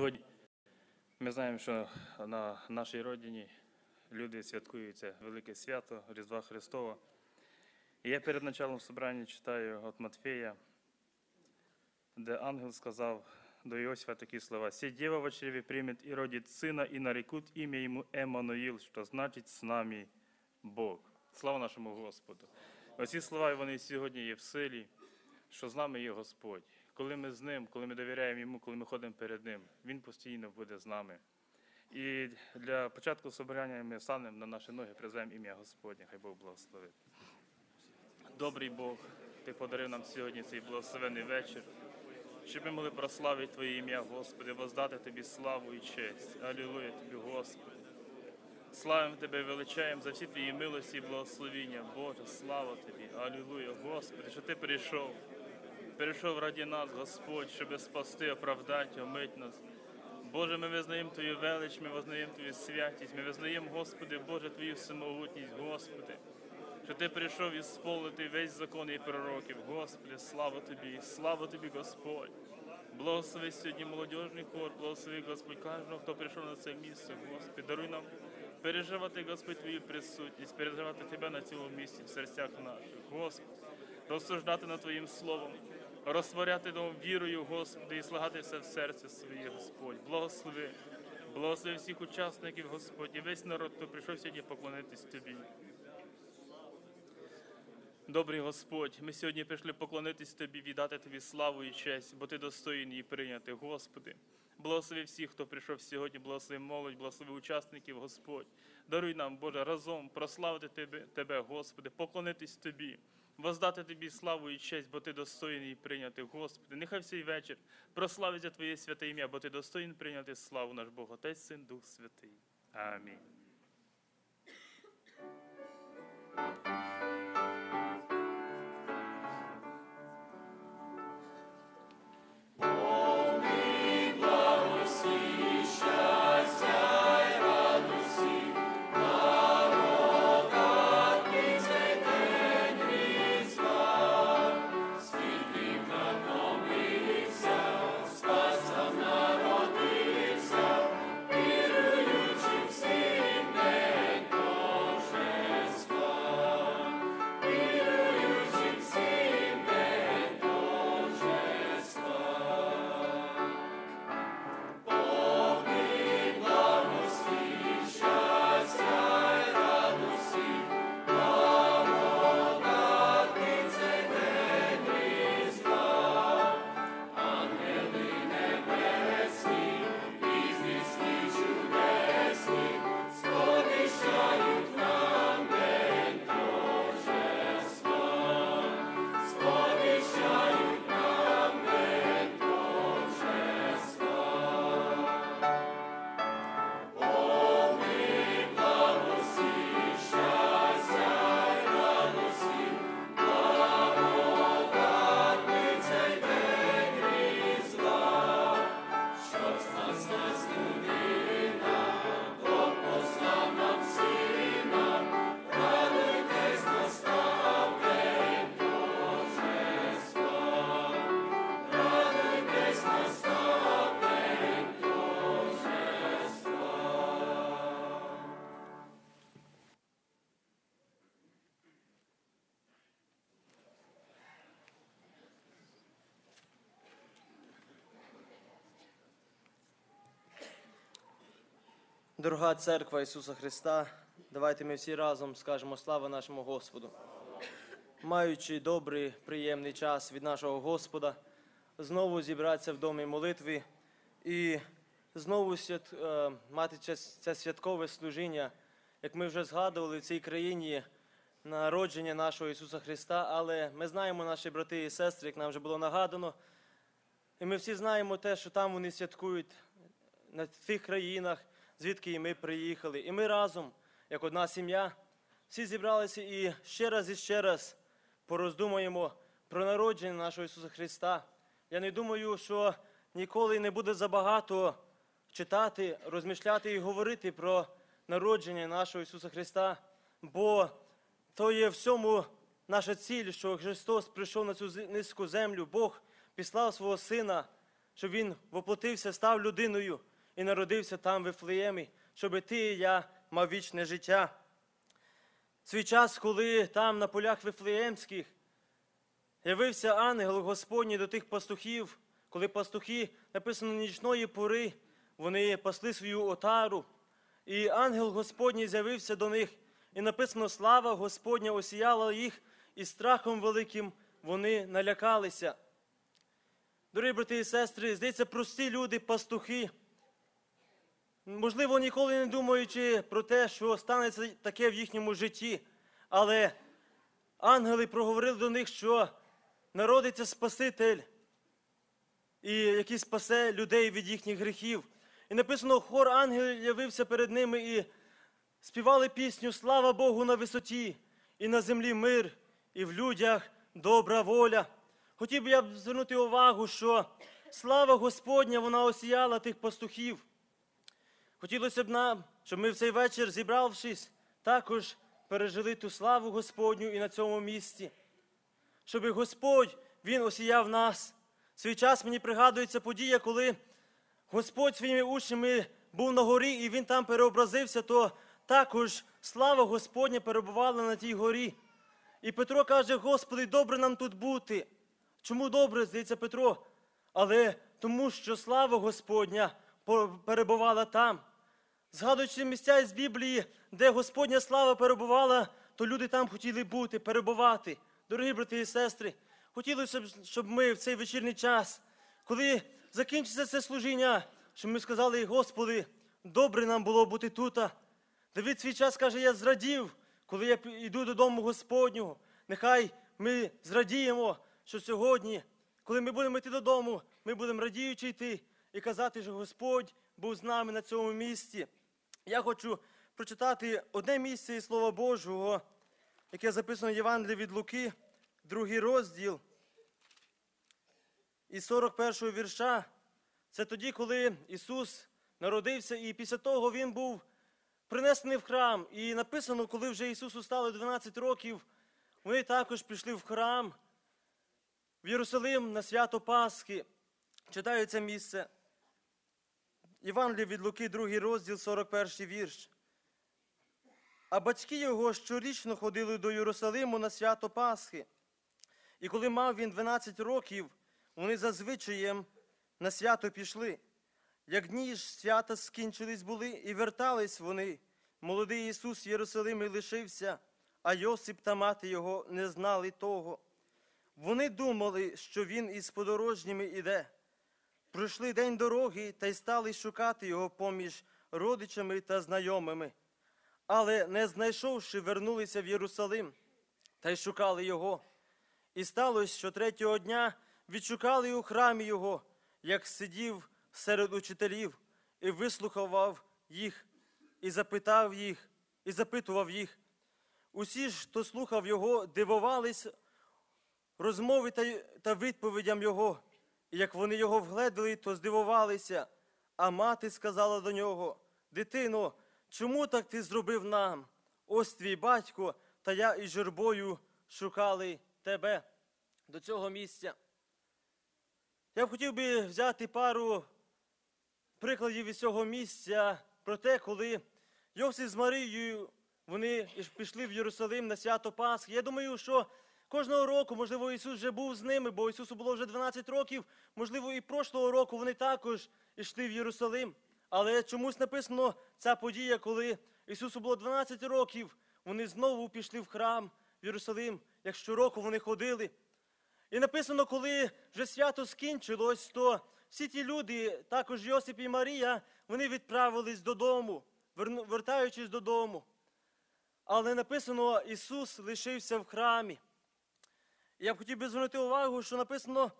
Сьогодні ми знаємо, що на нашій родині люди святкують це велике свято Різдва Христова. І я перед началом собрання читаю от Матфея, де ангел сказав до Иосифа такі слова: «Сей дева в чреве примет и родит сына, и нарекут имя ему Еммануїл, що значить з нами Бог. Слава нашому Господу. Оці слова вони сьогодні є в силі, що з нами є Господь. Коли ми з ним, коли ми довіряємо йому, коли ми ходимо перед ним, він постійно буде з нами. І для початку собрання ми станемо на наші ноги, призвемо ім'я Господнє, хай Бог благословить. Добрий Бог, Ти подарив нам сьогодні цей благословений вечір, щоб ми могли прославити Твоє ім'я, Господи, воздати Тобі славу і честь. Алілуя Тобі, Господи. Славимо Тебе, величаємо за всі Твої милості і благословіння. Боже, слава Тобі, Алілуя, Господи, що Ти прийшов. Прийшов раді нас, Господь, щоб спасти, оправдати, омить нас. Боже, ми визнаємо Твою велич, ми визнаємо Твою святість, ми визнаємо, Господи, Боже, Твою всемогутність, Господи, що Ти прийшов ісполнити весь закон і пророків. Господи, слава Тобі, слава Тобі, Господь. Благослови сьогодні молодіжний хор, благослови, Господь, кожного, хто прийшов на це місце, Господи, даруй нам переживати, Господь, Твою присутність, переживати Тебе на цьому місці, в серцях наших, Господи, розсуждати над Твоїм словом, розтворяти вірою, Господи, і слагати все в серце своє, Господь. Благослови, благослови всіх учасників, Господь, і весь народ, хто прийшов сьогодні поклонитись Тобі. Добрий Господь, ми сьогодні прийшли поклонитись Тобі, віддати Тобі славу і честь, бо Ти достойний її прийняти, Господи. Благослови всіх, хто прийшов сьогодні, благослови молодь, благослови учасників, Господь. Даруй нам, Боже, разом прославити Тебе, Господи, поклонитись Тобі, воздати Тобі славу і честь, бо Ти достойний прийняти, Господи. Нехай всій вечір прославиться Твоє святе ім'я, бо Ти достойний прийняти славу наш Бог, Отець, Син, Дух Святий. Амінь. Дорога церква Ісуса Христа, давайте ми всі разом скажемо слава нашому Господу. Маючи добрий, приємний час від нашого Господа, знову зібратися в домі молитви і знову свят, е, мати це, святкове служіння, як ми вже згадували в цій країні народження нашого Ісуса Христа, але ми знаємо, наші брати і сестри, як нам вже було нагадано, і ми всі знаємо те, що там вони святкують на тих країнах, звідки і ми приїхали. І ми разом, як одна сім'я, всі зібралися і ще раз і ще раз пороздумаємо про народження нашого Ісуса Христа. Я не думаю, що ніколи не буде забагато читати, розмішляти і говорити про народження нашого Ісуса Христа, бо то є всьому наша ціль, що Христос прийшов на цю низьку землю, Бог післав свого Сина що він воплотився, став людиною і народився там в Вифлеємі, щоб ти і я мав вічне життя. Свій час, коли там на полях Вифлеємських явився ангел Господній до тих пастухів, коли пастухи, написано нічної пори, вони пасли свою отару, і ангел Господній з'явився до них, і написано, слава Господня осіяла їх, і страхом великим вони налякалися. Дорогі брати і сестри, здається, прості люди, пастухи, можливо, ніколи не думаючи про те, що станеться таке в їхньому житті, але ангели проговорили до них, що народиться Спаситель, і який спасе людей від їхніх гріхів. І написано, хор ангелів явився перед ними і співали пісню Слава Богу на висоті, і на землі мир, і в людях добра воля. Хотів би я звернути увагу, що слава Господня вона осіяла тих пастухів. Хотілося б нам, щоб ми в цей вечір, зібравшись, також пережили ту славу Господню і на цьому місці. Щоб Господь Він осіяв нас. В свій час мені пригадується подія, коли Господь своїми учнями був на горі і він там переобразився, то також слава Господня перебувала на тій горі. І Петро каже: Господи, добре нам тут бути. Чому добре, здається Петро? Але тому, що слава Господня перебувала там. Згадуючи місця із Біблії, де Господня слава перебувала, то люди там хотіли бути, перебувати. Дорогі брати і сестри, хотілося б, щоб ми в цей вечірній час, коли закінчиться це служіння, щоб ми сказали, Господи, добре нам було бути тут. Давид свій час каже, я зрадів, коли я йду додому Господнього. Нехай ми зрадіємо, що сьогодні, коли ми будемо йти додому, ми будемо радіючи йти і казати, що Господь був з нами на цьому місці. Я хочу прочитати одне місце із Слова Божого, яке записано в Євангелії від Луки, другий розділ із 41 вірша. Це тоді, коли Ісус народився, і після того Він був принесений в храм. І написано, коли вже Ісусу стало 12 років, вони також пішли в храм в Єрусалим на свято Пасхи. Читаю це місце. Євангеліє від Луки, 2 розділ, 41 вірш. А батьки його щорічно ходили до Єрусалиму на свято Пасхи. І коли мав він 12 років, вони за на свято пішли. Як дні ж свята скінчились були, і вертались вони. Молодий Ісус в Єрусалимі лишився, а Йосип та мати його не знали того. Вони думали, що він із подорожніми іде. Пройшли день дороги та й стали шукати його поміж родичами та знайомими. Але, не знайшовши, вернулися в Єрусалим та й шукали його. І сталося, що третього дня відшукали у храмі його, як сидів серед учителів, і вислухав їх, і запитав їх, і запитував їх. Усі ж, хто слухав його, дивувались розмови та, відповідям його. Як вони його вгледіли, то здивувалися. А мати сказала до нього: Дитино, чому так ти зробив нам? Ось твій батько, та я із журбою шукали тебе до цього місця. Я б хотів би взяти пару прикладів із цього місця про те, коли Йосип з Марією вони пішли в Єрусалим на свято Пасхи. Я думаю, що кожного року, можливо, Ісус вже був з ними, бо Ісусу було вже 12 років. Можливо, і прошлого року вони також йшли в Єрусалим. Але чомусь написано ця подія, коли Ісусу було 12 років, вони знову пішли в храм в Єрусалим, як щороку вони ходили. І написано, коли вже свято скінчилось, то всі ті люди, також Йосип і Марія, вони відправились додому, вертаючись додому. Але написано, Ісус лишився в храмі. Я б хотів би звернути увагу, що написано,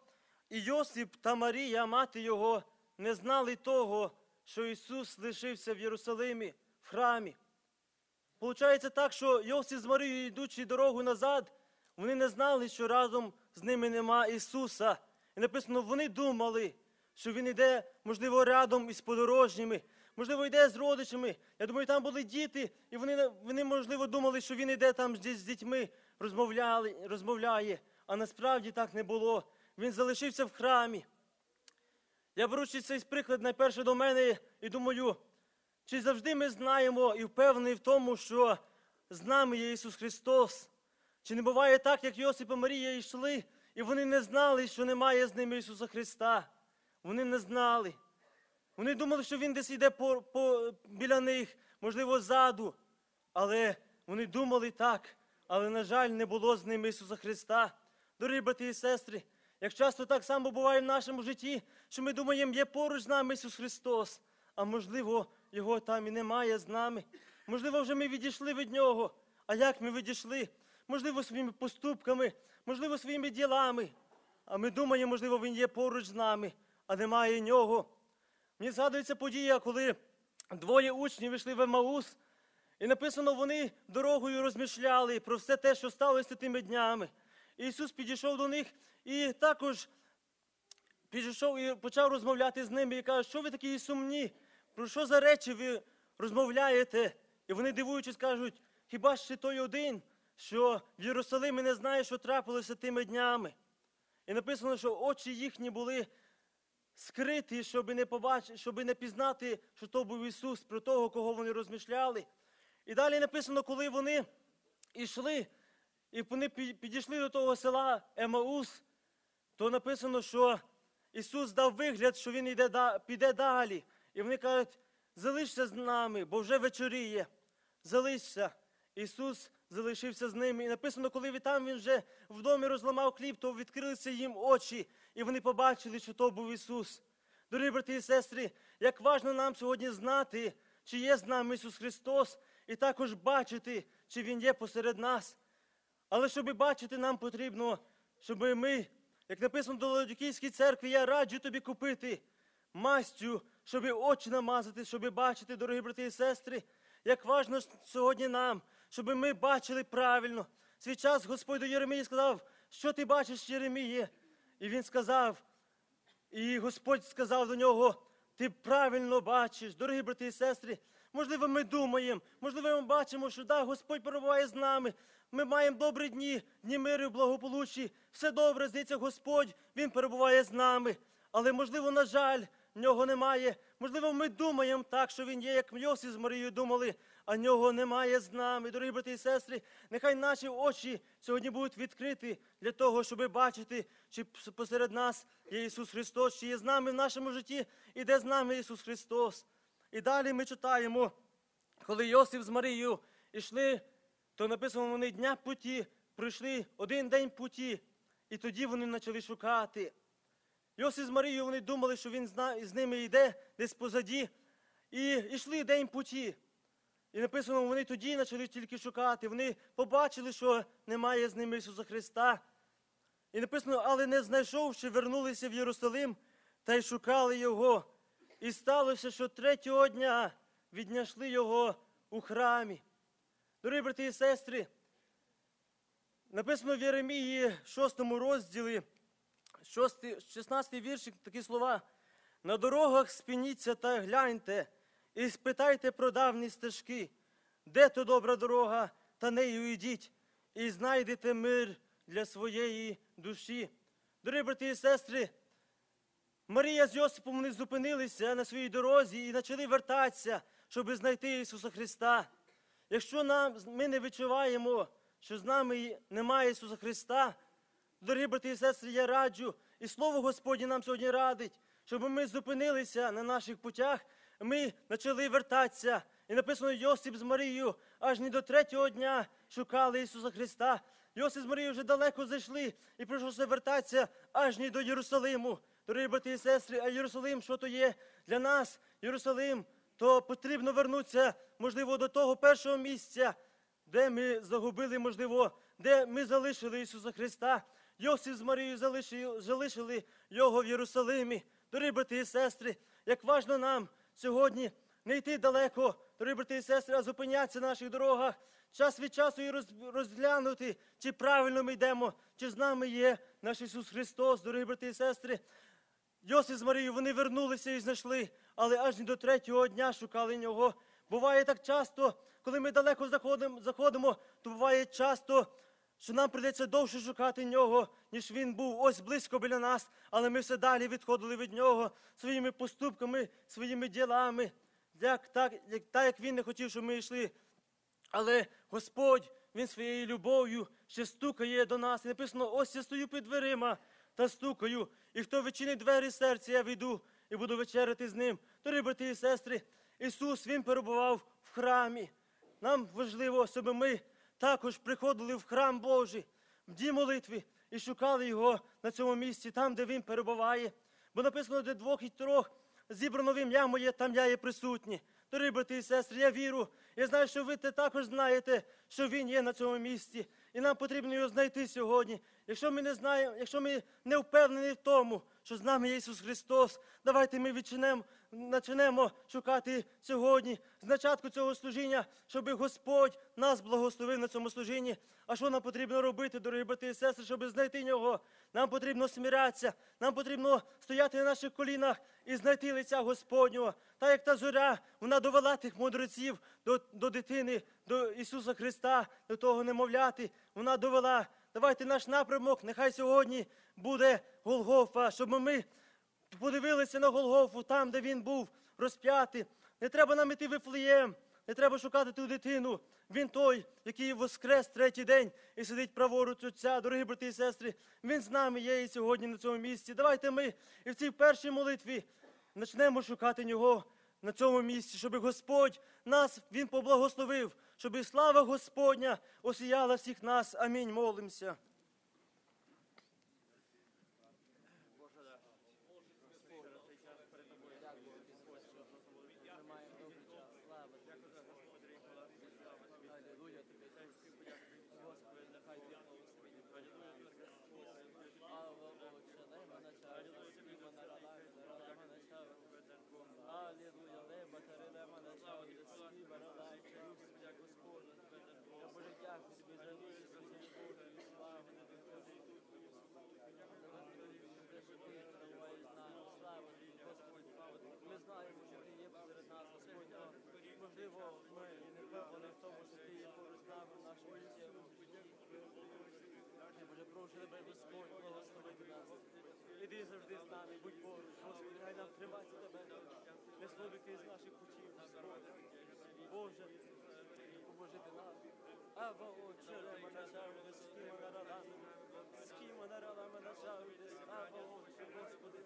і Йосип та Марія, мати його, не знали того, що Ісус лишився в Єрусалимі, в храмі. Получається так, що Йосип з Марією, йдучи дорогу назад, вони не знали, що разом з ними нема Ісуса. І написано, вони думали, що Він йде, можливо, рядом із подорожніми, можливо, йде з родичами. Я думаю, там були діти, і вони, вони можливо, думали, що він йде там з дітьми, розмовляли, розмовляє. А насправді так не було. Він залишився в храмі. Я беручи цей приклад найперше до мене і думаю, чи завжди ми знаємо і впевнені в тому, що з нами є Ісус Христос? Чи не буває так, як Йосип і Марія йшли, і вони не знали, що немає з ними Ісуса Христа? Вони не знали. Вони думали, що Він десь йде по, по, біля них, можливо, ззаду. Але вони думали так, але, на жаль, не було з ними Ісуса Христа. Дорогі брати і сестри, як часто так само буває в нашому житті, що ми думаємо, є поруч з нами Ісус Христос, а можливо, Його там і немає з нами. Можливо, вже ми відійшли від Нього. А як ми відійшли? Можливо, своїми поступками, можливо, своїми ділами. А ми думаємо, можливо, Він є поруч з нами, а немає Нього. Мені згадується подія, коли двоє учнів йшли в Емаус, і написано, вони дорогою розмишляли про все те, що сталося тими днями. Ісус підійшов до них і також підійшов і почав розмовляти з ними і каже, що ви такі сумні? Про що за речі ви розмовляєте? І вони дивуючись кажуть, хіба ще той один, що в Єрусалимі не знає, що трапилося тими днями. І написано, що очі їхні були скриті, щоб не побачити, щоб не пізнати, що то був Ісус, про того, кого вони розмишляли. І далі написано, коли вони йшли, і вони підійшли до того села Емаус, то написано, що Ісус дав вигляд, що Він йде, піде далі. І вони кажуть, залишся з нами, бо вже вечоріє. Залишся. Ісус залишився з ними. І написано, коли він там він вже в домі розламав хліб, то відкрилися їм очі, і вони побачили, що то був Ісус. Дорогі брати і сестри, як важно нам сьогодні знати, чи є з нами Ісус Христос, і також бачити, чи Він є посеред нас. Але щоб бачити, нам потрібно, щоб ми, як написано до Ладокійській церкві, я раджу тобі купити мастю, щоб очі намазати, щоб бачити, дорогі брати і сестри, як важно сьогодні нам, щоб ми бачили правильно. Свій час Господь до Єремії сказав, що ти бачиш, Єреміє? І він сказав, і Господь сказав до нього: ти правильно бачиш, дорогі брати і сестри. Можливо, ми думаємо, можливо, ми бачимо, що да, Господь перебуває з нами. Ми маємо добрі дні, дні миру, і благополуччі. Все добре, здається, Господь, Він перебуває з нами. Але, можливо, на жаль, нього немає. Можливо, ми думаємо так, що він є, як Йосиф з Марією думали, а нього немає з нами. Дорогі брати і сестри, нехай наші очі сьогодні будуть відкриті для того, щоб бачити, чи посеред нас є Ісус Христос, чи є з нами в нашому житті, і де з нами Ісус Христос. І далі ми читаємо, коли Йосиф з Марією йшли, то написано, вони дня путі, пройшли один день путі, і тоді вони почали шукати. Йосиф з Марією вони думали, що він з ними йде десь позаді, і йшли день путі. І написано, вони тоді почали тільки шукати. Вони побачили, що немає з ними Ісуса Христа. І написано, але не знайшовши, вернулися в Єрусалим та й шукали Його. І сталося, що третього дня відняшли Його у храмі. Дорогі брати і сестри, написано в Єремії, 6 розділі, 16 віршик, такі слова. На дорогах спініться та гляньте, і спитайте про давні стежки, де то добра дорога, та нею йдіть, і знайдете мир для своєї душі. Дорогі брати і сестри, Марія з Йосипом вони зупинилися на своїй дорозі і почали вертатися, щоб знайти Ісуса Христа. Якщо нам, ми не відчуваємо, що з нами немає Ісуса Христа, дорогі брати і сестри, я раджу, і Слово Господнє нам сьогодні радить, щоб ми зупинилися на наших путях, ми почали вертатися. І написано Йосип з Марією аж не до третього дня шукали Ісуса Христа. Йосип з Марією вже далеко зайшли і прийшлося вертатися аж не до Єрусалиму. Дорогі брати і сестри, а Єрусалим, що то є для нас? Єрусалим, то потрібно вернутися, можливо, до того першого місця, де ми загубили, можливо, де ми залишили Ісуса Христа. Йосиф з Марією залишили, залишили Його в Єрусалимі. Дорогі брати і сестри, як важно нам сьогодні не йти далеко, дорогі брати і сестри, а зупинятися на наших дорогах, час від часу і розглянути, чи правильно ми йдемо, чи з нами є наш Ісус Христос, дорогі брати і сестри. Йосиф з Марією вони вернулися і знайшли, але аж не до третього дня шукали нього. Буває так часто, коли ми далеко заходимо, то буває часто що нам прийдеться довше шукати нього, ніж він був ось близько біля нас, але ми все далі відходили від нього своїми поступками, своїми ділами, як, так, як, так як він не хотів, щоб ми йшли. Але Господь, Він своєю любов'ю ще стукає до нас. І написано, ось я стою під дверима та стукаю. І хто відчинить двері серця, я війду і буду вечеряти з ним. Дорогі брати і сестри, Ісус Він перебував в храмі. Нам важливо, щоб ми також приходили в храм Божий, в дім молитви і шукали його на цьому місці, там, де він перебуває. Бо написано, де двох і трьох зібрано в ім'я моє, там я є присутні. Дорогі брати і сестри, я віру. Я знаю, що ви те також знаєте, що він є на цьому місці. І нам потрібно його знайти сьогодні. Якщо ми не знаємо, якщо ми не впевнені в тому, що з нами є Ісус Христос, давайте ми відчинемо, почнемо шукати сьогодні з початку цього служіння, щоб Господь нас благословив на цьому служінні. А що нам потрібно робити, дорогі брати і сестри, щоб знайти нього? Нам потрібно смирятися, нам потрібно стояти на наших колінах і знайти лиця Господнього. Так як та зоря, вона довела тих мудреців до, до дитини, до Ісуса Христа, до того немовляти. Вона довела. Давайте наш напрямок, нехай сьогодні буде Голгофа, щоб ми подивилися на Голгофу, там, де він був розп'ятий. Не треба нам іти Вифлеєм, не треба шукати ту дитину. Він той, який воскрес третій день і сидить праворуч Отця. Дорогі брати і сестри, він з нами є і сьогодні на цьому місці. Давайте ми і в цій першій молитві почнемо шукати нього на цьому місці, щоб Господь нас Він поблагословив, щоб слава Господня осіяла всіх нас. Амінь. Молимося. Аллилуйя, леба, тареле, мене шаudi, співа, радай, Господь, Господь. Я Боже, дякую тобі за віру, за Боже, і славу тобі, Боже. З нами, слава тобі, Господь. Ми знаємо, що ти є посеред нас, Господь. Можливо, ми не впевнені в тому, що ти є поруч нами в нашому житті. Боже, прошу тебе, Господь, благословити нас. Іди завжди з нами, будь поруч, Господи, хай нам тримати тебе. Не слабити з наших путів, Господь. Боже, поможити нам. Аба, Отче, рема начавди, скіма скіма наралами начавди, Аба, Отче, Господи.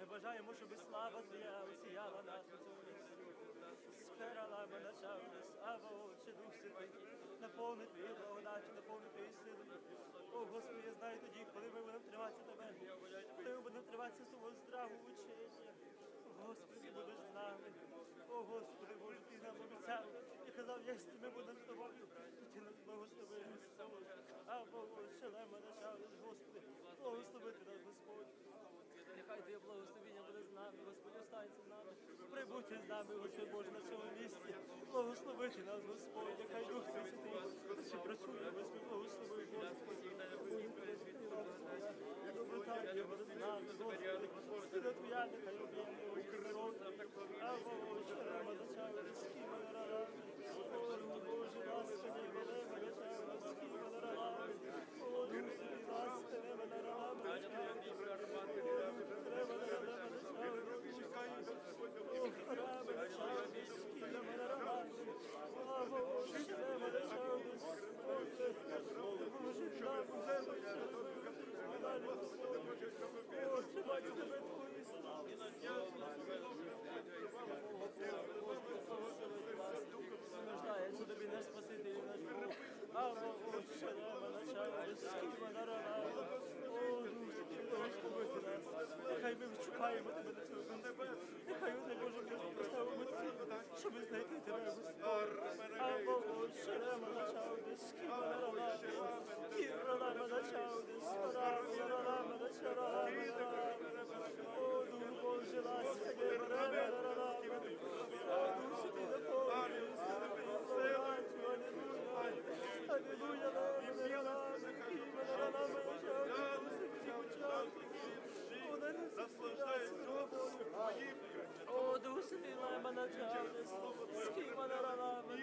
Ми бажаємо, щоб слава Твоя осіяла нас у цьому місці. Спиралами начавди, Аба, Отче, Дух Святий, наповни Твої благодаті, наповни Твої сили. О, Господи, я знаю тоді, коли ми будемо триматися Тебе, коли ми будемо триматися свого здравого учення. Господи, будеш з нами. О, Господи, Боже, ти нам обіцяв. І казав, якщо ми будемо з тобою, то ти нас благословиш. А Боже, шалема началиш, Господи, благословити нас, Господь. Нехай Твоє благословення буде з нами, Господь, останься з нами. Прибудьте з нами, Господь Боже, на цьому місці. Благословити нас, Господь, нехай Дух Святий, що працює, Господь, благослови, Господь. Доброта Твоя буде з нами, Господи. Сила Твоя, нехай об'ємне, Господь. А началиш, скіма наралами. О, Боже, ласка, не велема, началиш, скіма наралами. О, Дух Святий, ласка, неба наралами. Нуждається тобі наш Спаситель і наш Бог. Амо, Отче, неба, начало, скіма наралами. О, Дух Святий, благословити нас. Нехай ми шукаємо тебе на цьому місці. Нехай ми Боже ми поставимо ціль, щоб знайти тебе, Господь. Або Отче, неба, начало, скіма наралами. Кіралама, начало, скарами, наралами, началами, наралами. О, Дух Боже, ласка, неба, неба, наралами. О, Дух Святий, наповнюй, благодаттю, алілуя. Алілуя, неба, наралами, кіма, наралами, начало, Дух Святий, початку. Вона не заслужає свободою. О, Дух Святий, лама началес, скіма наралами,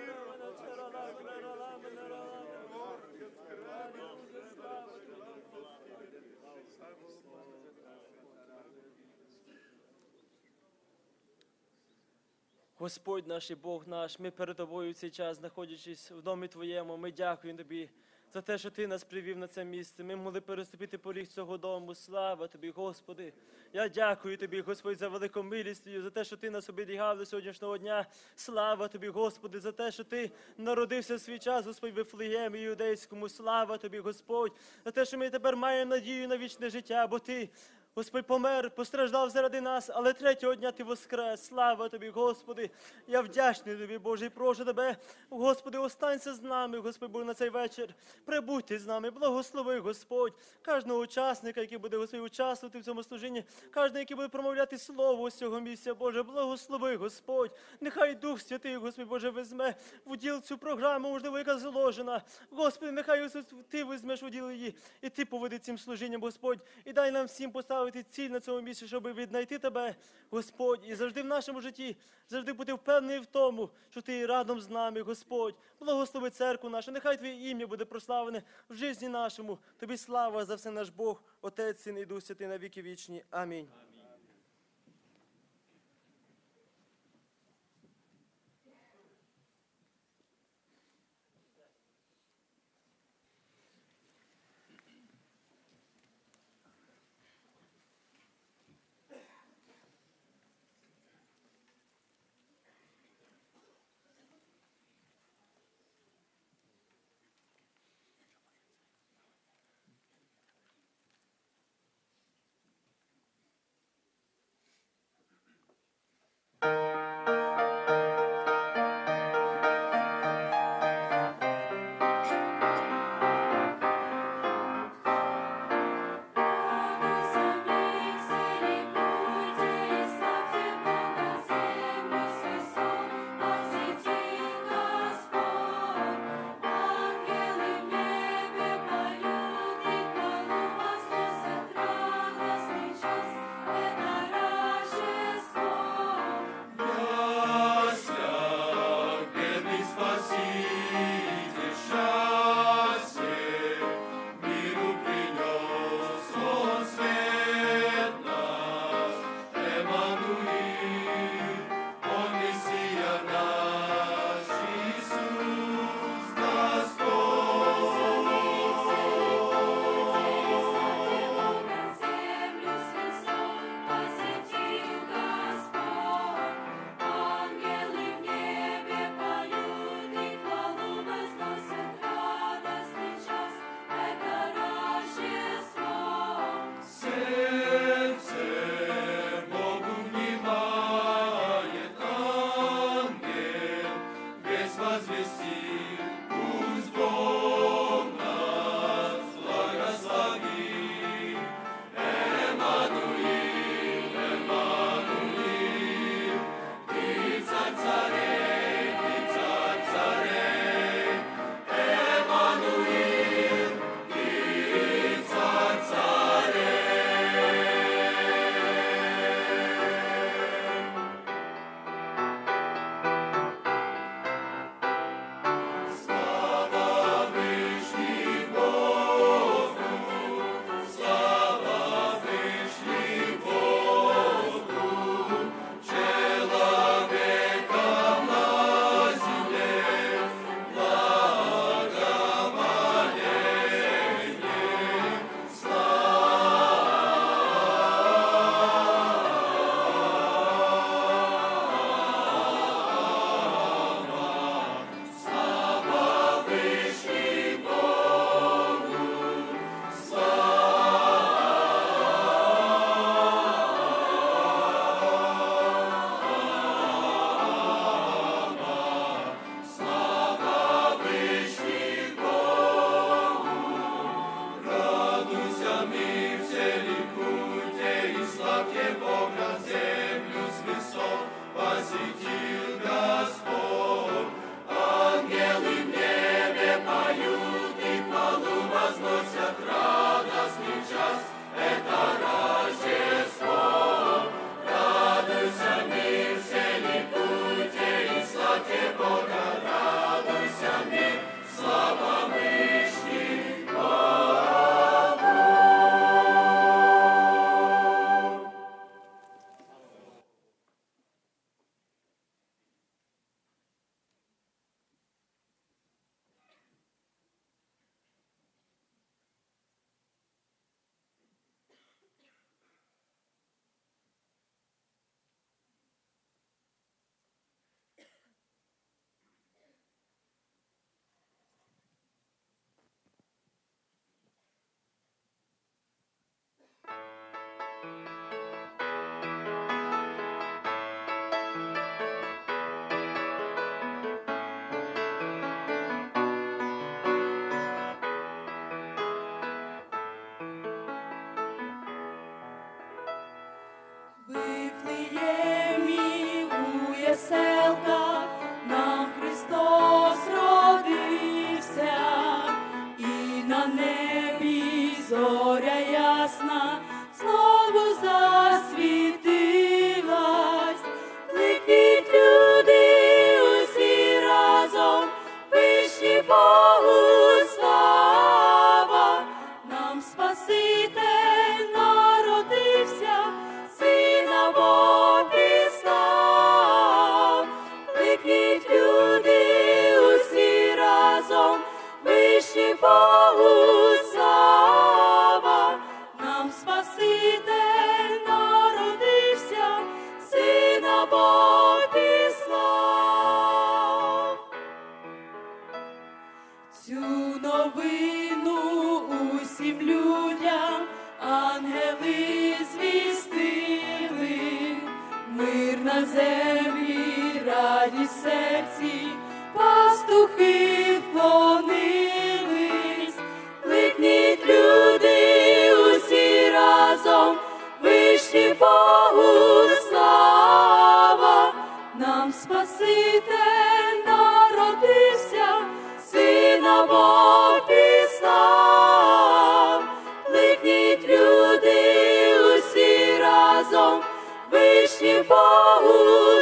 Господь наш і Бог наш, ми перед тобою цей час, знаходячись в домі Твоєму, ми дякуємо Тобі за те, що Ти нас привів на це місце. Ми могли переступити поріг цього дому. Слава Тобі, Господи. Я дякую Тобі, Господь, за велику милість за те, що Ти нас оберігав до сьогоднішнього дня. Слава Тобі, Господи, за те, що Ти народився в свій час, Господь, в Вифлеємі Іудейському. Слава Тобі, Господь, за те, що ми тепер маємо надію на вічне життя, бо Ти. Господь помер, постраждав заради нас, але третього дня ти воскрес. Слава тобі, Господи. Я вдячний тобі, Боже, і прошу тебе, Господи, останься з нами, Господь, Бог, на цей вечір. Прибудьте з нами, благослови, Господь, кожного учасника, який буде Господь, участвувати в цьому служінні, кожного, який буде промовляти слово з цього місця, Боже, благослови, Господь. Нехай Дух Святий, Господь Боже, візьме в уділ цю програму, можливо, яка заложена. Господи, нехай ти візьмеш в уділ її, і ти поведи цим служінням, Господь, і дай нам всім поставити ціль на цьому місці, щоб віднайти тебе, Господь, і завжди в нашому житті, завжди бути впевнений в тому, що ти радом з нами, Господь. Благослови церкву нашу, нехай Твоє ім'я буде прославлене в житті нашому. Тобі слава за все наш Бог, Отець, Син і Дух Святий на віки вічні. Амінь. Богу слава, нам Спаситель народився, сина Бог пізнав. Кликніть люди усі разом, вишні Богу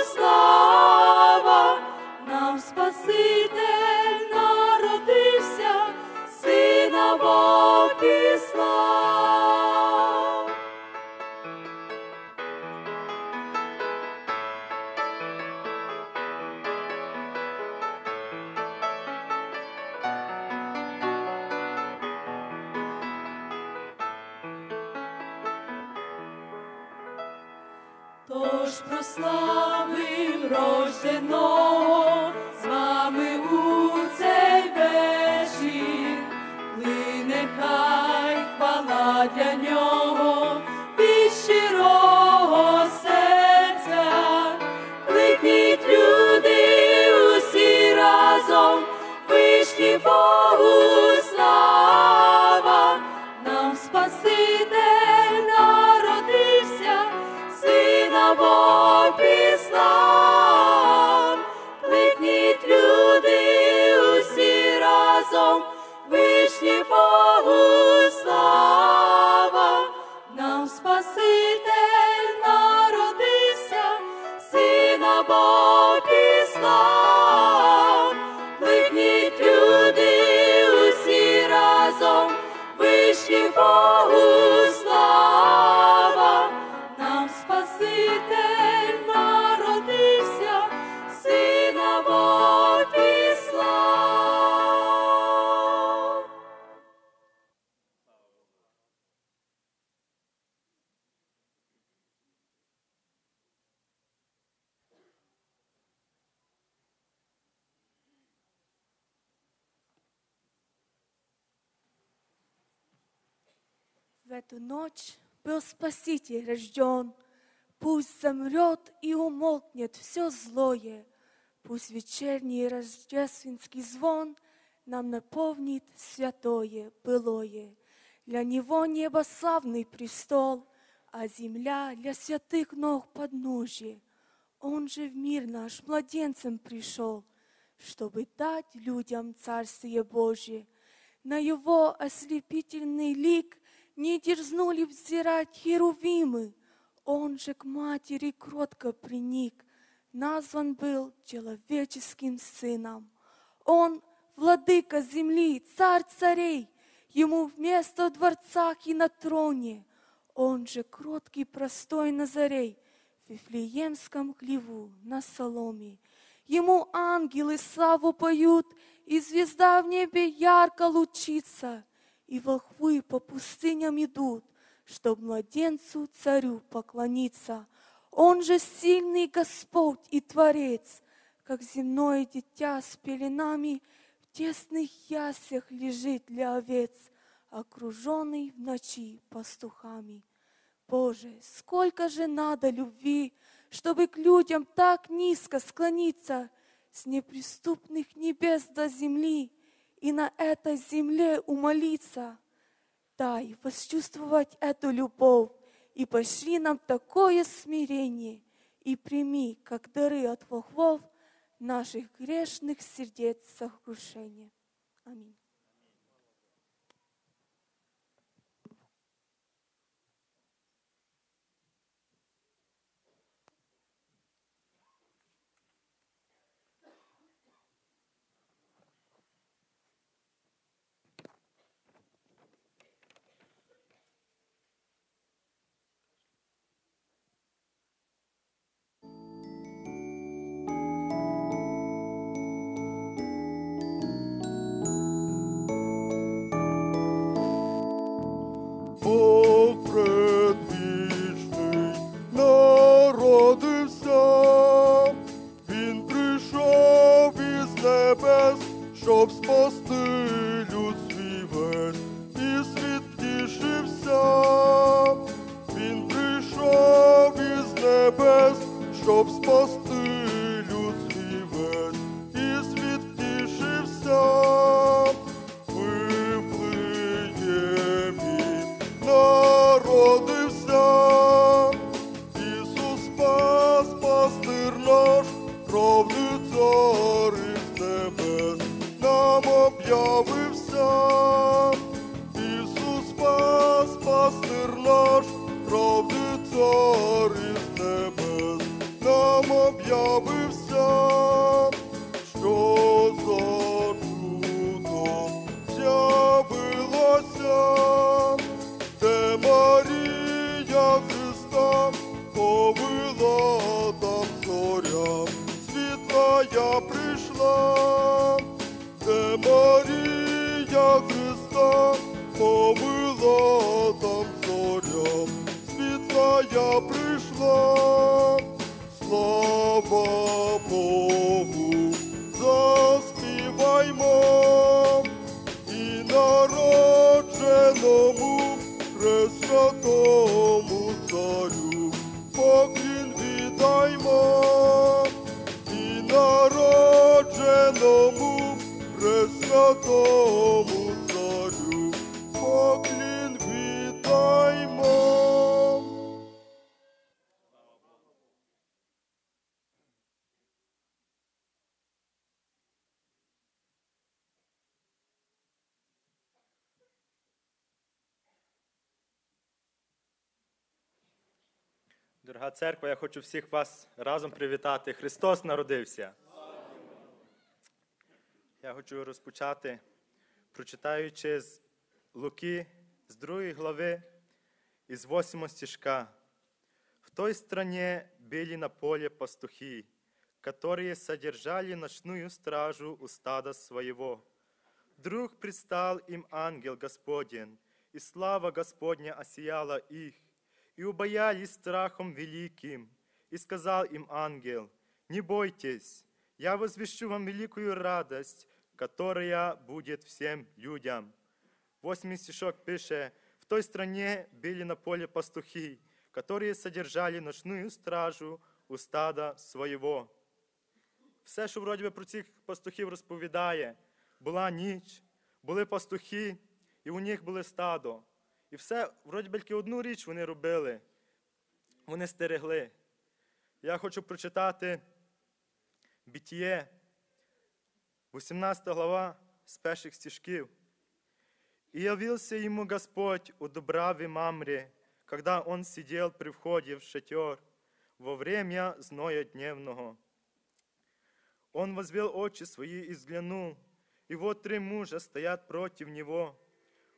эту ночь был Спаситель рожден. Пусть замрет и умолкнет все злое. Пусть вечерний рождественский звон нам наполнит святое былое. Для него небо славный престол, а земля для святых ног подножие. Он же в мир наш младенцем пришел, чтобы дать людям Царствие Божие. На его ослепительный лик не дерзнули взирать херувимы. Он же к матери кротко приник, назван был человеческим сыном. Он владыка земли, царь царей, ему вместо в дворцах и на троне. Он же кроткий простой Назарей, в Вифлеемском хлеву на соломе. Ему ангелы славу поют, и звезда в небе ярко лучится, и волхвы по пустыням идут, чтоб младенцу царю поклониться. Он же сильный Господь и Творец, как земное дитя с пеленами в тесных яслях лежит для овец, окруженный в ночи пастухами. Боже, сколько же надо любви, чтобы к людям так низко склониться с неприступных небес до земли и на этой земле умолиться. Дай восчувствовать эту любовь и пошли нам такое смирение и прими, как дары от волхвов, наших грешных сердец сокрушение. Аминь. Церква, я хочу всіх вас разом привітати. Христос народився. Я хочу розпочати, прочитаючи з Луки з 2 глави із 8 стишка. В той стране были на поле пастухи, которые содержали ночную стражу у стада своего. Вдруг предстал им ангел Господень, и слава Господня осияла их, и убоялись страхом великим. И сказал им ангел, не бойтесь, я возвещу вам великую радость, которая будет всем людям. Восьмий стишок пише, в той стране были на поле пастухи, которые содержали ночную стражу у стада своего. Все, що вроді би про цих пастухів розповідає, була ніч, були пастухи, і у них було стадо. І все, вроді тільки одну річ вони робили. Вони стерегли. Я хочу прочитати Бітіє, 18 глава з перших стишків. «И явился ему Господь у Дубраве Мамре, когда он сидел при входе в шатер во время зноя дневного. Он возвел очи свои и взглянул, и вот три мужа стоят против него.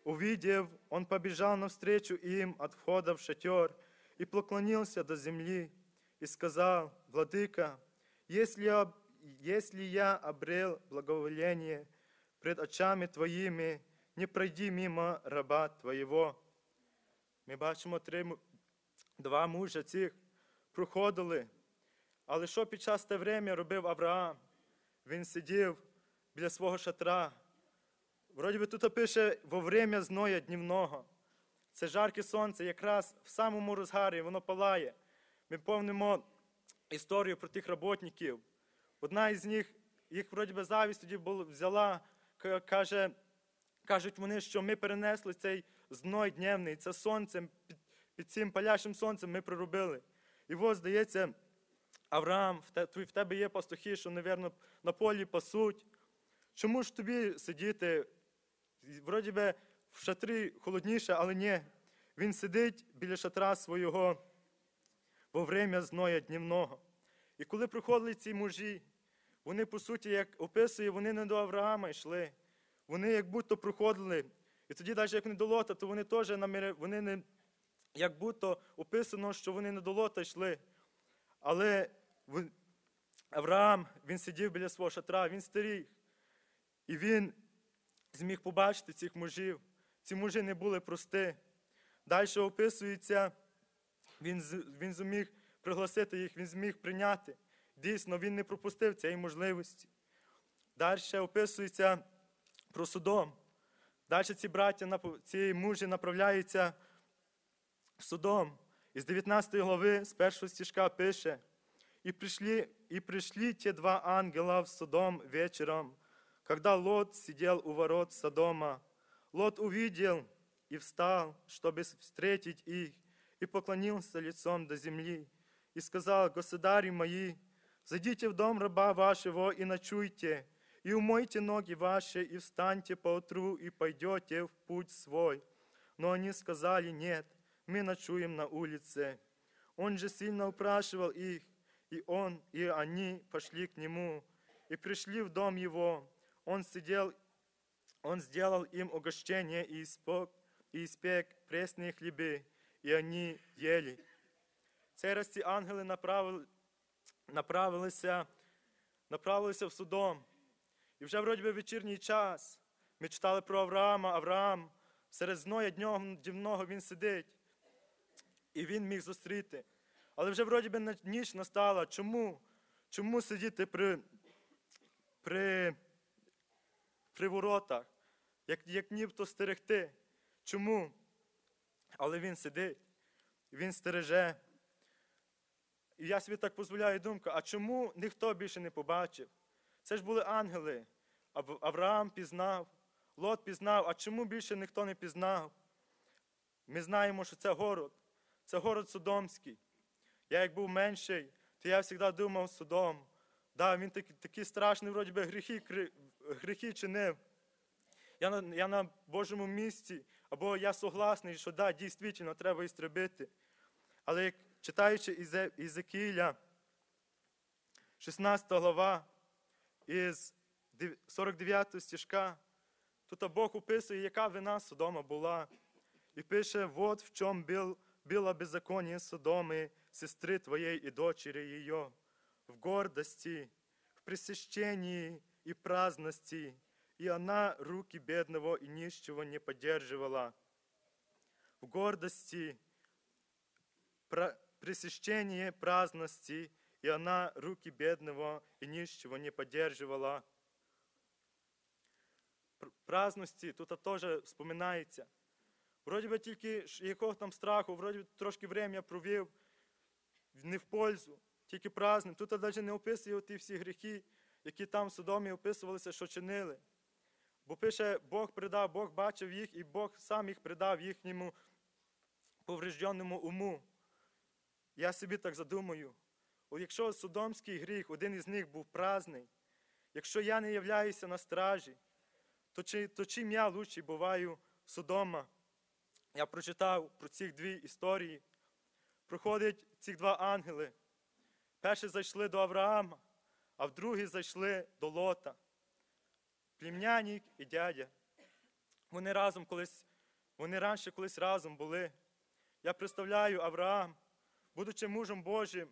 Увидев, он побежал навстречу им от входа в шатер и поклонился до земли и сказал, «Владыка, если я, если я обрел благоволение пред очами Твоими, не пройди мимо раба Твоєго». Ми бачимо три, два мужа цих проходили. Але що під час те время робив Авраам? Він сидів біля свого шатра. Вроді би тут пише во время зноя днівного. це жарке сонце, якраз в самому розгарі воно палає. Ми помнимо історію про тих роботників. Одна із них, їх вроді би завість тоді взяла, каже, кажуть вони, що ми перенесли цей зной дневний, це сонцем, під, під цим палящим сонцем ми проробили. І ось, здається, Авраам, в те- в тебе є пастухи, що, напевно, на полі пасуть. Чому ж тобі сидіти? Вроді би в шатрі холодніше, але ні. Він сидить біля шатра свого во время зноя днівного. І коли приходили ці мужі, вони, по суті, як описує, вони не до Авраама йшли. Вони як будто проходили. І тоді, навіть як не до Лота, то вони теж наміри, вони не, як будто описано, що вони не до Лота йшли. Але Авраам, він сидів біля свого шатра, він старий. І він зміг побачити цих мужів. Ці мужі не були прості. Далі описується, він, він зміг пригласити їх, він зміг прийняти. Дійсно, він не пропустив цієї можливості. Далі описується про Содом. Далі ці браття, ці мужі направляються в Содом. Із 19 глави, з першого стишка пише, «И пришли, и пришли те два ангела в Содом вечером, когда Лот сидел у ворот Содома. Лот увидел и встал, чтобы встретить их, и поклонился лицом до земли, и сказал, «Государи мои, зайдите в дом раба вашего и ночуйте, и умойте ноги ваши, и встаньте поутру, и пойдете в путь свой». Но они сказали, «Нет, мы ночуем на улице». Он же сильно упрашивал их, и он, и они пошли к нему, и пришли в дом его. Он сидел, он сделал им угощение и испек, и испек пресные хлебы, и они ели. Цей раз ангели направили, направилися, направилися в Содом. І вже вроді би вечірній час. Ми читали про Авраама. Авраам серед зноя днього дівного він сидить. І він міг зустріти. Але вже вроді би ніч настала. Чому? Чому сидіти при, при, при воротах, як, як нібто стерегти? Чому? Але він сидить, він стереже. І я собі так дозволяю думку, а чому ніхто більше не побачив? Це ж були ангели. Авраам пізнав, Лот пізнав, а чому більше ніхто не пізнав? Ми знаємо, що це город. Це город Содомський. Я як був менший, то я завжди думав Содом. Да, він такий, такий страшний, вроді би, гріхи, кри- гріхи чинив. Я на, я на Божому місці, або я согласний, що да, дійсно треба істребити. Але як читаючи Ізе- Ізекіля, 16 глава, із дев- 49 стишка, тут Бог описує, яка вина Содома була. І пише, вот в чому бил, было беззаконие Содомы, сестры твоей и дочери ее, в гордости, в пресыщении и праздности, и она руки бедного и нищего не поддерживала. В гордости, пра- пресыщении, праздности, и она руки бедного и нищего не поддерживала. Пр- Праздності тут теж вспоминається. Вроді би тільки ж якого там страху, вроді би трошки врем'я провів не в пользу, Тільки праздник. Тут навіть не описує ті всі гріхи, які там в Содомі описувалися, що чинили. Бо пише, Бог придав, Бог бачив їх, і Бог сам їх придав їхньому поврежденому уму. Я собі так задумаю. От якщо Содомський гріх, один із них був праздний, якщо я не являюся на стражі, то, чи, то чим я лучший буваю Содома? Я прочитав про ці дві історії. Проходять ці два ангели. Перші зайшли до Авраама, а в другі зайшли до Лота. Племянник і дядя. Вони разом колись, вони раніше колись разом були. Я представляю Авраам, будучи мужем Божим,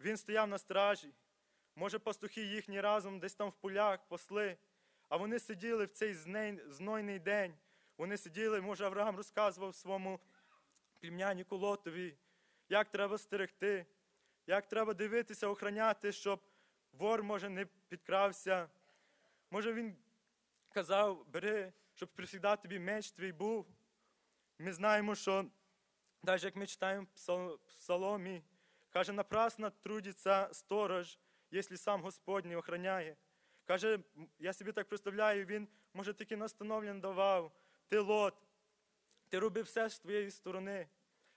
він стояв на стражі. Може, пастухи їхні разом десь там в полях посли, а вони сиділи в цей знойний день. Вони сиділи, може, Авраам розказував своєму племяннику Лотові, як треба стерегти, як треба дивитися, охороняти, щоб вор, може, не підкрався. Може, він казав, бери, щоб завжди тобі меч твій був. ми знаємо, що навіть як ми читаємо в Псал- Псаломі, каже, напрасно трудиться сторож, якщо сам Господь не охороняє. Каже, я собі так представляю, він, може, такі настановлення давав, ти лот, ти робив все з твоєї сторони.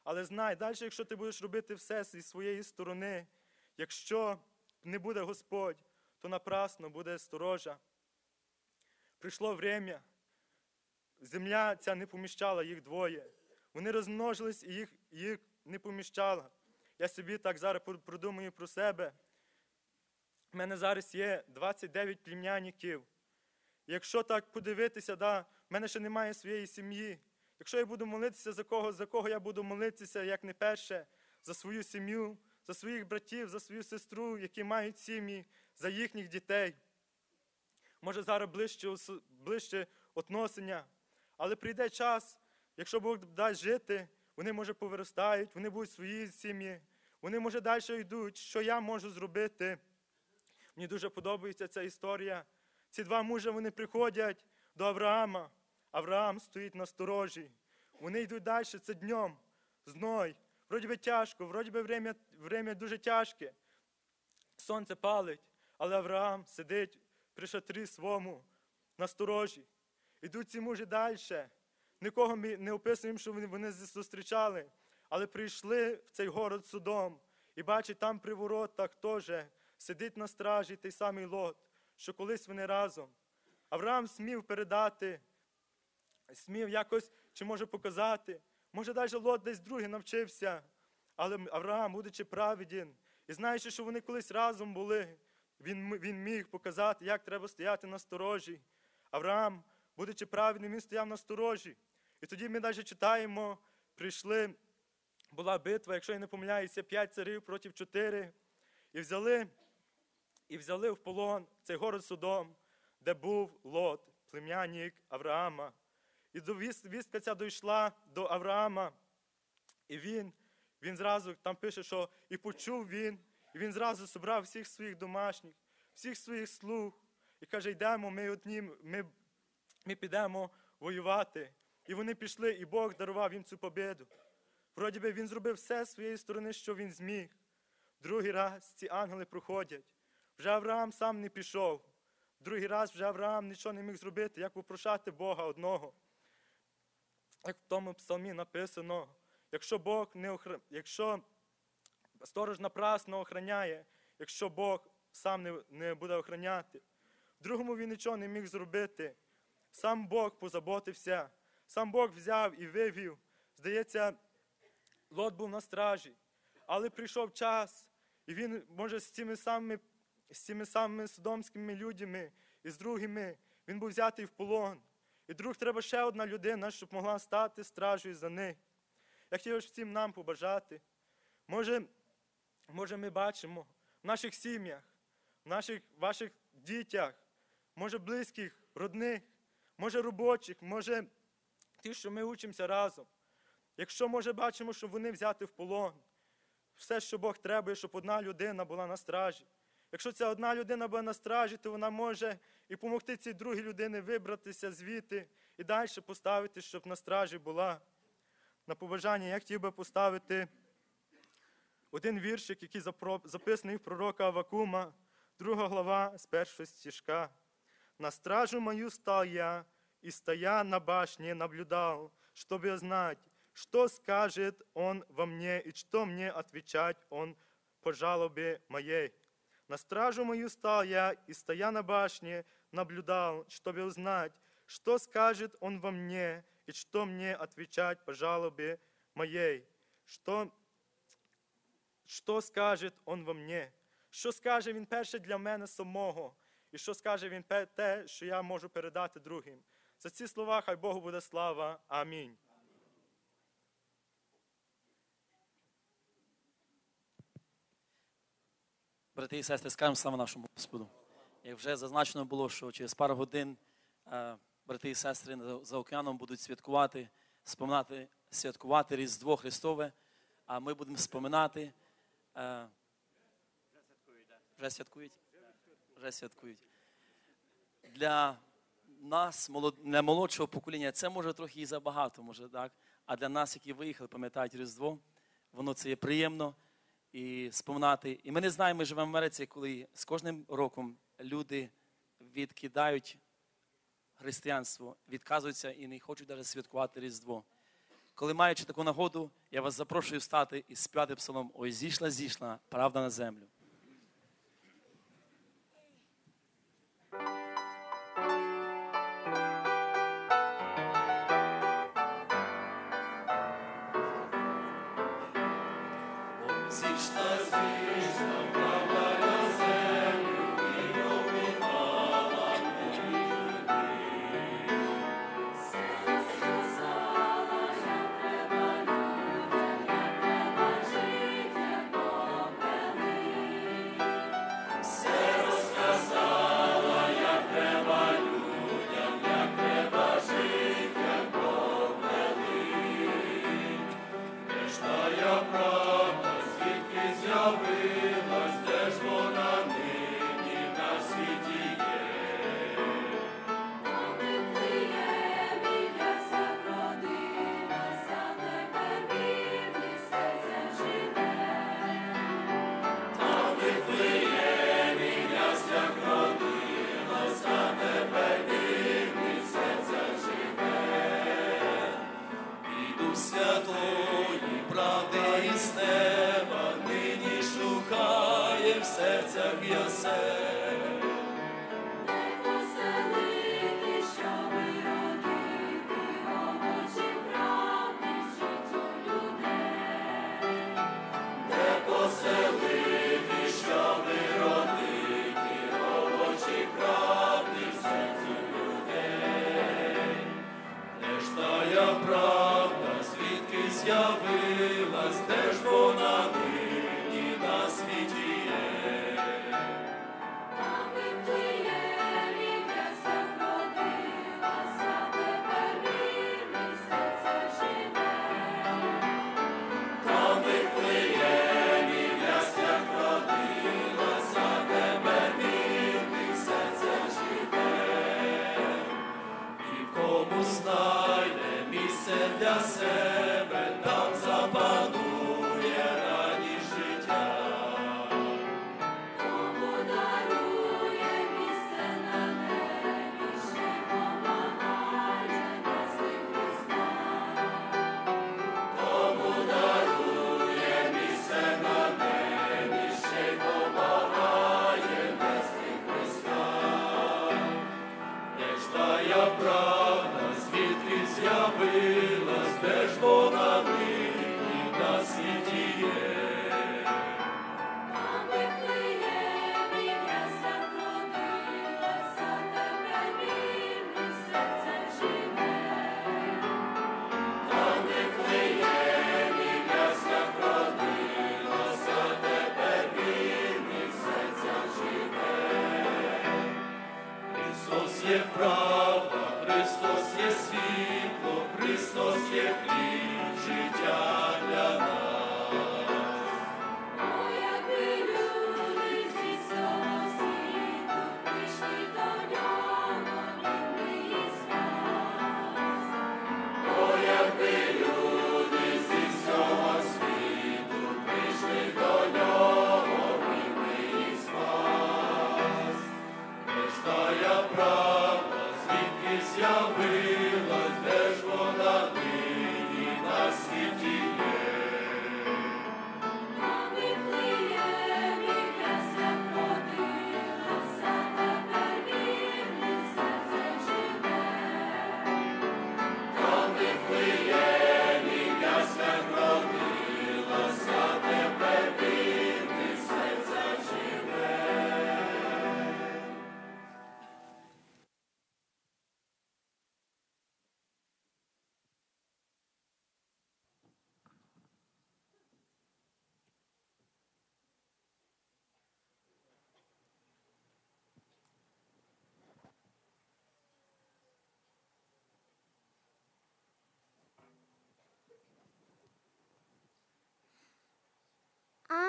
Але знай, далі, якщо ти будеш робити все зі своєї сторони, якщо не буде Господь, то напрасно буде сторожа. Прийшло время, земля ця не поміщала їх двоє. Вони розмножились і їх, їх не поміщала. Я собі так зараз продумую про себе. У мене зараз є 29 племянників. Якщо так подивитися, да, в мене ще немає своєї сім'ї. Якщо я буду молитися за кого, за кого я буду молитися, як не перше, за свою сім'ю, за своїх братів, за свою сестру, які мають сім'ї, за їхніх дітей. Може, зараз ближче, ближче относення. Але прийде час, якщо Бог дасть жити, вони, може, повиростають, вони будуть свої сім'ї, вони, може, далі йдуть. Що я можу зробити? Мені дуже подобається ця історія. Ці два мужа вони приходять до Авраама. Авраам стоїть на сторожі. Вони йдуть далі, це днем, зной. Вроді би тяжко, вроді би время, время дуже тяжке. Сонце палить, але Авраам сидить при шатрі свому на сторожі. Ідуть ці мужі далі. Нікого ми не описуємо, що вони зустрічали, але прийшли в цей город судом і бачать, там при воротах теж сидить на стражі той самий лот, що колись вони разом. Авраам смів передати, смів якось чи може показати. Може, навіть лот десь другий навчився. Але Авраам, будучи праведен, і знаючи, що вони колись разом були, він, він міг показати, як треба стояти на сторожі. Авраам, будучи праведним, він стояв на сторожі. І тоді ми навіть читаємо, прийшли, була битва, якщо я не помиляюся, п'ять царів проти чотири. І взяли, і взяли в полон цей город Содом, де був Лот, племянник Авраама. І до віс- вістка ця дійшла до Авраама. І він, він зразу там пише, що і почув він, і він зразу зібрав всіх своїх домашніх, всіх своїх слуг. І каже, йдемо, ми одні, ми, ми підемо воювати. І вони пішли, і Бог дарував їм цю побіду. Вроді би він зробив все з своєї сторони, що він зміг. Другий раз ці ангели проходять. Вже Авраам сам не пішов. Другий раз вже Авраам нічого не міг зробити, як попрошати Бога одного. Як в тому псалмі написано, якщо Бог не охр... якщо сторож напрасно охороняє, якщо Бог сам не, не буде охороняти. В другому він нічого не міг зробити. Сам Бог позаботився, сам Бог взяв і вивів. Здається, Лот був на стражі. Але прийшов час, і він, може, з цими самими, з цими самими содомськими людьми і з другими, він був взятий в полон. І друг треба ще одна людина, щоб могла стати стражею за них. Я хотів всім нам побажати. Може, може, ми бачимо в наших сім'ях, в наших ваших дітях, може близьких, родних, може робочих, може ті, що ми учимося разом. Якщо, може, бачимо, що вони взяті в полон, все, що Бог требує, щоб одна людина була на стражі. Якщо ця одна людина була на стражі, то вона може і допомогти цій другій людині вибратися звідти і далі поставити, щоб на стражі була. На побажання я хотів би поставити один віршик, який записаний в пророка Авакума, друга глава з першого стишка. На стражу мою стал я, и стоя на башне наблюдал, чтобы знать, что скажет он во мне и что мне отвечать он по жалобе моей. На стражу мою стал я, и стоя на башне наблюдал, чтобы узнать, что скажет он во мне и что мне отвечать по жалобе моей. Что, що скаже он во мне? Що скаже він перше для мене самого? І що скаже він те, що я можу передати другим? За ці слова хай Богу буде слава. Амінь. Брати і сестри, скажемо слава нашому Господу. Як вже зазначено було, що через пару годин е, брати і сестри за океаном будуть святкувати, споминати, святкувати Різдво Христове, а ми будемо споминати. Е, вже святкують. Вже святкують. Для нас, для молодшого покоління, це може трохи і забагато, може так. А для нас, які виїхали, пам'ятають Різдво, воно це є приємно і споминати. І ми не знаємо, ми живемо в Америці, коли з кожним роком люди відкидають християнство, відказуються і не хочуть навіть святкувати Різдво. Коли маючи таку нагоду, я вас запрошую встати і співати псалом Ой, зійшла, зійшла, правда на землю.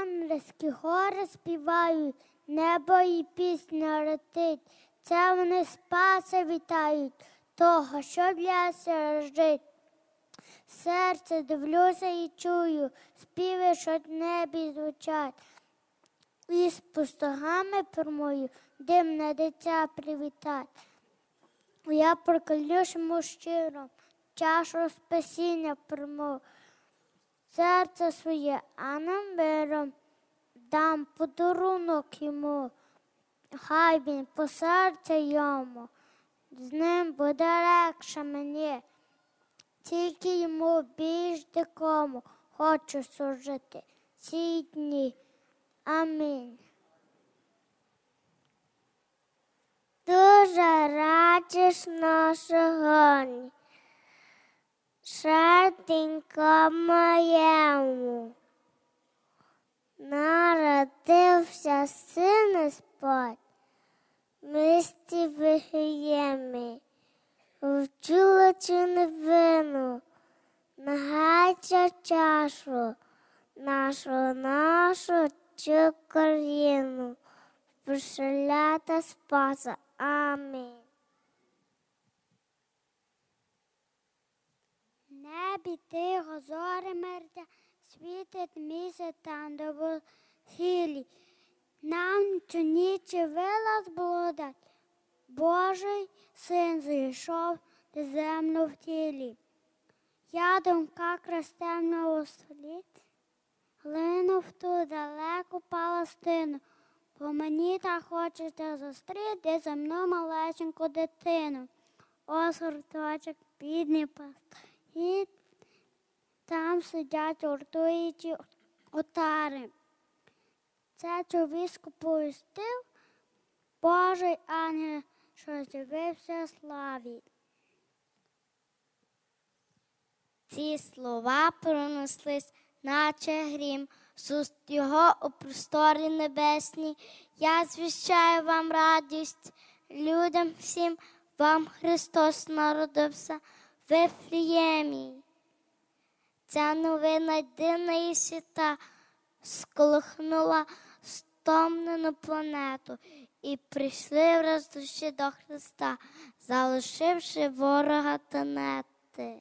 Гомельські гори співають, небо і пісня ротить, це вони спаса вітають того, що для жить. Серце дивлюся і чую, співи, що в небі звучать. І з пустогами промою димне дитя привітать. Я проклюшому щиро, чашу спасіння приму, серце своє, а нам миром дам подарунок йому. Хай він по серцю йому, з ним буде легше мені. Тільки йому більш дикому хочу служити ці дні. Амінь. Дуже радісно сьогодні, серденько моєму. Народився син Господь, мисті вигіємі, вчула цю невину, нагайця чашу, нашу, нашу цю коріну, пошелята спаса. Амінь. Небі тихо зори мерця, світить місяць там до хілі. Нам цю ніч вилаз благодать, Божий син зійшов до землю в тілі. Я думка крестемного слід, глинув ту далеку Палестину, бо мені так хочеться зустріти земну малесеньку дитину. Ось гурточок, бідний пастухи, там сидять ордуючі отари. Це чоловісько повістив Божий ангел, що з'явився славі. Ці слова пронеслись, наче грім, з його у просторі небесній. Я звіщаю вам радість, людям всім, вам Христос народився в Ефліємі. Ця новина дивна і свята сколихнула стомлену планету і прийшли враз душі до Христа, залишивши ворога тенети.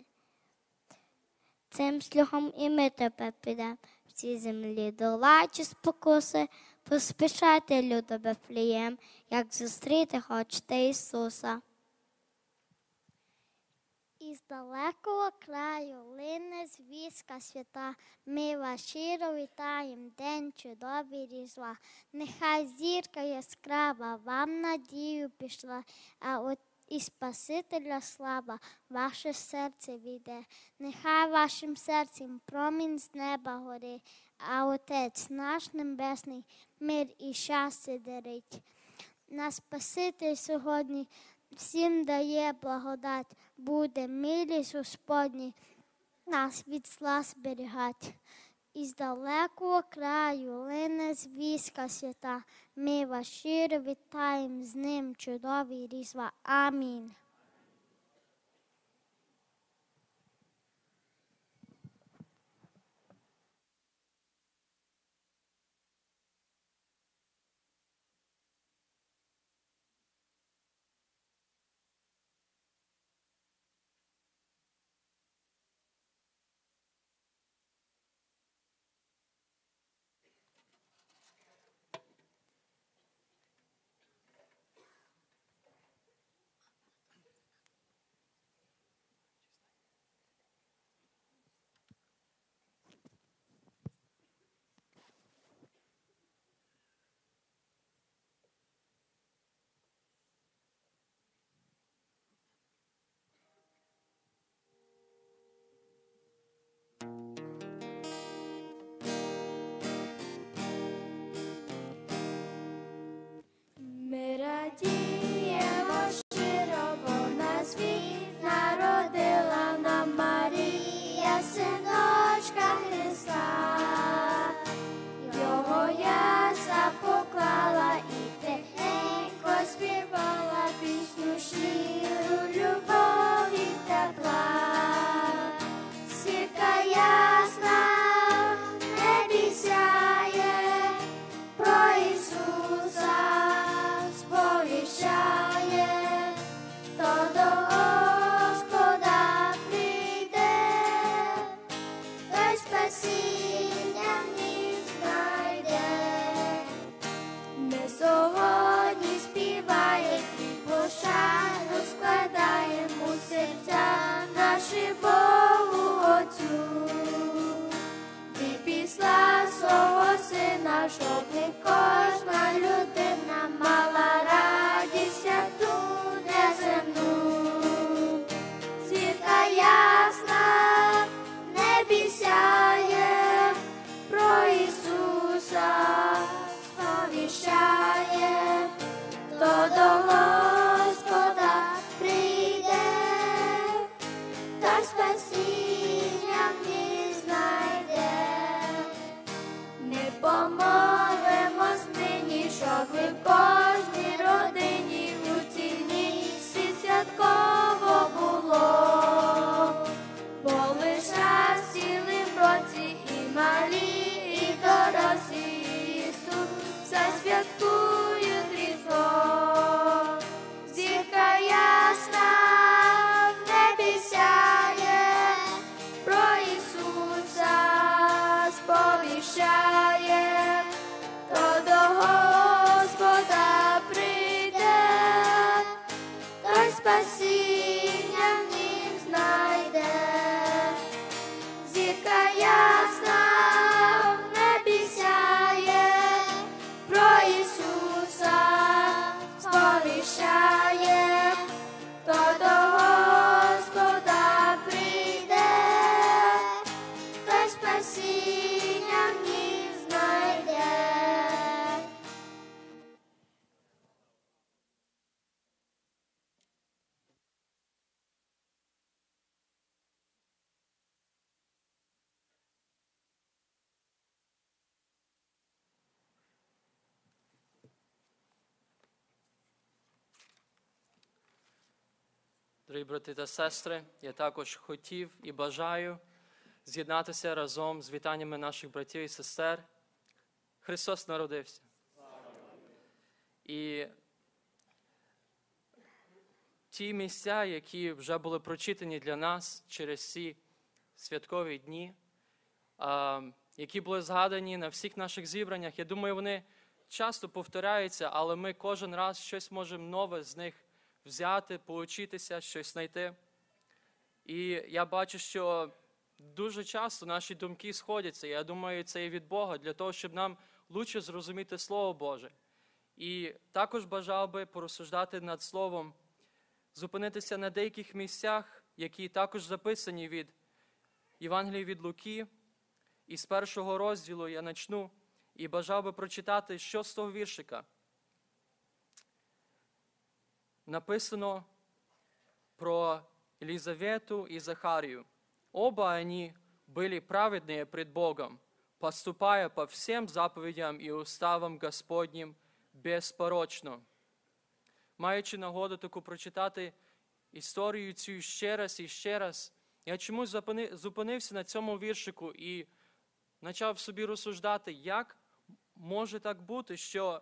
Цим шляхом і ми тепер підемо в цій землі, долаючи спокуси, поспішайте, люто Бефлієм, як зустріти хочете Ісуса. Із далекого краю лине звістка свята, ми вас щиро вітаєм, день чудовий різдва. Нехай зірка яскрава вам надію пішла, а от і Спасителя слава ваше серце війде. Нехай вашим серцем промінь з неба гори, а Отець наш Небесний мир і щастя дарить. На Спаситель сьогодні всім дає благодать, буде милість Господні, нас від зла зберігать. Із далекого краю лине звіска свята, ми вас щиро вітаємо з ним чудові різва. Амінь. Брати та сестри, я також хотів і бажаю з'єднатися разом з вітаннями наших братів і сестер. Христос народився. І ті місця, які вже були прочитані для нас через ці святкові дні, які були згадані на всіх наших зібраннях, я думаю, вони часто повторяються, але ми кожен раз щось можемо нове з них взяти, поучитися, щось знайти. І я бачу, що дуже часто наші думки сходяться. Я думаю, це і від Бога для того, щоб нам лучше зрозуміти Слово Боже. І також бажав би порозсуждати над Словом, зупинитися на деяких місцях, які також записані від Євангелії від Луки. І з першого розділу я почну і бажав би прочитати, що з того віршика. Написано про Елизавету и Захарию. Оба они были праведные пред Богом, поступая по всем заповедям и уставам Господнім безпорочно. Маючи нагоду таку прочитати історію цю ще раз і ще раз, я чомусь зупинився на цьому віршику і почав собі розсуждати, як може так бути, що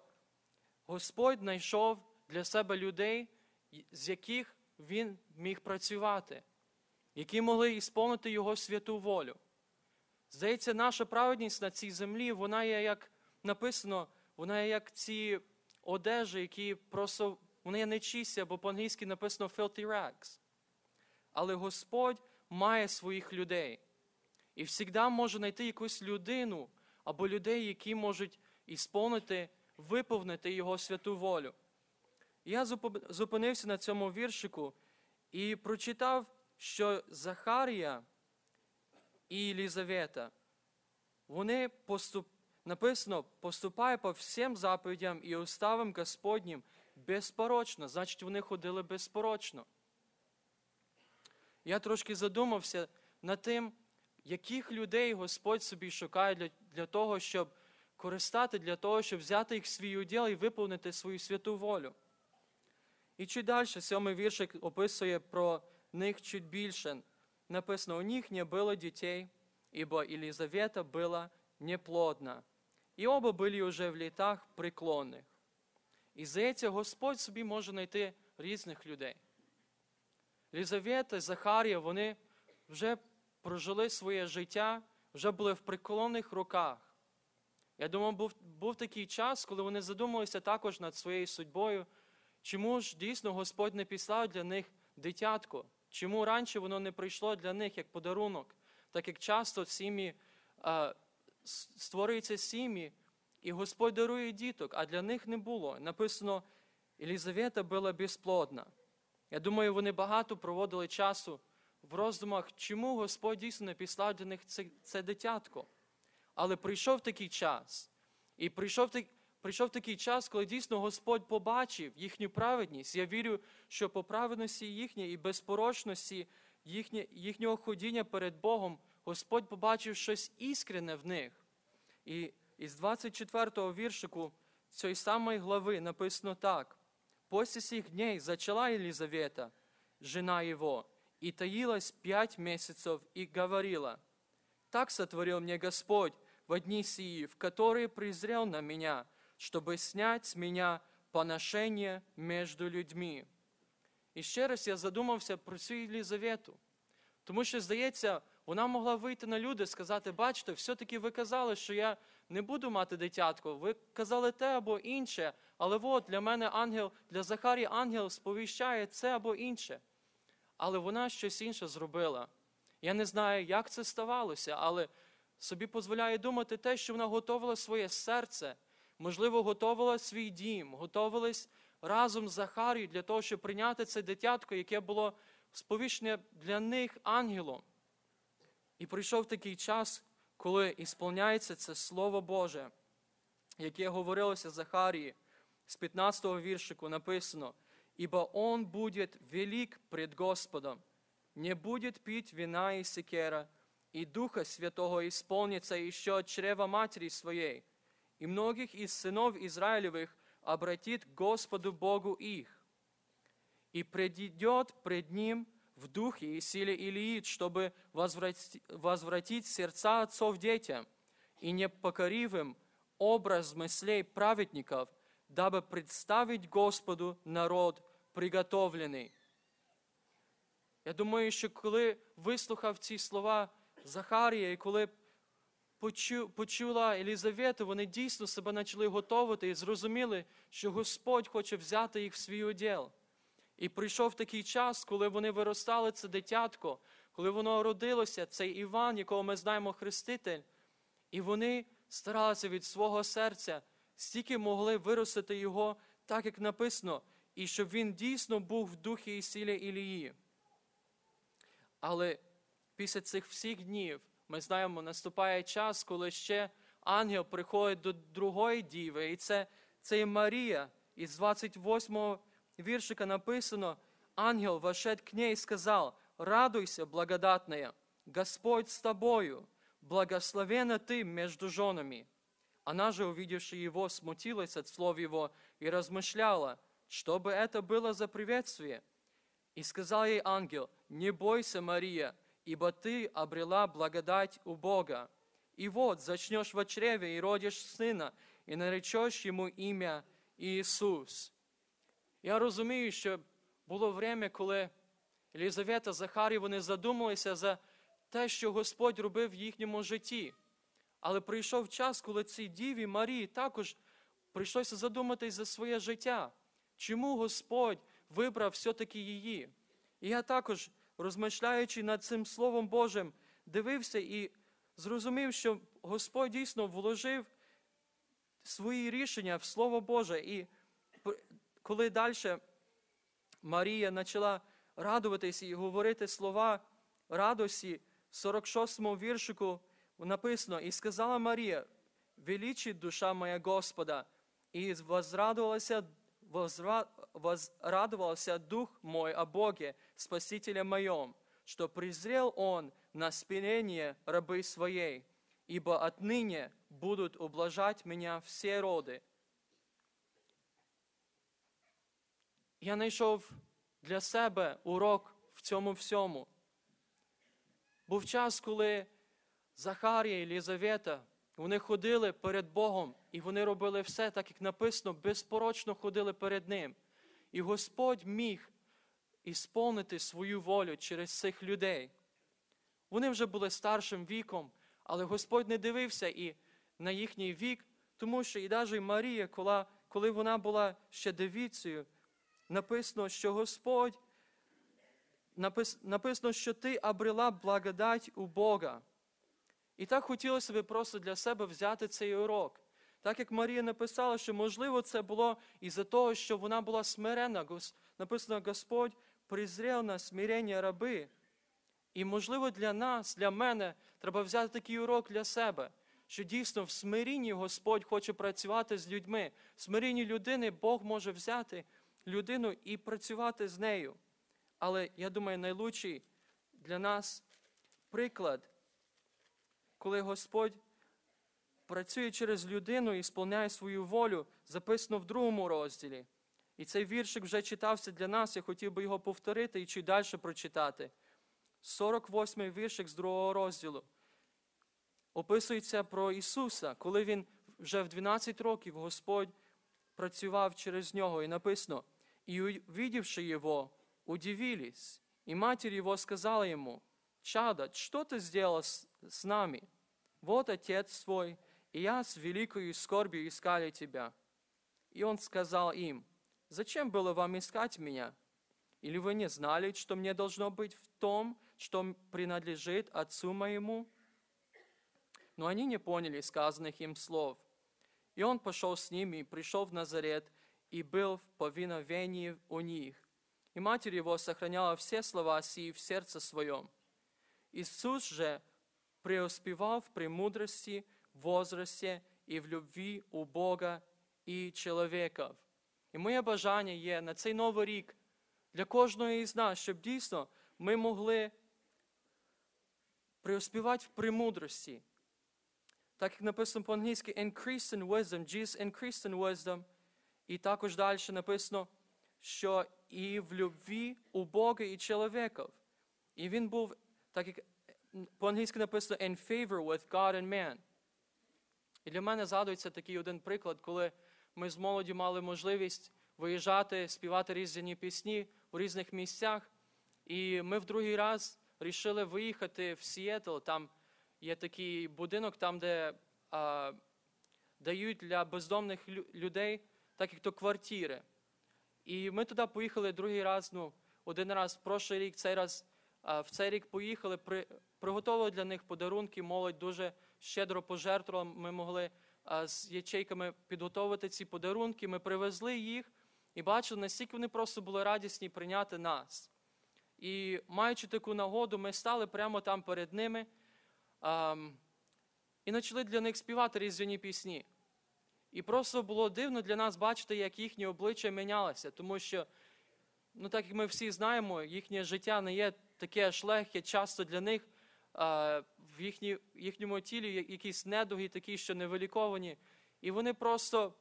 Господь знайшов для себе людей, з яких він міг працювати, які могли ісполнити Його святу волю. Здається, наша праведність на цій землі, вона є, як написано, вона є як ці одежі, які просто вони є нечисті, або по-англійськи написано filthy rags. Але Господь має своїх людей. І завжди може знайти якусь людину або людей, які можуть ісполнити, виповнити Його святу волю. Я зупинився на цьому віршику і прочитав, що Захарія і Єлізавета, вони поступ... написано, поступає по всім заповідям і уставам Господнім безпорочно, значить, вони ходили безпорочно. Я трошки задумався над тим, яких людей Господь собі шукає для, для того, щоб користати, для того, щоб взяти їх свій уділ і виповнити свою святу волю. І чуть далі сьомий віршик описує про них чуть більше. Написано, у них не было детей, ибо Елизавета была неплодна. І оба були вже в літах преклонних. І здається, Господь собі може знайти різних людей. Елізавета і Захарія, вони вже прожили своє життя, вже були в преклонних руках. Я думаю, був, був такий час, коли вони задумалися також над своєю судьбою, чому ж дійсно Господь не післав для них дитятко? Чому раніше воно не прийшло для них як подарунок? Так як часто сім'ї створюються сім'ї, і Господь дарує діток, а для них не було. Написано, Елізавета була безплодна. Я думаю, вони багато проводили часу в роздумах, чому Господь дійсно не післав для них це, це дитятко. Але прийшов такий час, і прийшов, так- прийшов такий час, коли дійсно Господь побачив їхню праведність. Я вірю, що по праведності їхньої і безпорочності їхнє, їхнього ходіння перед Богом Господь побачив щось іскрене в них. І із 24-го віршику цієї самої глави написано так. После сих дней зачала Елизавета, жена его, и таилась пять месяцев, и говорила, «Так сотворил мне Господь в дни сии, в которые презрел на меня, чтобы снять с меня поношение между людьми». І ще раз я задумався про цю Єлізавету. Тому що, здається, вона могла вийти на люди і сказати, бачите, все-таки ви казали, що я не буду мати дитятко. Ви казали те або інше, але от для мене ангел, для Захарії ангел сповіщає це або інше. Але вона щось інше зробила. Я не знаю, як це ставалося, але собі дозволяю думати те, що вона готувала своє серце, можливо, готувала свій дім, готувалась разом з Захарією для того, щоб прийняти це дитятко, яке було сповіщене для них ангелом. І прийшов такий час, коли ісполняється це Слово Боже, яке говорилося Захарії. З 15-го віршику написано, «Ибо он будет велик пред Господом, не будет пить вина и секера, и Духа Святого исполнится еще от чрева матери своей, и многих из сынов Израилевых обратит к Господу Богу их, и предидет пред Ним в духе и силе Илиит, чтобы возврати- возвратить сердца отцов детям, и непокоривым образ мыслей праведников, дабы представить Господу народ приготовлений. Я думаю, що коли вислухав ці слова Захарія, і коли почу, почула Елізавету, вони дійсно себе почали готувати і зрозуміли, що Господь хоче взяти їх в свій уділ. І прийшов такий час, коли вони виростали це дитятко, коли воно родилося, цей Іван, якого ми знаємо хреститель, і вони старалися від свого серця, стільки могли виростити його, так як написано, і щоб він дійсно був в духі і сілі Ілії. Але після цих всіх днів ми знаємо, наступає час, коли ще ангел приходить до другої діви, і це, це і Марія. Із 28 віршика написано, ангел вошед к ней и сказал, «Радуйся, благодатная, Господь с тобою, благословена ты между женами». Она же, увидевши его, смутилась от слов его и размышляла, что бы это было за приветствие. И сказал ей ангел, «Не бойся, Мария, ибо ты обрела благодать у Бога. И вот зачнешь в чреве и родишь сына, и наречешь ему имя Ісус». Я розумію, що було время, коли Елізавета, Захарій, вони задумалися за те, що Господь робив в їхньому житті. Але прийшов час, коли цій діві Марії також прийшлося задуматись за своє життя. Чому Господь вибрав все-таки її? І я також, розмишляючи над цим Словом Божим, дивився і зрозумів, що Господь дійсно вложив свої рішення в Слово Боже. І коли далі Марія почала радуватися і говорити слова радості, в 46-му віршику написано, і сказала Марія, величить душа моя Господа, і возрадувалася, возра- возрадовался дух мой о Боге, Спасителе моем, что презрел Он на смирение рабы своей, ибо отныне будут ублажать меня все роды. Я знайшов для себе урок в цьому всьому. Був час, коли Захарія і Лізавета, вони ходили перед Богом, і вони робили все, так як написано, безпорочно ходили перед Ним. І Господь міг ісполнити свою волю через цих людей. Вони вже були старшим віком, але Господь не дивився і на їхній вік, тому що і навіть Марія, коли, вона була ще девіцею, написано, що Господь напис- написано, що ти обрела благодать у Бога. І так хотілося би просто для себе взяти цей урок. Так як Марія написала, що можливо це було із-за того, що вона була смирена. Написано, Господь презрів на смирення раби. І можливо для нас, для мене, треба взяти такий урок для себе, що дійсно в смирінні Господь хоче працювати з людьми. В смирінні людини Бог може взяти людину і працювати з нею. Але я думаю, найлучший для нас приклад, коли Господь працює через людину і сповняє свою волю, записано в другому розділі. І цей віршик вже читався для нас, я хотів би його повторити і чи далі прочитати. 48-й віршик з другого розділу. Описується про Ісуса, коли Він вже в 12 років Господь працював через нього, і написано, «І увидевши Його, удивились, и матерь Его сказала «Чадо, что ты сделал с, с нами? Вот отец твой, и я с великою скорбью искали тебя». И он сказал им, «Зачем было вам искать меня? Или вы не знали, что мне должно быть в том, что принадлежит отцу моему?» Но они не поняли сказанных им слов. И он пошел с ними и пришел в Назарет, и был в повиновении у них. И матерь его сохраняла все слова сии в сердце своем. Иисус же преуспевал в премудрости, возрасте і в любві у Бога і чоловіків. І моє бажання є на цей новий рік для кожного із нас, щоб дійсно ми могли преуспівати в премудрості. Так як написано по-англійськи increase in wisdom, Jesus increased in wisdom. І також далі написано, що і в любві у Бога і чоловіків. І він був, так як по-англійськи написано in favor with God and man. І для мене згадується такий один приклад, коли ми з молоді мали можливість виїжджати, співати різні пісні у різних місцях. І ми в другий раз вирішили виїхати в Сіетл. Там є такий будинок, там, де а, дають для бездомних людей, так як то квартири. І ми туди поїхали другий раз, ну, один раз в прошлий рік, цей раз а, в цей рік поїхали, при, приготували для них подарунки, молодь дуже щедро пожертвувала. Ми могли з ячейками підготовити ці подарунки. Ми привезли їх і бачили, настільки вони просто були радісні прийняти нас. І маючи таку нагоду, ми стали прямо там перед ними і почали для них співати різдвяні пісні. І просто було дивно для нас бачити, як їхні обличчя мінялися, тому що, ну так як ми всі знаємо, їхнє життя не є таке аж легке, часто для них в їхні, їхньому тілі якісь недуги, такі, що невиліковані. І вони просто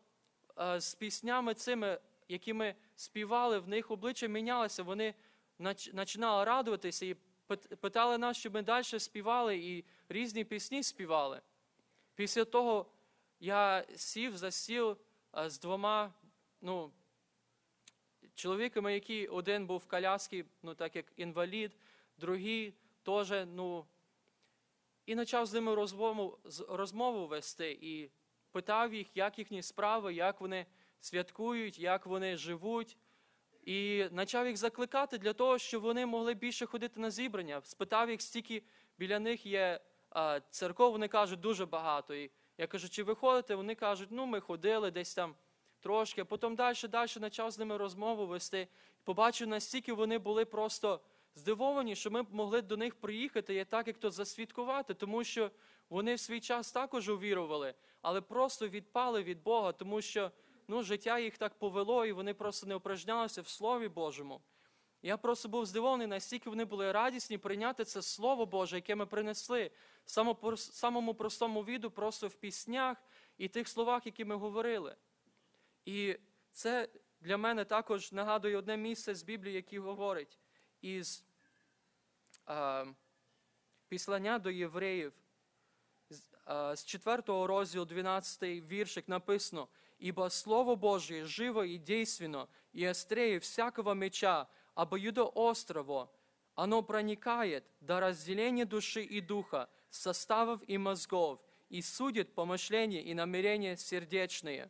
а, з піснями цими, якими співали, в них обличчя мінялися, вони починали радуватися і питали нас, щоб ми далі співали і різні пісні співали. Після того я сів за стіл а, з двома ну, чоловіками, які один був в коляскі, ну, так як інвалід, другий теж, ну, і почав з ними розмову, розмову вести і питав їх, як їхні справи, як вони святкують, як вони живуть. І почав їх закликати для того, щоб вони могли більше ходити на зібрання. Спитав їх, стільки біля них є церков, вони кажуть, дуже багато. І я кажу, чи ви ходите? Вони кажуть, ну ми ходили десь там трошки, а потім далі, далі почав з ними розмову вести. Побачив, настільки вони були просто здивовані, що ми могли до них приїхати і так, як то засвідкувати, тому що вони в свій час також увірували, але просто відпали від Бога, тому що ну, життя їх так повело, і вони просто не упражнялися в Слові Божому. Я просто був здивований, настільки вони були радісні прийняти це Слово Боже, яке ми принесли само- самому простому віду, просто в піснях і тих словах, які ми говорили. І це для мене також нагадує одне місце з Біблії, яке говорить із а, післання до євреїв, з, а, з 4 розділу 12 віршик написано, «Ибо Слово Божие живо и действенно, и острее всякого меча, обоюдоострово, оно проникает до разделения души и духа, составов и мозгов, и судит помышления и намерения сердечные».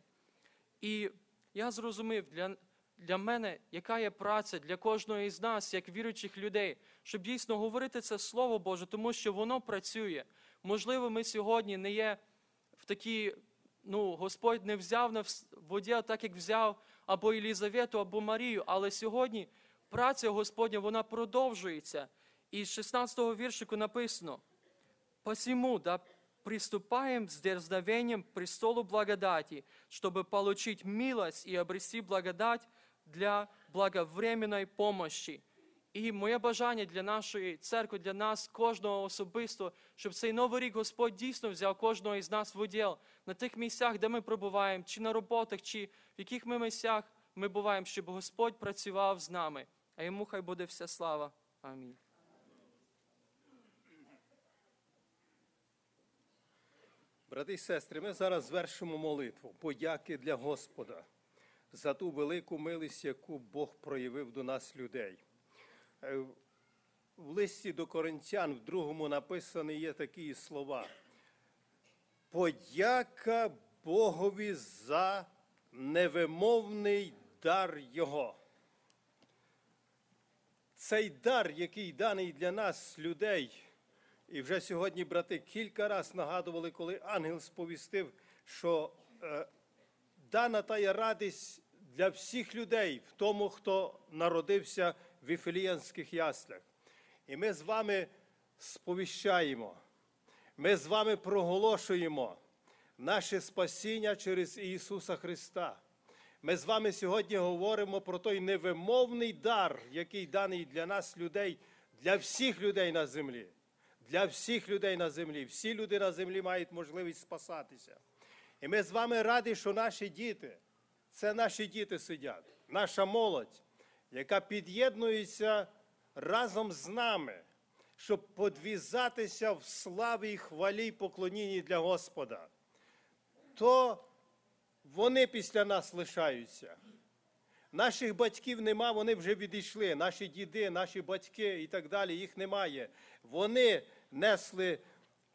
І я зрозумів, для, для мене, яка є праця для кожного із нас, як віруючих людей, щоб дійсно говорити це Слово Боже, тому що воно працює. Можливо, ми сьогодні не є в такій ну, Господь не взяв на воді, так як взяв або Єлізавету, або Марію. Але сьогодні праця Господня вона продовжується. І з 16-го віршику написано: Посему да приступаем с дерзновением престолу благодати, чтобы получить милость и обрести благодать для благовременної помощі. І моє бажання для нашої церкви, для нас, кожного особисто, щоб цей новий рік Господь дійсно взяв кожного із нас в уділ на тих місцях, де ми пробуваємо, чи на роботах, чи в яких ми місцях ми буваємо, щоб Господь працював з нами. А йому хай буде вся слава. Амінь. Брати і сестри, ми зараз звершимо молитву подяки для Господа за ту велику милість, яку Бог проявив до нас людей. Е, В листі до Коринтян в другому написані є такі слова. Подяка Богові за невимовний дар Його. Цей дар, який даний для нас, людей, і вже сьогодні брати кілька разів нагадували, коли ангел сповістив, що е, дана тая радість для всіх людей в тому, хто народився в Віфіліянських яслях. І ми з вами сповіщаємо, ми з вами проголошуємо наше спасіння через Ісуса Христа. Ми з вами сьогодні говоримо про той невимовний дар, який даний для нас, людей, для всіх людей на землі. Для всіх людей на землі. Всі люди на землі мають можливість спасатися. І ми з вами раді, що наші діти, це наші діти сидять, наша молодь, яка під'єднується разом з нами, щоб подвізатися в славі і хвалі й поклонінні для Господа. То вони після нас лишаються. Наших батьків нема, вони вже відійшли. Наші діди, наші батьки і так далі, їх немає. Вони несли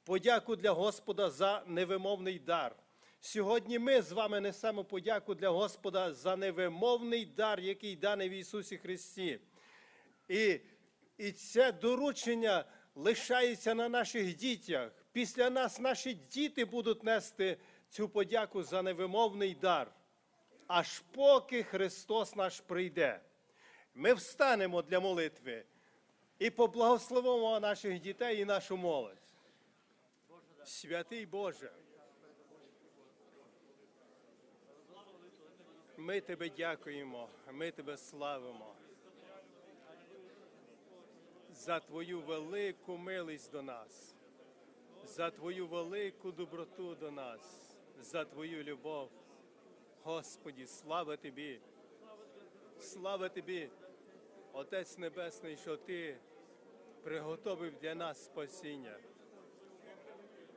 подяку для Господа за невимовний дар. Сьогодні ми з вами несемо подяку для Господа за невимовний дар, який даний в Ісусі Христі. І, і це доручення лишається на наших дітях. Після нас наші діти будуть нести цю подяку за невимовний дар аж поки Христос наш прийде. Ми встанемо для молитви і поблагословимо наших дітей і нашу молодь. Святий Боже. Ми тебе дякуємо, ми тебе славимо за твою велику милість до нас, за твою велику доброту до нас, за твою любов. Господі, слава Тобі, слава Тобі, Отець Небесний, що Ти приготовив для нас спасіння,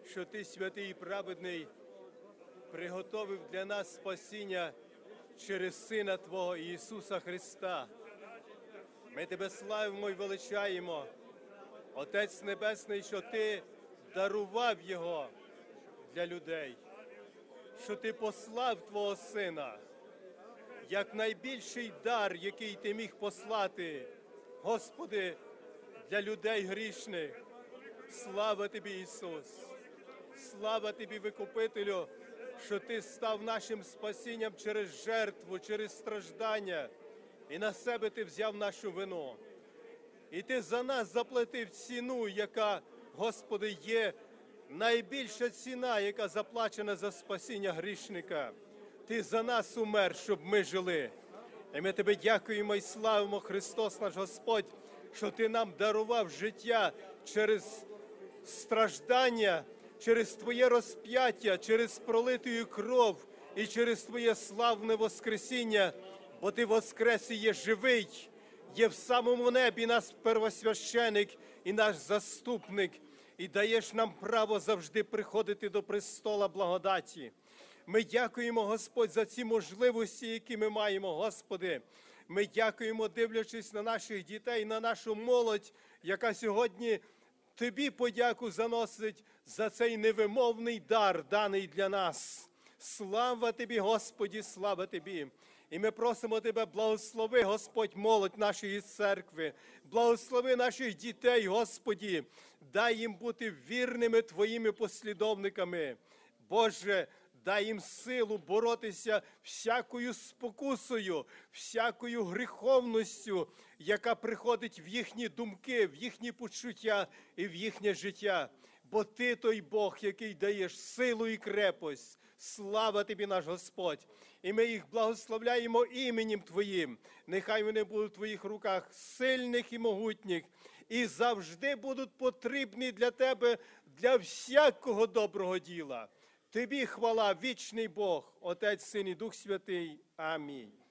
що Ти, святий і праведний, приготовив для нас спасіння через Сина Твого Ісуса Христа. Ми Тебе славимо і величаємо, Отець Небесний, що Ти дарував Його для людей що ти послав Твого Сина, як найбільший дар, який ти міг послати, Господи, для людей грішних. Слава Тобі, Ісус! Слава Тобі, Викупителю, що Ти став нашим спасінням через жертву, через страждання, і на себе Ти взяв нашу вину. І Ти за нас заплатив ціну, яка, Господи, є найбільша ціна, яка заплачена за спасіння грішника. Ти за нас умер, щоб ми жили. І ми тебе дякуємо і славимо, Христос наш Господь, що Ти нам дарував життя через страждання, через Твоє розп'яття, через пролитую кров і через Твоє славне Воскресіння, бо Ти воскрес і є живий, є в самому небі наш первосвященик і наш заступник і даєш нам право завжди приходити до престола благодаті. Ми дякуємо, Господь, за ці можливості, які ми маємо, Господи. Ми дякуємо, дивлячись на наших дітей, на нашу молодь, яка сьогодні Тобі подяку заносить за цей невимовний дар, даний для нас. Слава Тобі, Господі, слава Тобі! І ми просимо Тебе, благослови, Господь, молодь нашої церкви, благослови наших дітей, Господі, дай їм бути вірними Твоїми послідовниками. Боже, дай їм силу боротися всякою спокусою, всякою гріховністю, яка приходить в їхні думки, в їхні почуття і в їхнє життя. Бо ти той Бог, який даєш силу і крепость. Слава тобі, наш Господь! І ми їх благословляємо іменем Твоїм. Нехай вони будуть в Твоїх руках сильних і могутніх, і завжди будуть потрібні для Тебе для всякого доброго діла. Тобі хвала, вічний Бог, Отець, Син і Дух Святий. Амінь.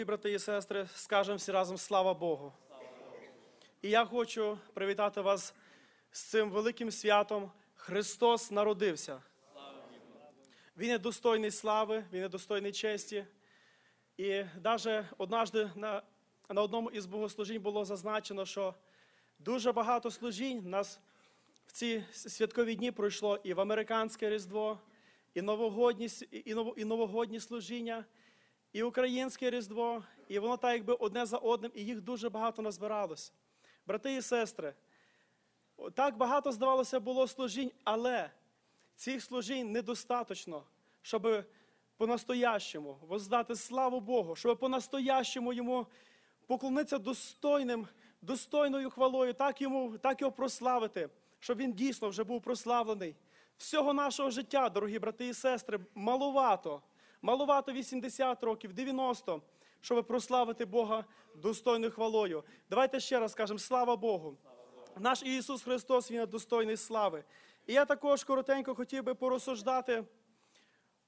Дорогі брати і сестри, скажемо всі разом слава Богу. І я хочу привітати вас з цим великим святом. Христос народився. Він є достойний слави, він є достойний честі. І навіть однажды на, на одному із богослужінь було зазначено, що дуже багато служінь нас в ці святкові дні пройшло і в американське Різдво, і новогодні, і, і новогодні служіння, і українське Різдво, і воно так якби одне за одним, і їх дуже багато назбиралось. Брати і сестри, так багато, здавалося, було служінь, але цих служінь недостаточно, щоб по-настоящему воздати славу Богу, щоб по-настоящему йому поклонитися достойним, достойною хвалою, так, йому, так його прославити, щоб він дійсно вже був прославлений. Всього нашого життя, дорогі брати і сестри, маловато. Маловато 80 років, 90, щоб прославити Бога достойною хвалою. Давайте ще раз скажемо слава Богу. Наш Ісус Христос, Він достойний слави. І я також коротенько хотів би порозсуждати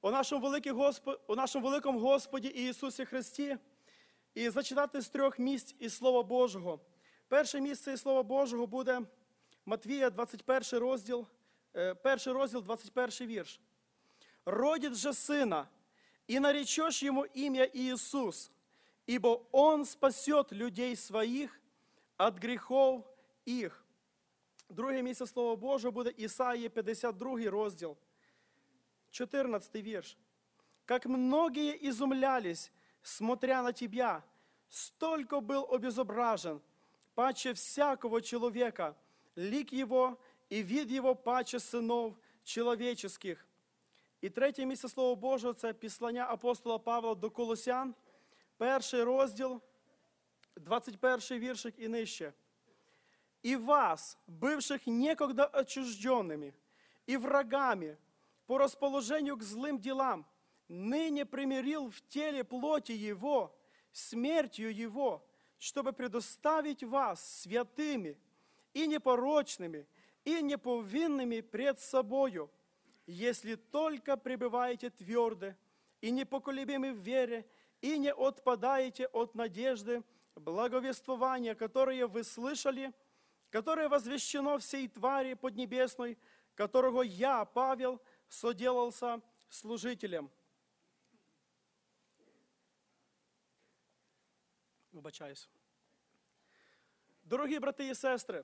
о нашому, великий Госпо- о нашому великому Господі Ісусі Христі і зачитати з трьох місць із Слова Божого. Перше місце із Слова Божого буде Матвія, 21 розділ, е, перший розділ, 21 вірш. «Родит же сына, и наречешь ему имя Иисус, ибо он спасет людей своих от грехов их». Друге місце Слова Божого буде Ісаїя, 52 розділ, 14 вірш. «Как многие изумлялись, смотря на тебя, столько был обезображен, паче всякого человека, лик его и вид его паче сынов человеческих». І третє місце Слова Божого це післання апостола Павла до Колосян, перший розділ, 21 віршик і нижче. «И вас, бывших некогда отчужденными и врагами по расположению к злым делам, ныне примирил в теле плоти Его, смертью Его, чтобы предоставить вас святыми и непорочными, и неповинными пред собою, если только пребываете твердо и непоколебимы в вере, и не отпадаете от надежды, благовествования, которое вы слышали, которое возвещено всей твари поднебесной, которого я, Павел, соделался служителем. Вибачаюсь. Дорогі брати і сестри,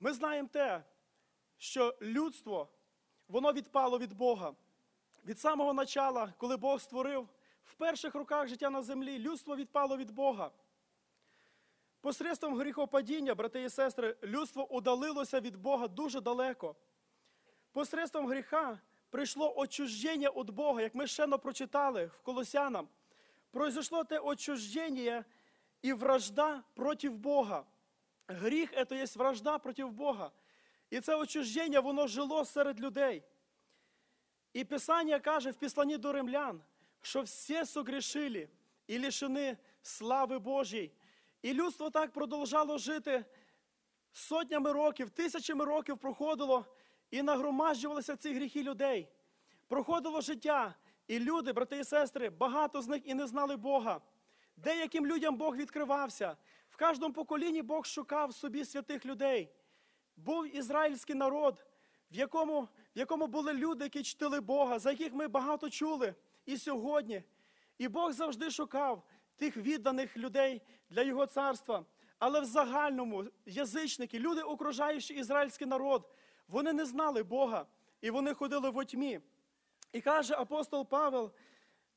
ми знаємо те, що людство, воно відпало від Бога. Від самого начала, коли Бог створив, в перших роках життя на землі, людство відпало від Бога. Посредством гріхопадіння, брати і сестри, людство удалилося від Бога дуже далеко. Посредством гріха прийшло отчуждення від Бога, як ми ще не прочитали в Колосянам. Произошло те отчуждення і вражда проти Бога. Гріх це є вражда проти Бога. І це отчуждення, воно жило серед людей. І Писання каже в післанні до римлян, що всі согрішили і лишені слави Божій. І людство так продовжало жити сотнями років, тисячами років проходило і нагромаджувалися ці гріхи людей. Проходило життя, і люди, брати і сестри, багато з них і не знали Бога. Деяким людям Бог відкривався. В кожному поколінні Бог шукав собі святих людей. Був ізраїльський народ, в якому, в якому були люди, які чтили Бога, за яких ми багато чули і сьогодні. І Бог завжди шукав тих відданих людей для Його царства. Але в загальному язичники, люди, окружаючи ізраїльський народ, вони не знали Бога і вони ходили в тьмі. І каже апостол Павел,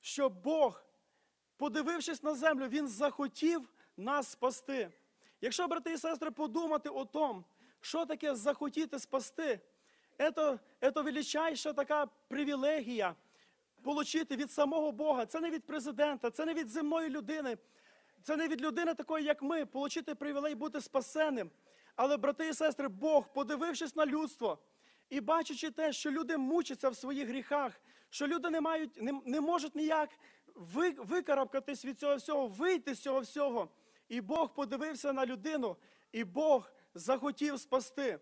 що Бог, подивившись на землю, Він захотів нас спасти. Якщо, брати і сестри, подумати о том, що таке захотіти спасти, це, величайша така привілегія отримати від самого Бога. Це не від президента, це не від земної людини, це не від людини такої, як ми, отримати привілей бути спасеним. Але, брати і сестри, Бог, подивившись на людство і бачачи те, що люди мучаться в своїх гріхах, що люди не мають, не, не можуть ніяк ви, викарабкатись від цього всього, вийти з цього всього. І Бог подивився на людину, і Бог захотів спасти.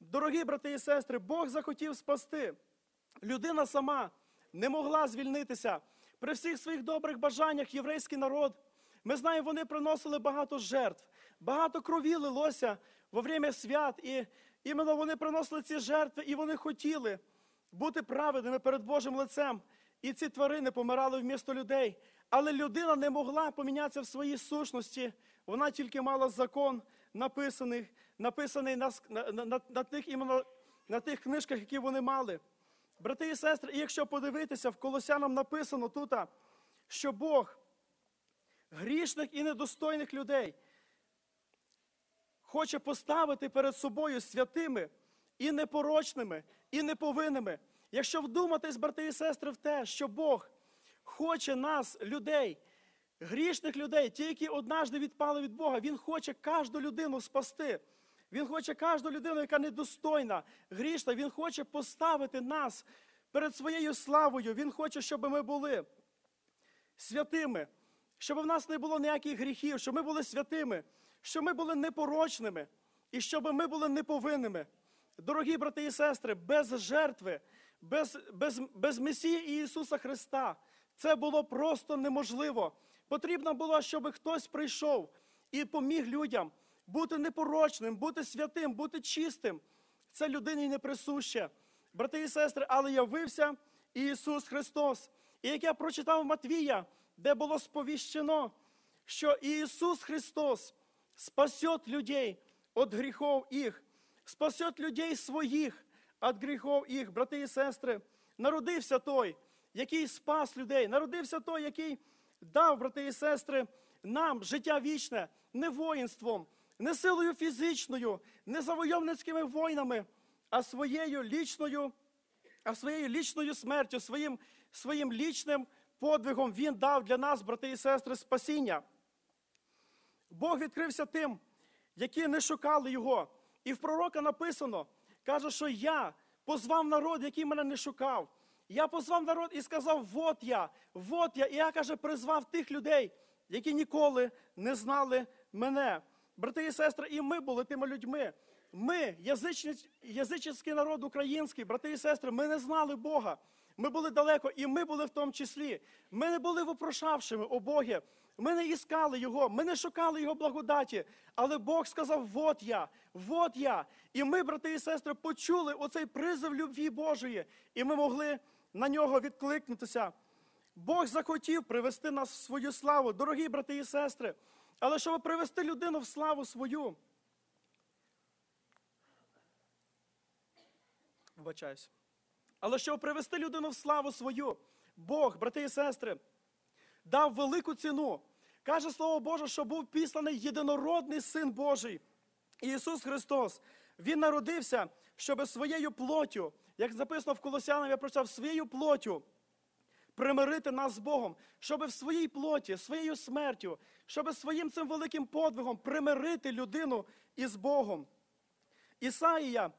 Дорогі брати і сестри, Бог захотів спасти. Людина сама не могла звільнитися. при всіх своїх добрих бажаннях єврейський народ. Ми знаємо, вони приносили багато жертв, багато крові лилося во время свят. І іменно вони приносили ці жертви, і вони хотіли бути праведними перед Божим лицем. І ці тварини помирали вмісто людей. Але людина не могла помінятися в своїй сущності. Вона тільки мала закон написаний, написаний на, на, на, на, тих іменно на тих книжках, які вони мали. Брати і сестри, і якщо подивитися, в Колосянам написано тут, що Бог грішних і недостойних людей хоче поставити перед собою святими і непорочними, і неповинними. Якщо вдуматись, брати і сестри, в те, що Бог хоче нас, людей, грішних людей, ті, які однажды відпали від Бога, Він хоче кожну людину спасти. Він хоче кожну людину, яка недостойна, грішна, Він хоче поставити нас перед своєю славою. Він хоче, щоб ми були святими, щоб в нас не було ніяких гріхів, щоб ми були святими, щоб ми були непорочними і щоб ми були неповинними. Дорогі брати і сестри, без жертви, без, без, без Месії Ісуса Христа це було просто неможливо. Потрібно було, щоб хтось прийшов і поміг людям бути непорочним, бути святим, бути чистим. Це людині не присуще. Брати і сестри, але явився Ісус Христос. І як я прочитав Матвія, де було сповіщено, що Ісус Христос спасет людей від гріхов їх, спасет людей своїх від гріхов їх, брати і сестри. Народився той, який спас людей, народився той, який дав, брати і сестри, нам життя вічне, не воїнством, не силою фізичною, не завойовницькими войнами, а своєю лічною, а своєю лічною смертю, своїм, своїм лічним подвигом Він дав для нас, брати і сестри, спасіння. Бог відкрився тим, які не шукали його. І в пророка написано, каже, що я позвав народ, який мене не шукав. Я позвав народ і сказав: Вот я, вот я. І я каже, призвав тих людей, які ніколи не знали мене. Брати і сестри, і ми були тими людьми. Ми, язичний, народ український, брати і сестри, ми не знали Бога. Ми були далеко, і ми були в тому числі. Ми не були вопрошавшими о Богі. Ми не іскали Його, ми не шукали Його благодаті. Але Бог сказав: Вот я, вот я. І ми, брати і сестри, почули оцей призив любві Божої, і ми могли на нього відкликнутися. Бог захотів привести нас в свою славу, дорогі брати і сестри. Але щоб привести людину в славу свою. Вибачаюсь. Але щоб привести людину в славу свою, Бог, брати і сестри, дав велику ціну. Каже Слово Боже, що був післаний єдинородний Син Божий, Ісус Христос. Він народився, щоб своєю плоттю, як записано в Колосянам, я прочитав, своєю плоттю примирити нас з Богом, щоб в своїй плоті, своєю смертю, щоб своїм цим великим подвигом примирити людину із Богом. Ісаїя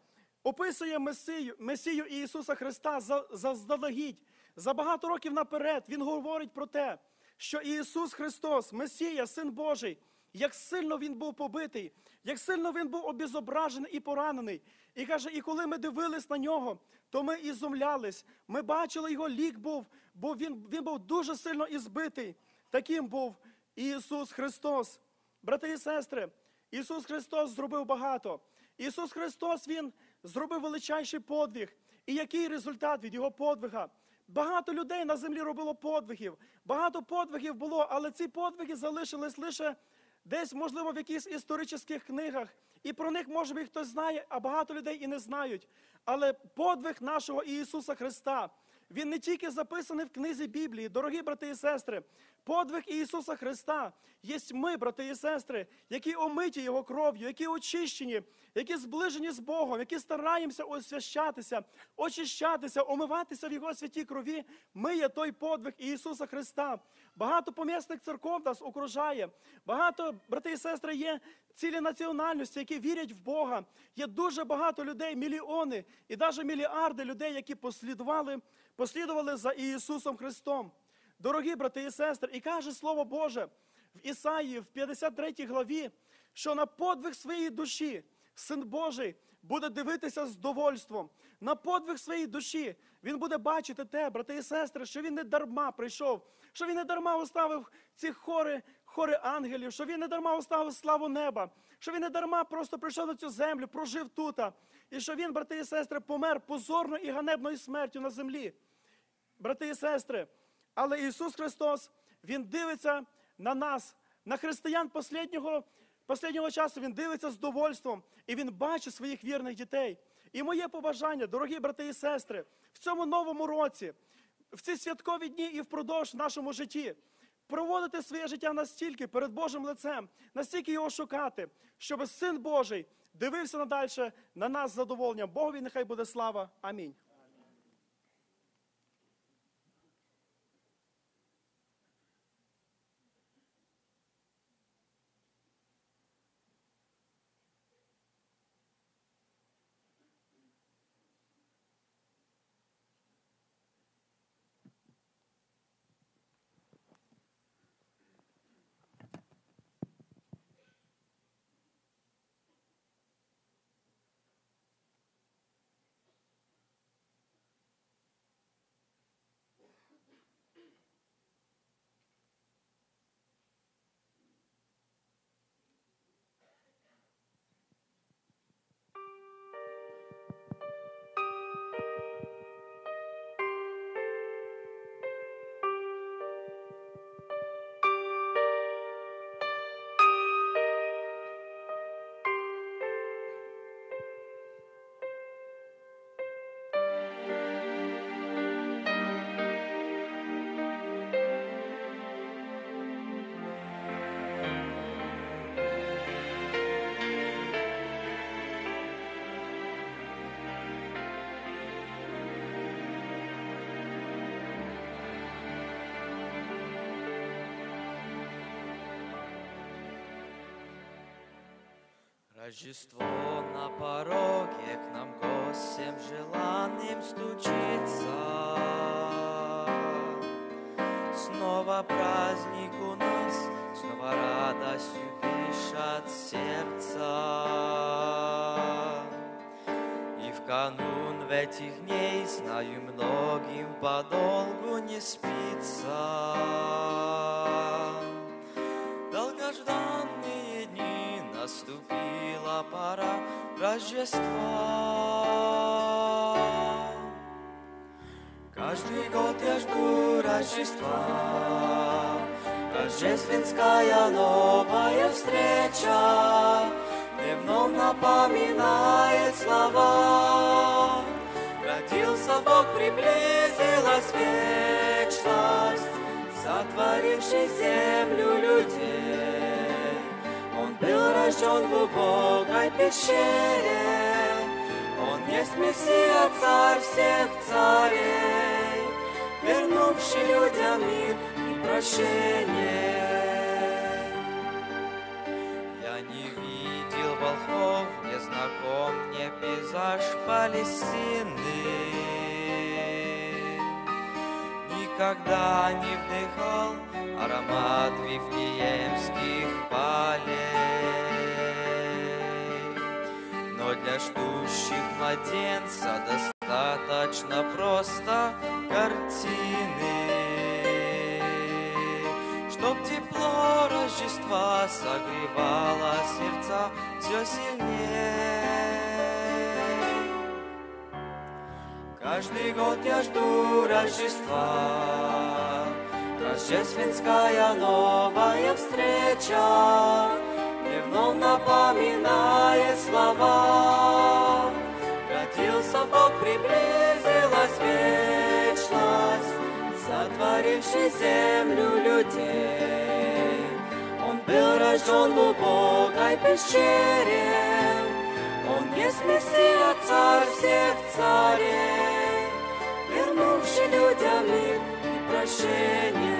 описує Месію, Месію Ісуса Христа за- заздалегідь. За багато років наперед Він говорить про те, що Ісус Христос, Месія, Син Божий, як сильно Він був побитий, як сильно Він був обізображений і поранений. І каже, і коли ми дивились на нього, то ми ізумлялись. Ми бачили його лік був, бо він, він був дуже сильно ізбитий. Таким був Ісус Христос. Брати і сестри, Ісус Христос зробив багато. Ісус Христос Він зробив величайший подвиг. І який результат від Його подвига? Багато людей на землі робило подвигів. Багато подвигів було, але ці подвиги залишились лише десь, можливо, в якихось історичних книгах. І про них, може би, хтось знає, а багато людей і не знають. Але подвиг нашого Ісуса Христа, він не тільки записаний в книзі Біблії, дорогі брати і сестри. Подвиг Ісуса Христа є ми, брати і сестри, які омиті Його кров'ю, які очищені, які зближені з Богом, які стараємося освящатися, очищатися, омиватися в Його святій крові. Ми є той подвиг Ісуса Христа. Багато помісних церков нас окружає. Багато, брати і сестри, є цілі національності, які вірять в Бога. Є дуже багато людей, мільйони і навіть мільярди людей, які послідували, послідували за Ісусом Христом. Дорогі брати і сестри, і каже Слово Боже в Ісаї, в 53 главі, що на подвиг своєї душі Син Божий буде дивитися з довольством на подвиг своєї душі. Він буде бачити те, брати і сестри, що він не дарма прийшов, що він не дарма оставив ці хори, хори ангелів, що він не дарма оставив славу неба, що він не дарма просто прийшов на цю землю, прожив тут. І що він, брати і сестри, помер позорною і ганебною смертю на землі. Брати і сестри, але Ісус Христос, Він дивиться на нас, на християн посліднього, посліднього часу. Він дивиться з довольством і Він бачить своїх вірних дітей. І моє побажання, дорогі брати і сестри, в цьому новому році, в ці святкові дні і впродовж в нашому житті. Проводити своє життя настільки перед Божим лицем, настільки його шукати, щоб Син Божий дивився надальше на нас з задоволенням. Богові нехай буде слава. Амінь. Рождество на пороге к нам гостям желанным стучится. Снова праздник у нас, снова радостью дышат сердца. И в канун в этих дней, знаю, многим подолгу не спится. Рождества. Каждый год я жду Рождества, Рождественская новая встреча Дневном напоминает слова. Родился Бог, приблизилась вечность, Сотворивший землю людей. Он был рожден в убогой пещере, Он есть Мессия, царь всех царей, Вернувший людям мир и прощение. Я не видел волхов, не знаком мне пейзаж Палестины. Никогда не вдыхал аромат вифлеемских полей. Но для ждущих младенца достаточно просто картины. Чтоб тепло Рождества согревало сердца все сильнее. Каждый год я жду Рождества, Рождественская новая встреча, Дневном напоминает слова. Родился Бог, приблизилась вечность, Сотворивший землю людей. Он был рожден в убогой пещере, Он есть Мессия, царь всех царей, Вернувший людям мир и прощение.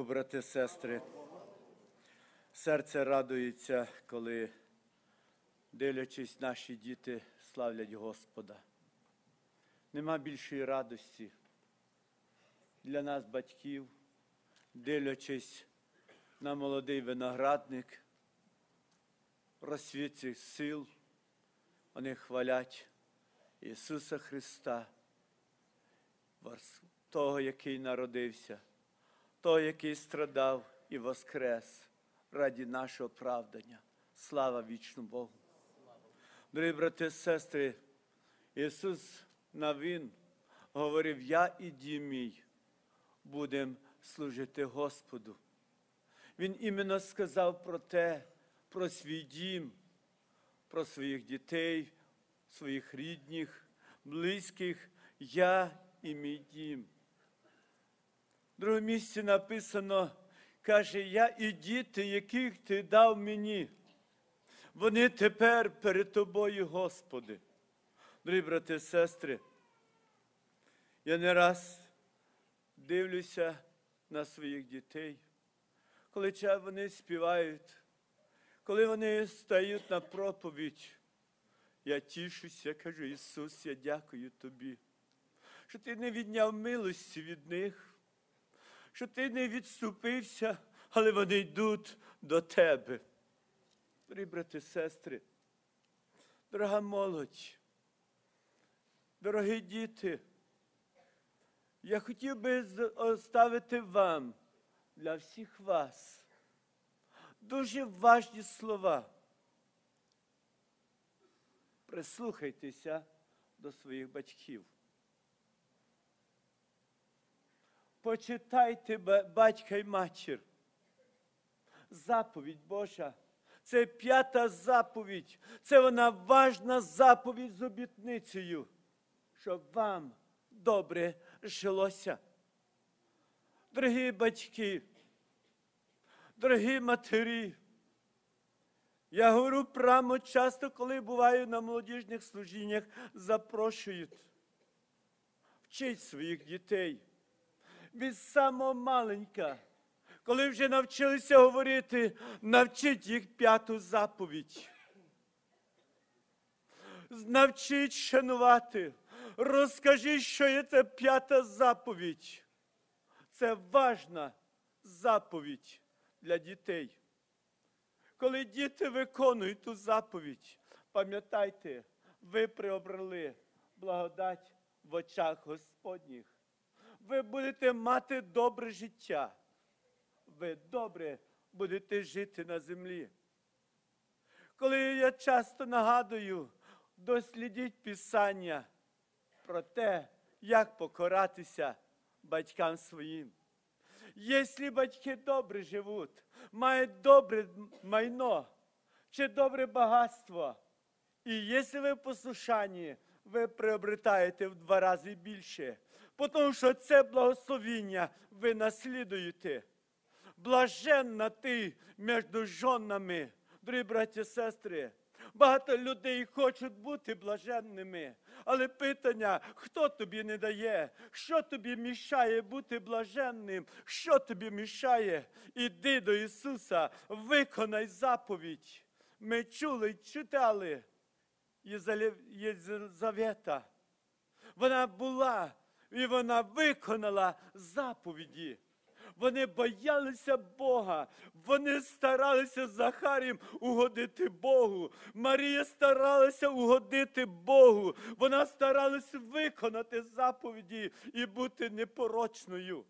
Богу, брати, сестри. Серце радується, коли, дивлячись, наші діти славлять Господа. Нема більшої радості для нас, батьків, дивлячись на молодий виноградник, розсвіт сил, вони хвалять Ісуса Христа, того, який народився той, який страдав і воскрес раді нашого правдання. Слава вічному Богу. Дорогі брати і сестри, Ісус Навін говорив, я і дім мій будемо служити Господу. Він іменно сказав про те, про свій дім, про своїх дітей, своїх рідних, близьких, я і мій дім. В другому місці написано, каже, я і діти, яких ти дав мені. Вони тепер перед тобою, Господи. Дорогі брати і сестри, я не раз дивлюся на своїх дітей, коли вони співають, коли вони стають на проповідь. Я тішуся, кажу, Ісус, я дякую тобі, що ти не відняв милості від них що ти не відступився, але вони йдуть до тебе. Дорогі брати сестри, дорога молодь, дорогі діти, я хотів би оставити вам для всіх вас дуже важні слова. Прислухайтеся до своїх батьків. Почитайте батька і матір. Заповідь Божа. Це п'ята заповідь. Це вона важна заповідь з обітницею, щоб вам добре жилося. Дорогі батьки, дорогі матері, я говорю прямо часто, коли буваю на молодіжних служіннях, запрошують. Вчіть своїх дітей від самого маленька. Коли вже навчилися говорити, навчіть їх п'яту заповідь. Навчіть шанувати. Розкажіть, що є це п'ята заповідь. Це важна заповідь для дітей. Коли діти виконують ту заповідь, пам'ятайте, ви приобрели благодать в очах Господніх. Ви будете мати добре життя. Ви добре будете жити на землі. Коли я часто нагадую, дослідіть Писання про те, як покоратися батькам своїм. Якщо батьки добре живуть, мають добре майно чи добре багатство, і якщо ви в послушанні, ви приобретаєте в два рази більше, тому що це благословіння ви наслідуєте. Блаженна ти між жонами, дорогі браті і сестри. Багато людей хочуть бути блаженними, але питання, хто тобі не дає, що тобі мішає бути блаженним, що тобі мішає? Іди до Ісуса, виконай заповідь. Ми чули, читали Єзавета. Вона була і вона виконала заповіді. Вони боялися Бога, вони старалися Захарієм угодити Богу. Марія старалася угодити Богу. Вона старалася виконати заповіді і бути непорочною.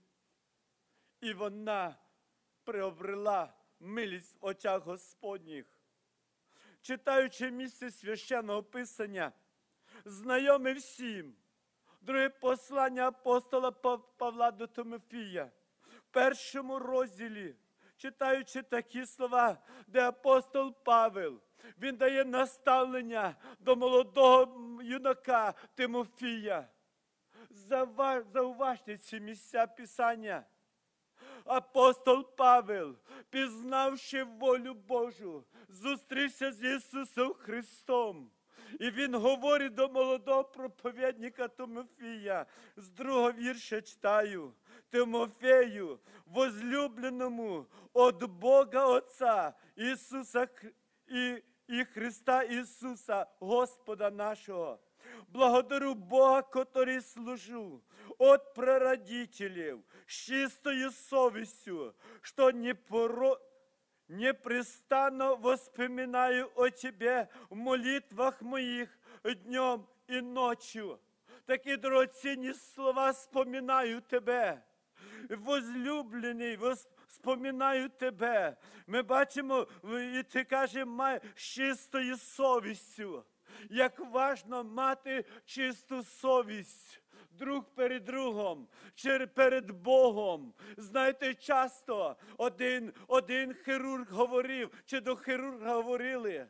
І вона приобрела милість в очах Господніх. Читаючи місце священного писання, знайоме всім, друге послання апостола Павла до Тимофія в першому розділі, читаючи такі слова, де апостол Павел, він дає наставлення до молодого юнака Тимофія. Зауважте ці місця Писання. Апостол Павел, пізнавши волю Божу, зустрівся з Ісусом Христом. І він говорить до молодого проповідника Тимофія. З другого вірша читаю. Тимофею, возлюбленому от Бога Отця Ісуса і, і Христа Ісуса, Господа нашого. Благодарю Бога, который служу от прародителів, з чистою совістю, що не поро... непрестанно воспоминаю о Тебе в молитвах моїх днем і ночью. Такі дорогоцінні слова споминаю Тебе. Возлюблений, вос- споминаю Тебе. Ми бачимо, і ти каже, май чистою совістю. Як важно мати чисту совість. Друг перед другом, чи перед Богом. Знаєте, часто один, один хірург говорив, чи до хірурга говорили.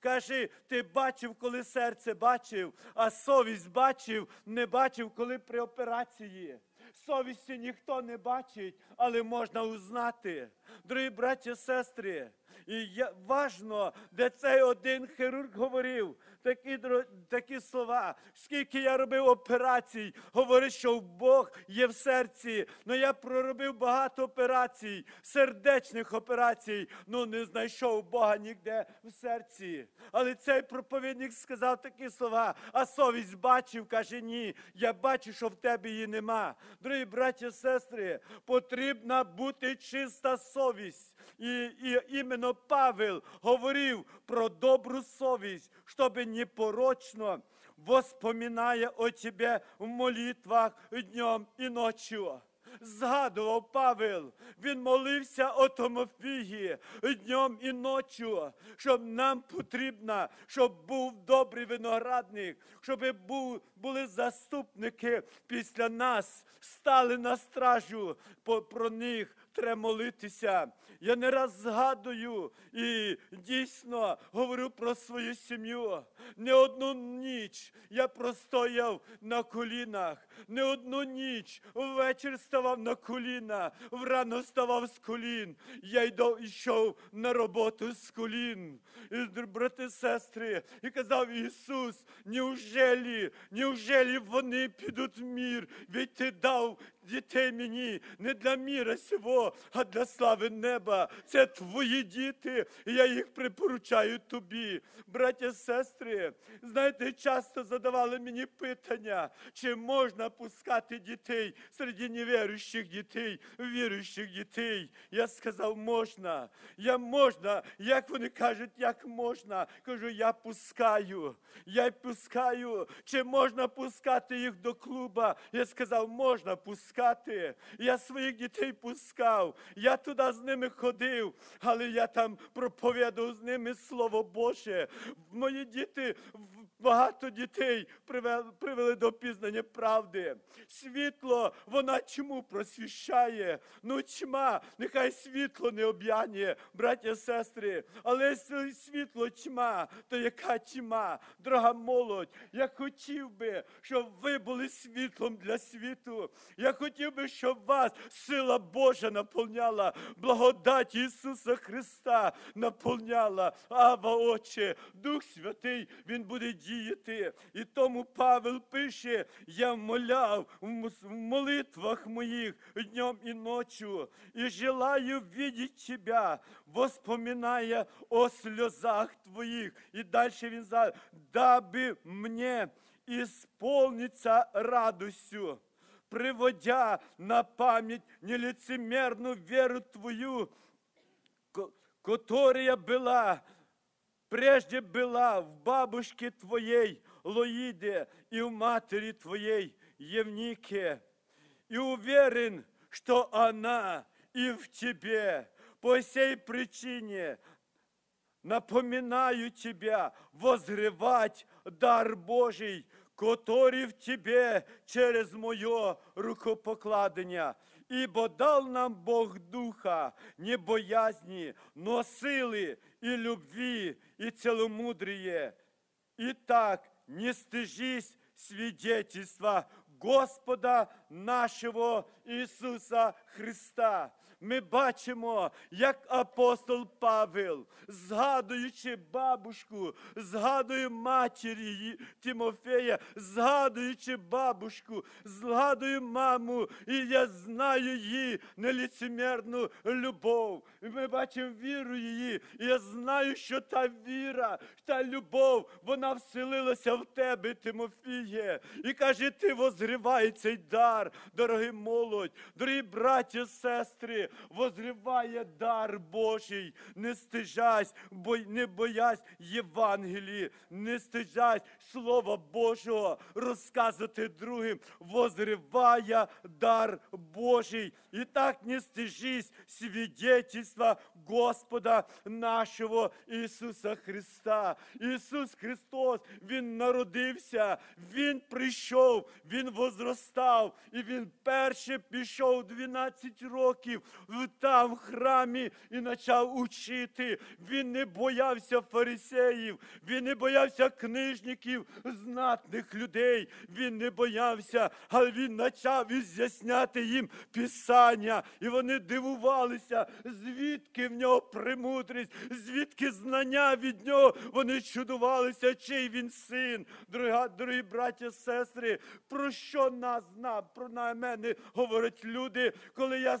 Каже, ти бачив, коли серце бачив, а совість бачив, не бачив, коли при операції. Совісті ніхто не бачить, але можна узнати. Дорогі браті сестри, і важно, де цей один хірург говорив такі, такі слова. Скільки я робив операцій, говорить, що Бог є в серці. Ну я проробив багато операцій, сердечних операцій, ну не знайшов Бога ніде в серці. Але цей проповідник сказав такі слова, а совість бачив, каже, ні, я бачу, що в тебе її нема. Дорогі браті сестри, потрібна бути чиста совість. І, і іменно Павел говорив про добру совість, щоб непорочно воспоминає о тебе в молитвах днем і ночью. Згадував Павел, він молився о Тимофії днем і ночью, щоб нам потрібно, щоб був добрий виноградник, щоб був, були заступники після нас, стали на стражу, про них треба молитися. Я не раз згадую і дійсно говорю про свою сім'ю. Не одну ніч я простояв на колінах, не одну ніч ввечір ставав на коліна, врано ставав з колін. Я йшов на роботу з колін. І, брати, сестри, і казав Ісус, неужели, неужели вони підуть в мір? Ведь ти дав дітей мені не для міра сього, а для слави неба. Це твої діти, і я їх припоручаю тобі. Браття, сестри, знаєте, часто задавали мені питання, чи можна пускати дітей серед невіруючих дітей, віруючих дітей. Я сказав, можна. Я можна. Як вони кажуть, як можна? Кажу, я пускаю. Я пускаю. Чи можна пускати їх до клуба? Я сказав, можна пускати. Я своїх дітей пускав. Я туди з ними ходив, але я там проповідав з ними Слово Боже. Мої діти, багато дітей привели, до пізнання правди. Світло, вона чому просвіщає? Ну, тьма, нехай світло не об'яне, браття, сестри, але світло тьма, то яка тьма? Дорога молодь, я хотів би, щоб ви були світлом для світу. Я хотів би, щоб вас сила Божа наповняла, благодать Ісуса Христа наповняла. Ава, Отче, Дух Святий, Він буде діяти. І тому Павел пише: я моляв в молитвах моїх днем і ночью, і желаю видеть Тебя, воспоминая о сльозах Твоїх. І далі він за даби мне исполниться радостью, приводя на память нелицемерную веру Твою, которая была прежде была в бабушке твоей Лоиде и в матери твоей Евнике. И уверен, что она и в тебе. По сей причине напоминаю тебя возревать дар Божий, который в тебе через мое рукопокладення. Ибо дал нам Бог духа, не боязни, но силы и любви, и целомудрие. Итак, не стыжись свидетельства Господа нашого Ісуса Христа. Ми бачимо, як апостол Павел, згадуючи бабушку, згадує матір Тимофея, згадуючи бабушку, згадує маму, і я знаю її неліцемерну любов. Ми бачимо віру її, і я знаю, що та віра, та любов, вона вселилася в тебе, Тимофіє. І каже, ти возривай цей дар, дорогий молодь, дорогі браті, сестри, возриває дар Божий. Не стижась, бой, не боясь Євангелії, не стижась Слова Божого розказувати другим, возриває дар Божий. І так не стижись свидетельства Господа нашого Ісуса Христа. Ісус Христос, Він народився, Він прийшов, Він возростав, і Він перше пішов 12 років там в храмі і почав учити. Він не боявся фарисеїв, він не боявся книжників, знатних людей. Він не боявся, але він почав із'ясняти їм Писання. І вони дивувалися, звідки в нього премудрість, звідки знання від нього. Вони чудувалися, чий він син. Дорога, дорогі браття, сестри, про що нас зна, про на мене говорять люди, коли я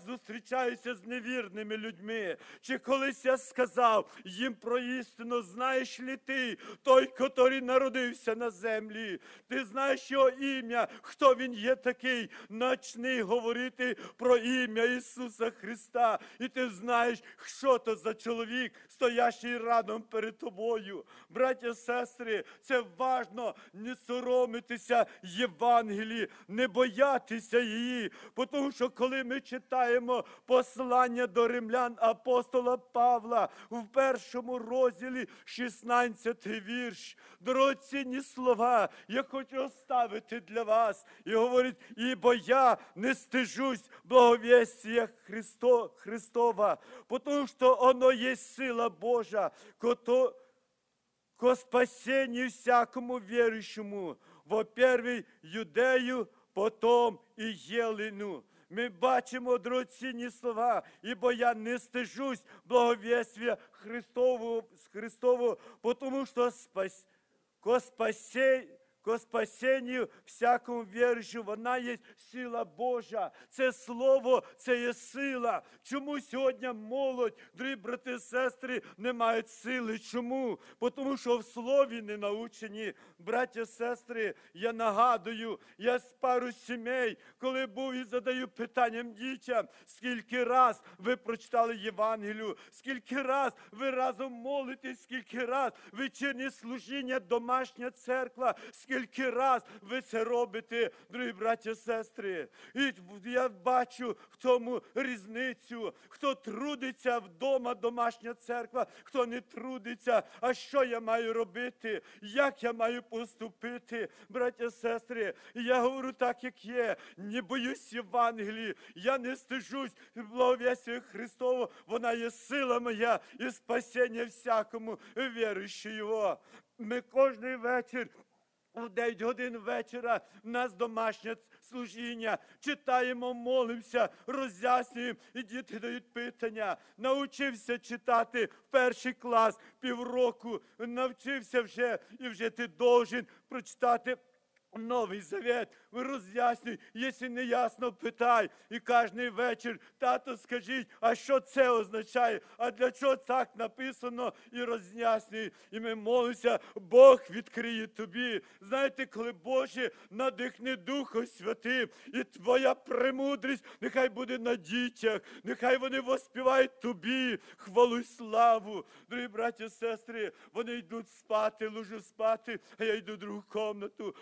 зустрічаюся з невірними людьми. Чи колись я сказав їм про істину, знаєш ли ти, той, котрий народився на землі, ти знаєш його ім'я, хто він є такий, начни говорити про ім'я Ісуса Христа, і ти знаєш, що то за чоловік, стоящий радом перед тобою. Браття, сестри, це важно не соромитися Євангелії, не боятися її. Тому що коли ми читаємо послання до римлян апостола Павла в першому розділі 16 вірш, дорогоцінні слова, я хочу оставити для вас. І говорить, ібо я не стижусь благовестия Христо, Христова, тому що оно є сила Божа, кото, ко спасению всякому верующему, во-первых, юдею, потом і єлену. Ми бачимо дорогоцінні слова, ібо я не стежусь благовествия Христового, Христового, тому що спас, ко, спасе, ко спасенню всякому віруючу, вона є сила Божа. Це слово, це є сила. Чому сьогодні молодь, дорогі брати і сестри, не мають сили? Чому? Тому що в слові не научені. Браття і сестри, я нагадую, я з пару сімей, коли був і задаю питанням дітям, скільки раз ви прочитали Євангелію, скільки раз ви разом молитесь, скільки раз вечірнє служіння, домашня церква, скільки раз ви це робите, дорогі браття і сестри. І я бачу в цьому різницю, хто трудиться вдома, домашня церква, хто не трудиться. А що я маю робити? Як я маю поступити, браття і сестри? Я говорю так, як є. Не боюсь Євангелії, я не стежусь благовістя Христову, вона є сила моя і спасіння всякому віруючи його. Ми кожний вечір. У 9 годин вечора в нас домашнє служіння. Читаємо, молимося, роз'яснюємо, і діти дають питання. Научився читати перший клас півроку, навчився вже, і вже ти должен прочитати Новий завет, роз'яснюй, якщо не ясно, питай. І кожний вечір, тато, скажіть, а що це означає? А для чого так написано і роз'яснюй. І ми молимося, Бог відкриє тобі. Знаєте, коли Боже надихне Духом Святим, і твоя премудрість нехай буде на дітях, нехай вони воспівають тобі хвалу й славу. Дорогі браті сестри, вони йдуть спати, лужу спати, а я йду в другу комнату.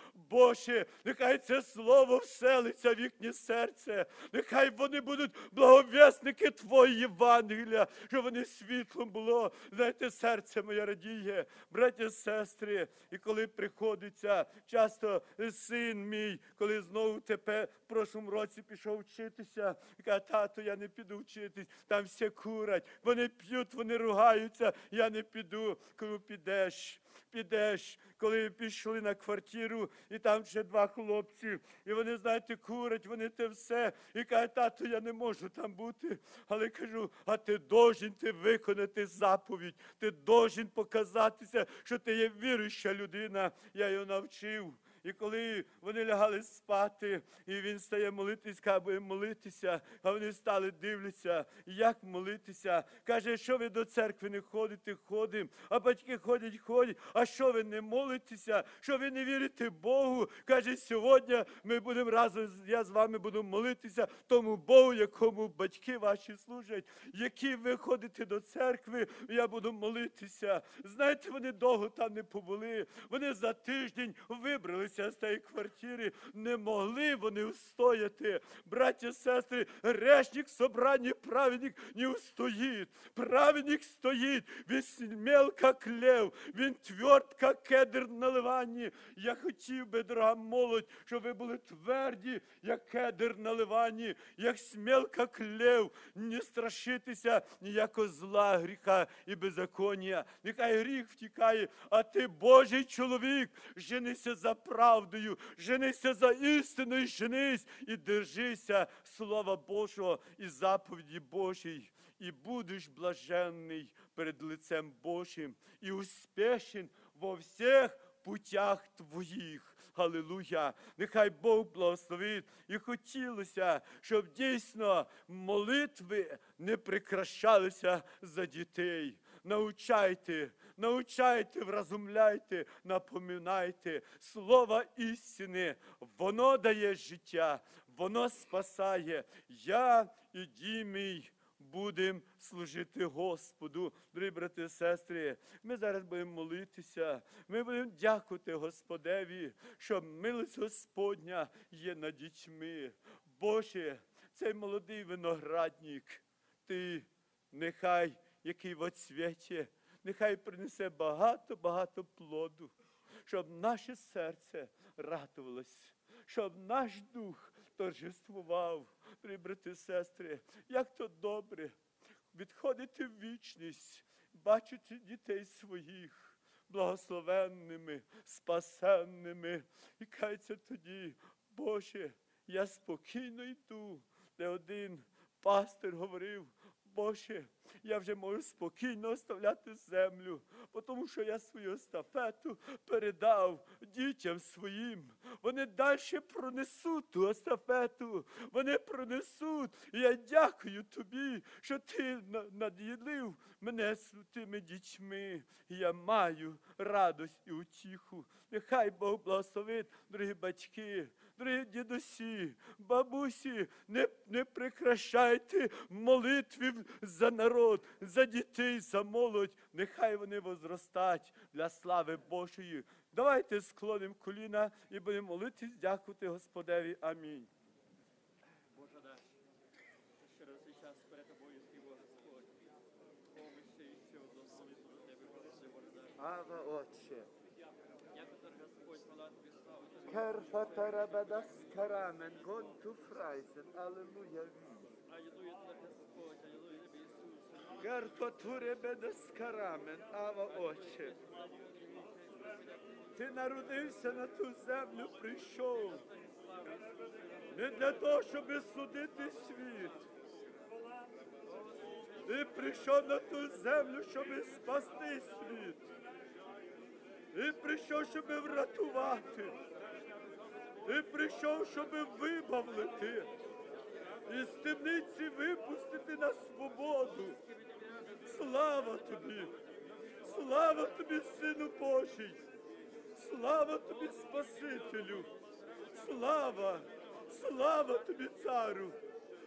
Боже, нехай це слово вселиться в їхнє серце. Нехай вони будуть благовісники Твої Євангелія, щоб вони світлом було. Знаєте, серце моє радіє, браті і сестри. І коли приходиться, часто син мій, коли знову тепер в прошлому році пішов вчитися, і каже, тато, я не піду вчитись, там всі курять, вони п'ють, вони ругаються, я не піду. Кажу, підеш. Підеш, коли пішли на квартиру, і там ще два хлопці, і вони, знаєте, курять, вони те все. І каже, тато, я не можу там бути. Але кажу, а ти должен ти виконати заповідь, ти должен показатися, що ти є віруюча людина. Я його навчив. І коли вони лягали спати, і він стає молитись, каже, молитися, а вони стали дивляться, як молитися. Каже, що ви до церкви не ходите, ходимо, а батьки ходять, ходять. А що ви не молитеся? Що ви не вірите Богу? Каже, сьогодні ми будемо разом, я з вами буду молитися тому Богу, якому батьки ваші служать, які ви ходите до церкви, я буду молитися. Знаєте, вони довго там не побули. Вони за тиждень вибралися з тієї квартири, не могли вони устояти. Браті, сестри, решник собрання праведник не устоїть. Праведник стоїть, він смел, як лев, він тверд, як кедр на ливанні. Я хотів би, дорога молодь, щоб ви були тверді, як кедр на ливанні, як смел, як лев, не страшитися ніякого зла, гріха і беззаконня. Нехай гріх втікає, а ти, Божий чоловік, женися за правдою, женися за істиною, женись і держися Слова Божого і заповіді Божій. І будеш блаженний перед лицем Божим і успішен во всіх путях твоїх. Аллилуйя! Нехай Бог благословить. І хотілося, щоб дійсно молитви не прикращалися за дітей. Научайте, научайте, вразумляйте, напоминайте слово істини. Воно дає життя, воно спасає. Я і дім будемо служити Господу. Дорогі брати і сестри, ми зараз будемо молитися. Ми будемо дякувати Господеві, що милость Господня є над дітьми. Боже, цей молодий виноградник, ти нехай, який в оцвіті, нехай принесе багато-багато плоду, щоб наше серце радувалось, щоб наш дух торжествував. Брати і сестри, як то добре відходити в вічність, бачити дітей своїх благословенними, спасенними. І кається тоді, Боже, я спокійно йду, де один пастир говорив. Боже, я вже можу спокійно оставляти землю, тому що я свою естафету передав дітям своїм. Вони далі пронесуть ту естафету. Вони пронесуть. І я дякую тобі, що ти на- наділив мене з тими дітьми. І я маю радость і утіху. Нехай Бог благословить, дорогі батьки, дорогі дідусі, бабусі, не, не прекращайте молитвів за народ, за дітей, за молодь. Нехай вони возростать для слави Божої. Давайте склонимо коліна і будемо молитись, дякувати Господеві. Амінь. Боже наш, ще раз і час перед тобою співо Господь. Помище і ще одно молитву до тебе, Боже, Боже наш. Ава, Отче. Дякую, Господь, хвала тобі, слава тобі. Керфа тарабедас карамен, гонту фрайсен, алелуя тобі, Господь, алілуя тобі, Ісус. Керфа туребедас карамен, ава, Отче. Ти народився на ту землю, прийшов. Не для того, щоб судити світ. Ти прийшов на ту землю, щоб спасти світ. Ти прийшов, щоб врятувати. Ти прийшов, щоб вибавити. Із темниці випустити на свободу. Слава тобі! Слава тобі, Сину Божий! Слава тобі, Спасителю! Слава! Слава тобі, царю!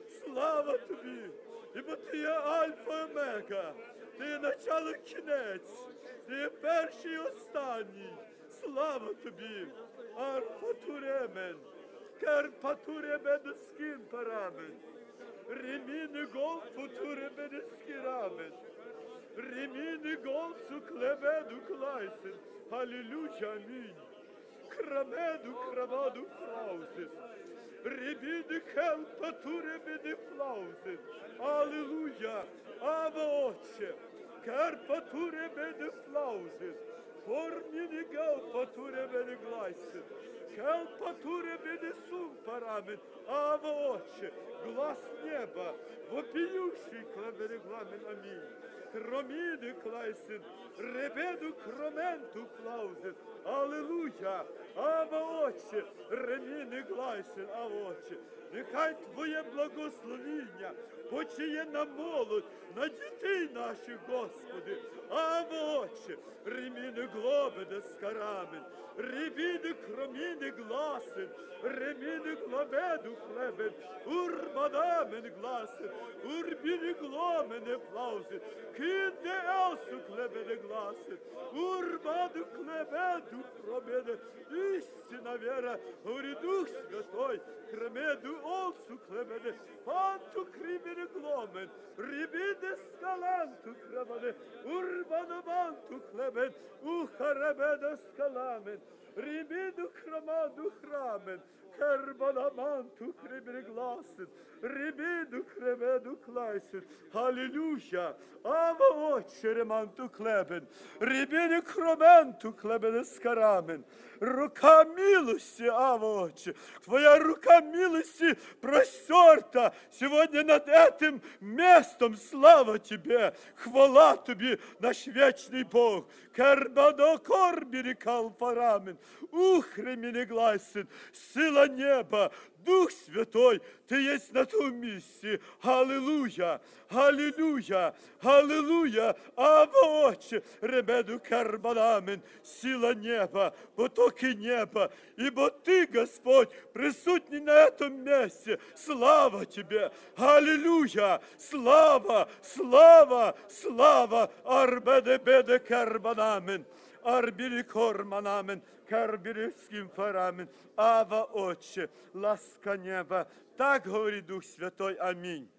Слава тобі! Ібо ти є Альфа Омега, ти є начало кінець, ти є перший і останній. Слава тобі! Арпатуремен, Карпатуремен скин парамен, Реміни гол футуремен скірамен, Реміни гол суклебеду клайсен, Алілуя, амінь. Крамеду, крамаду, фраузен. Ребіди хелпа туребіди флаузен. Алілуя! Ава Отче! Карпа туребіди флаузен. Форміни гелпа туребіди глайсен. Хелпа туребіди сум парамен. Ава Отче! Глас неба! Вопиющий клабери гламен. Амінь. Кроміди клайсен, ребеду кроменту клаузен. Аллилуйя! Ава Отче, реміни глайсен, а Отче. Нехай Твоє благословіння почиє на молодь, на дітей наших, Господи. Ава Отче, реміни глобеде скарамен, ребіни кроміни гласен, реміни глобеду хлебен, урбанамен гласен, урбіни гломене флаузен, киде елсу клебене гласен, урбаду клебеду промене, істина вера, говори Дух Святой, кремеду олсу клебене, панту кримене гломен, рибіде скаланту кремене, урбану Kurbanı ban tuklamen, uharabe doskalamen, ribi dukrama duhramen, kerbana man tukri bir glasit, рибіду кремеду клайсен. Алілюя! Ава отче реманту клебен, рибіду кроменту клебен скарамен. Рука милости, Ава отче, твоя рука милости простерта сегодня над этим местом. Слава тебе, хвала тебе, наш вечный Бог. Карбадо корбери калфарамен, ухремени гласен, сила неба, Дух Святой, Ты есть на том месте. Аллилуйя, аллилуйя, аллилуйя. Ава Отче, ребеду карбаламен, сила неба, потоки неба. Ибо Ты, Господь, присутний на этом месте. Слава Тебе, аллилуйя, слава, слава, слава. Арбеде беде карбаламен. Арбіри корманамен, карбірівським фарамен, Ава Отче, ласка неба. Так говорит Дух Святой, аминь.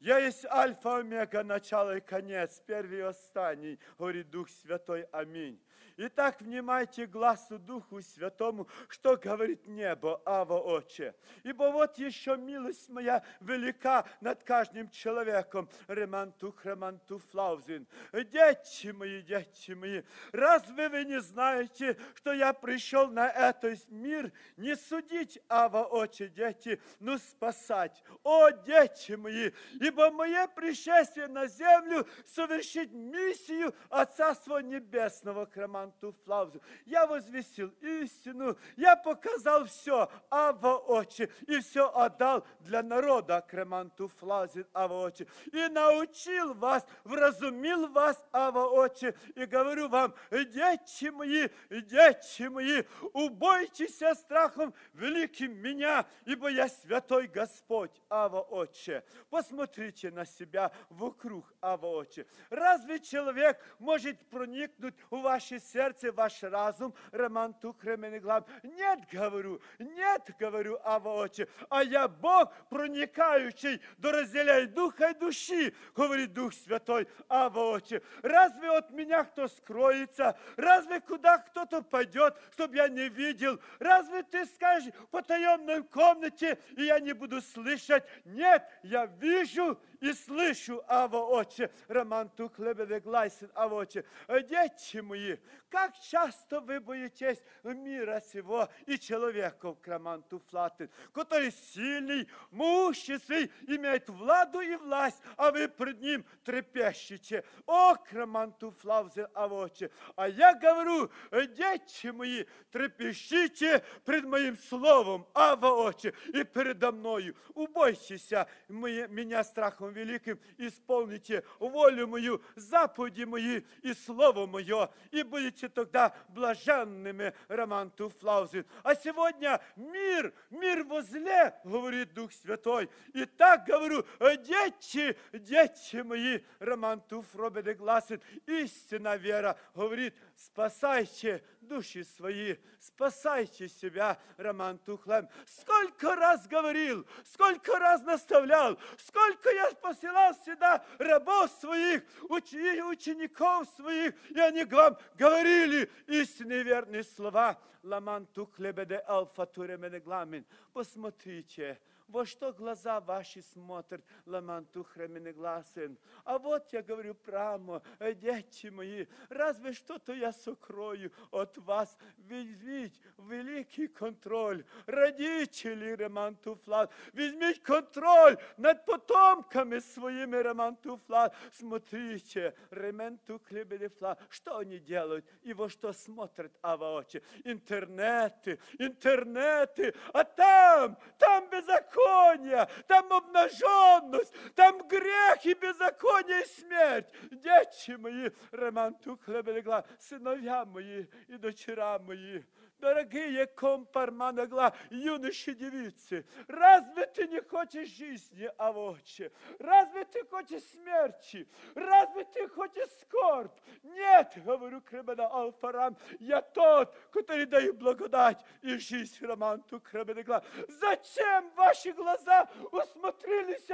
Я есть Альфа, Омега, начало и конец, первый и останний, говорит Дух Святой, аминь. Итак, внимайте глазу Духу Святому, что говорит небо, Ава Отче. Ибо вот еще милость моя велика над каждым человеком. Реманту, хреманту, флаузин. Дети мои, дети мои, разве вы не знаете, что я пришел на этот мир не судить, Ава Отче, дети, но спасать? О, дети мои, ибо мое пришествие на землю совершить миссию от Царства Небесного, хреманту, реманту флавзу. Я возвестил истину, я показал все, Ава очи, и все отдал для народа к реманту флазин, Ава очи. И научил вас, вразумил вас, Ава очи, и говорю вам, дети мои, дети мои, убойтесь страхом великим меня, ибо я святой Господь, Ава Отче. Посмотрите на себя вокруг, Ава Отче. Разве человек может проникнуть в ваше сердце, в ваш разум, Роман Тухременный глав? Нет, говорю, нет, говорю, Ава Отче. А я Бог, проникающий до разделяй духа и души, говорит Дух Святой, Ава Отче. Разве от меня кто скроется? Разве куда кто-то пойдет, чтобы я не видел? Разве ты скажешь в потаенной комнате, и я не буду слышать? Нет, я вижу и слышу, Ава Отче, Роман Тухлебеде Глайсен, Ава Отче. Дети мои, как часто вы боитесь мира сего и человеков, Роман Туфлатин, который сильный, могущественный, имеет владу и власть, а вы пред ним трепещете. О, Роман Туфлавзе, Ава Отче. А я говорю, дети мои, трепещите пред моим словом, Ава Отче, и передо мною. Убойтесь меня страхом великим, исполните волю мою, заповеди мои и слово мое, и будете тогда блаженными, Роман Туфлаузен. А сегодня мир, мир возле, говорит Дух Святой. И так говорю, дети, дети мои, Роман Туфробеде гласит, истинная вера, говорит, спасайте души свои, спасайте себя, Роман Тухлем. Сколько раз говорил, сколько раз наставлял, сколько я посылал сюда рабов своих, учи- учеников своих, и они вам говорили истинные верные слова. Ламан Тухлебеде Алфатуре Менегламин. Посмотрите, во что глаза ваши смотрят, ламанту гласен. А вот я говорю прямо, э, дети мои, разве что-то я сокрою от вас, ведь великий контроль, родители реманту флаг, возьмите контроль над потомками своими реманту флаг. Смотрите, ременту клебели флаг, что они делают и во что смотрят ава очи. Интернеты, интернеты, а там, там беззаконие, там обнаженность, там грех и беззаконие и смерть. Дети мои, реманту клебелегла, сыновья мои и дочера мои, Дорогие компарманагла, юноши девицы, разве ты не хочешь жизни, авоче? Разве ты хочешь смерти? Разве ты хочешь скорбь? Нет, говорю Кремена Алфарам, я тот, который дает благодать и жизнь Романту Кременегла. Зачем ваши глаза усмотрелись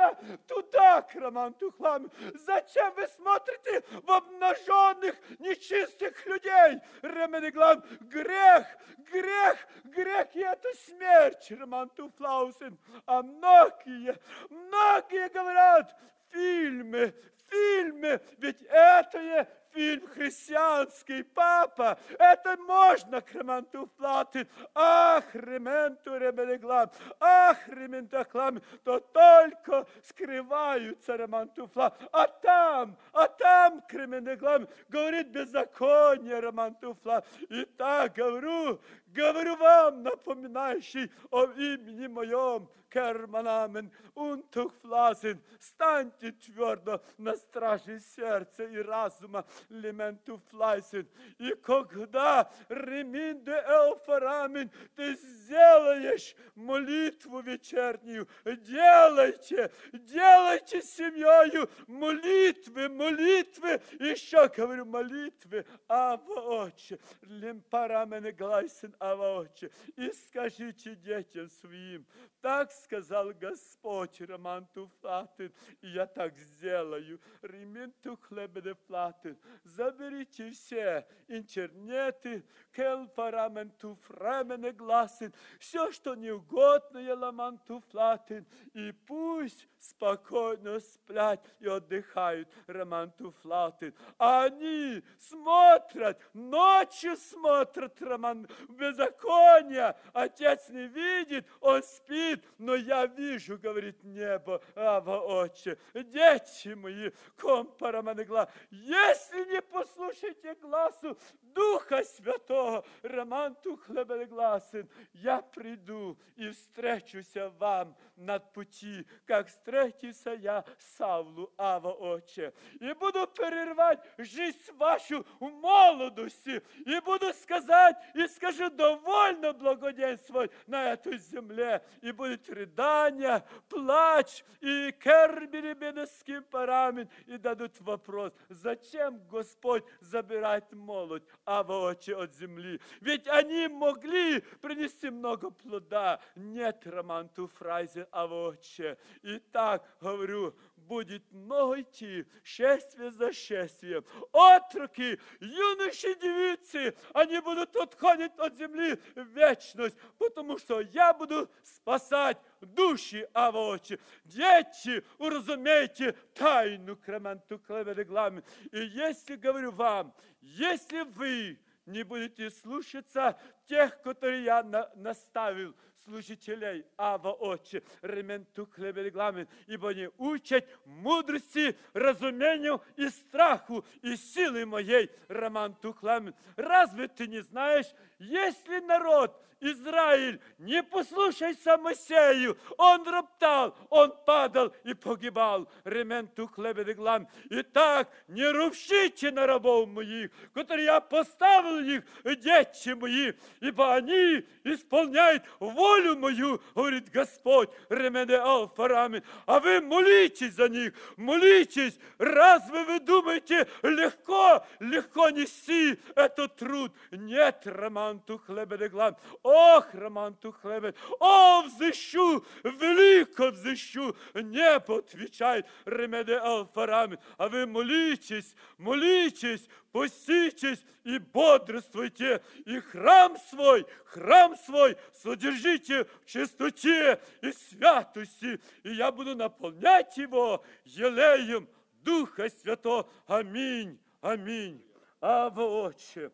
туда, к Романту Хлам? Зачем вы смотрите в обнаженных, нечистых людей? Ременеглам, грех, грех, грех, это смерть, Романту Флаусен. А многие, многие говорят, фильмы, фильмы, ведь это фильм христианский, папа, это можно креманту платить. Ах, ременту ребелеглам, ах, рементаклам, то только скрываются реманту фла. А там, а там кременеглам, говорит беззаконие реманту фла. И так говорю, говорю вам, напоминающий о имени моем, Керманамен, Унтухфласин, станьте твердо на страже сердца и разума, Лементу Флайсин. И когда Реминде Элфарамин, ты сделаешь молитву вечернюю, делайте, делайте семьей молитвы, молитвы, еще говорю молитвы, Ава Отче, Лемпарамен Глайсин, Ава Отче, и скажите детям своим, так сказал Господь, Роман Туфлатин, и я так сделаю. Ремин Тухлебеде Флатин, заберите все интернеты, келфарамен туфремене гласин, все, что неугодное Ламан Туфлатин, и пусть спокойно сплять и отдыхают, Роман Туфлатин. Они смотрят, ночью смотрят, Роман, беззаконие. Отец не видит, он спит, но я вижу, говорит небо, Ава Отче. Дети мои, компа Роман Игла, если не послушаете глазу Духа Святого, Роман Тухлебелегласен, я приду и встречуся вам над пути, как встретился я Савлу, Ава Отче. И буду перервать жизнь вашу в молодости, и буду сказать, и скажу, довольно благоденствовать на этой земле. И будет рыдание, плач, и кербери бедовским парамин, и дадут вопрос, зачем Господь забирает молодь, Ава Отче, от земли? Ведь они могли принести много плода. Нет, Роман Туфрайзен, Ава Отче. И так, говорю, будет много идти, шествие за шествием. Отроки, юноши, девицы, они будут отходить от земли в вечность, потому что я буду спасать души Авочи. Дети, уразумейте тайну кременту клеверегламент. И если говорю вам, если вы не будете слушаться тех, которые я на- наставил, служителей Ава очі, ременту клебелегламен, ибо вони учать мудрости, разумению и страху, и силы моей, Роман Тухламен. Разве ты не знаешь, если народ Израиль не послушайся Моисею, он роптал, он падал и погибал. Ременту хлебедеглам. Итак, не ропщите на рабов моих, которые я поставил их, дети мои, ибо они исполняют волю мою, говорит Господь, Ремене Алфарамин. А вы молитесь за них, молитесь. Разве вы думаете, легко, легко нести этот труд? Нет, Романту хлебедеглам. Ох, Романту хлебед, о, взыщу, велико взыщу. Небо отвечает, Ремеде Алфарамин. А вы молитесь, молитесь, поститесь и бодрствуйте, и храм свой, храм свой содержите в чистоте и святости, и я буду наполнять его елеем Духа Святого. Аминь, аминь. Ава Отче,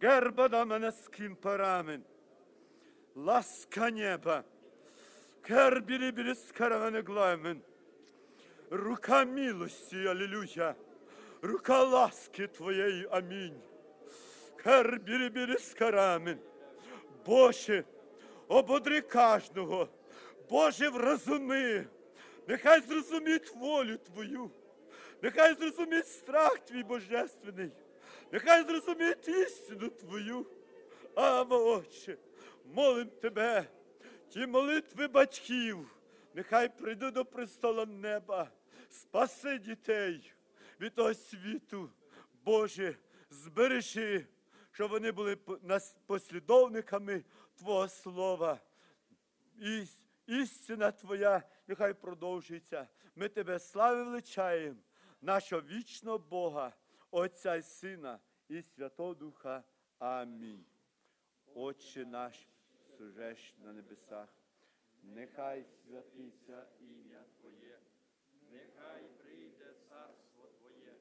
герба мене ским парамен, ласка неба, кербілі білі скараване гламен, рука милости, аллилуйя, рука ласки Твоєї, амінь. Кербілі білі скарамен, Боже, ободри кожного, Боже, вразуми, нехай зрозуміють волю Твою, нехай зрозуміють страх Твій божественний, нехай зрозуміють істину Твою. Ава, Отче, молим Тебе, ті молитви батьків, нехай прийдуть до престола неба, спаси дітей від того світу. Боже, збережи, щоб вони були послідовниками Твого Слова. Іс- Істина Твоя нехай продовжується. Ми Тебе слави величаємо, нашого вічного Бога, Отця і Сина і Святого Духа. Амінь. Отче наш, служеш на небесах, нехай святиться ім'я Твоє, нехай прийде царство Твоє,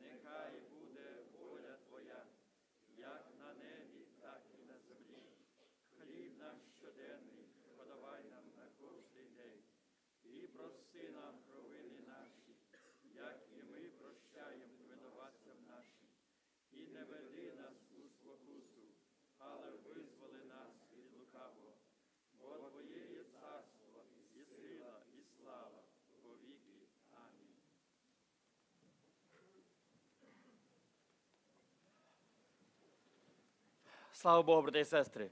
нехай буде воля Твоя, як на небі, так і на землі. Хліб наш щоденний подавай нам на кожний день, і прости нам провини наші, як і ми прощаємо винуватцям нашим. І не веди нас у спокусу, але визволи нас від лукавого. Бо Твоє є царство, і сила, і слава повіки. Амінь. Слава Богу, брати і сестри.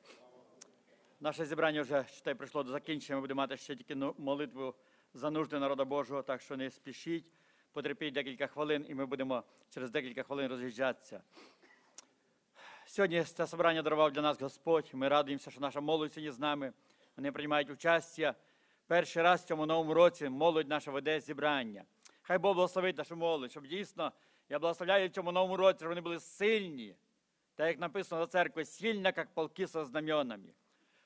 Наше зібрання вже считай, прийшло до закінчення. Ми будемо мати ще тільки ну- молитву за нужди народа Божого, так що не спішіть, потерпіть декілька хвилин, і ми будемо через декілька хвилин роз'їжджатися. Сьогодні це собрання дарував для нас Господь. Ми радуємося, що наша молодь сьогодні з нами. Вони приймають участь. Перший раз в цьому новому році молодь наша веде зібрання. Хай Бог благословить нашу молодь, щоб дійсно я благословляю в цьому новому році, щоб вони були сильні, так як написано за церкві, сильна, як полки со знаменами.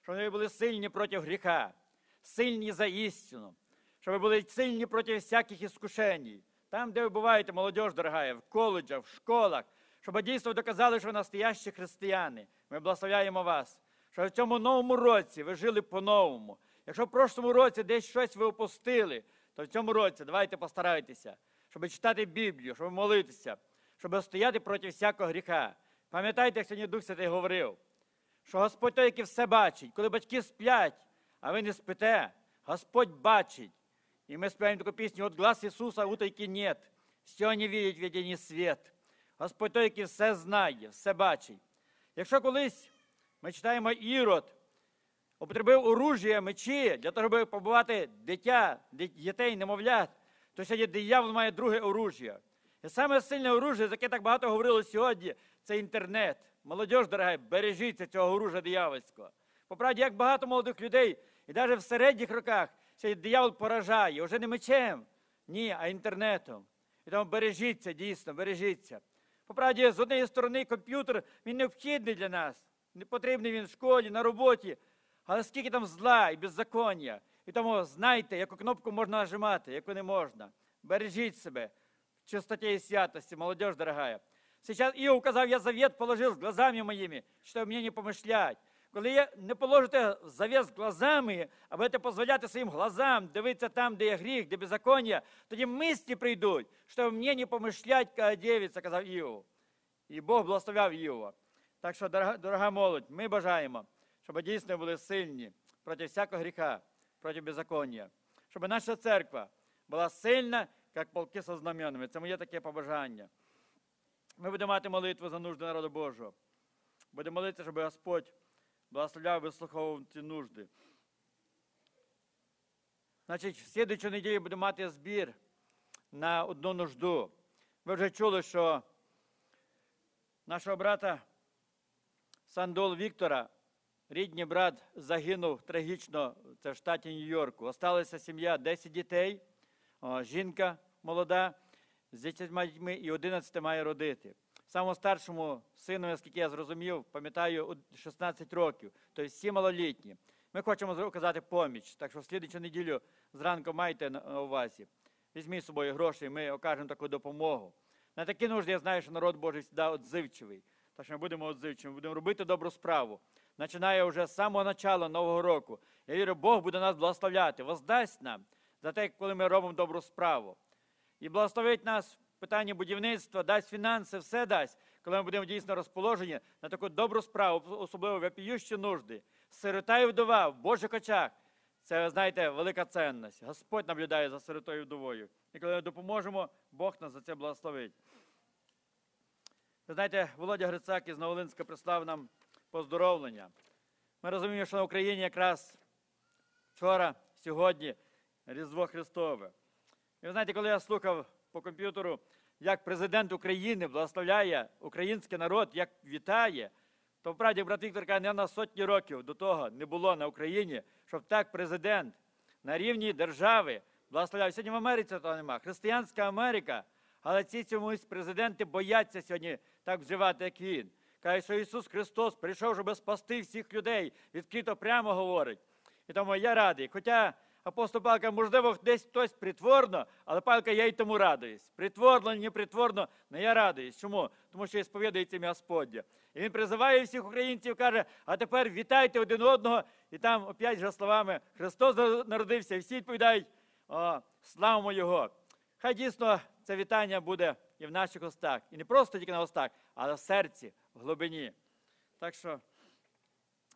Щоб вони були сильні проти гріха, сильні за істину. щоб ви були сильні проти всяких іскушень. Там, де ви буваєте, молодь дорогая, в коледжах, в школах, щоб дійсно доказали, що ви настоящі християни. Ми благословляємо вас, що в цьому новому році ви жили по-новому. Якщо в прошлому році десь щось ви опустили, то в цьому році давайте постарайтеся, щоб читати Біблію, щоб молитися, щоб стояти проти всякого гріха. Пам'ятайте, як сьогодні Дух Святий говорив, що Господь той, який все бачить, коли батьки сплять, а ви не спите, Господь бачить. І ми співаємо таку пісню, от глаз Ісуса утайки нет, все не видить, видені світ. Господь той, який все знає, все бачить. Якщо колись ми читаємо Ірод, употребив оружія, мечі для того, щоб побувати дитя, дітей, немовлят, то сьогодні диявол має друге оружие. І саме сильне оружие, за яке так багато говорило сьогодні, це інтернет. Молодь, дорога, бережіться цього оружия диявольського. Поправді, як багато молодих людей, і навіть в середніх роках сьогодні диявол поражає, вже не мечем, ні, а інтернетом. І тому бережіться, дійсно, бережіться. Поправді, з однієї сторони, комп'ютер він необхідний для нас. Не потрібний він в школі, на роботі. Але скільки там зла і беззаконня. І тому знайте, яку кнопку можна нажимати, яку не можна. Бережіть себе в чистоті і святості, молодежь дорогая. Сейчас Иов казав, я завет положил с глазами моими, что мне не помишлять. Коли я не положите завет з глазами, а будете дозволяти своїм глазам дивитися там, де є гріх, де беззаконня, тоді мислі прийдуть, що мені не помишлять, каже дівиця, казав Іов. І Бог благословляв Іова. Так що, дорога, дорога молодь, ми бажаємо, щоб дійсно були сильні проти всякого гріха, проти беззаконня. Щоб наша церква була сильна, як полки со знаменами. Це моє таке побажання. Ми будемо мати молитву за нужди народу Божого. Будемо молитися, щоб Господь благословляв вислуховував ці нужди. Значить, в слідчу неділю будемо мати збір на одну нужду. Ви вже чули, що нашого брата Сандол Віктора, рідний брат, загинув трагічно, це в штаті Нью-Йорку. Осталася сім'я 10 дітей, жінка молода з 10 дітьми і 11 має родити. Самому старшому сину, наскільки я зрозумів, пам'ятаю, у 16 років, тобто всі малолітні. Ми хочемо оказати поміч, так що в слідчу неділю зранку майте на увазі. Візьміть з собою гроші, ми окажемо таку допомогу. На такі нужди я знаю, що народ Божий завжди відзивчивий. Так що ми будемо відзивчими, будемо робити добру справу. Починає вже з самого початку Нового року. Я вірю, Бог буде нас благословляти, воздасть нам за те, коли ми робимо добру справу. І благословить нас в питанні будівництва, дасть фінанси, все дасть, коли ми будемо дійсно розположені на таку добру справу, особливо вопіющі нужди. Сирота і вдова в Божих очах. Це, знаєте, велика цінність. Господь наблюдає за сиротою і вдовою. І коли ми допоможемо, Бог нас за це благословить. Ви знаєте, Володя Грицак із Новолинська прислав нам поздоровлення. Ми розуміємо, що на Україні якраз вчора, сьогодні Різдво Христове. І ви знаєте, коли я слухав по комп'ютеру, як президент України благословляє український народ, як вітає, то вправді брат Віктор каже, не на сотні років до того не було на Україні, щоб так президент на рівні держави благословляв. Сьогодні в Америці того нема. Християнська Америка, але ці чомусь президенти бояться сьогодні так вживати, як він. Каже, що Ісус Христос прийшов, щоб спасти всіх людей. Відкрито прямо говорить. І тому я радий. Хоча апостол Павло каже, можливо, десь хтось притворно, але Павло каже, я й тому радуюсь. Притворно, не притворно, але я радуюсь. Чому? Тому що сповідується ім'я Господнє. І він призиває всіх українців, каже, а тепер вітайте один одного. І там опять же словами Христос народився, і всі відповідають, о, славимо Його. Хай дійсно це вітання буде і в наших устах. І не просто тільки на устах, але в серці, в глибині. Так що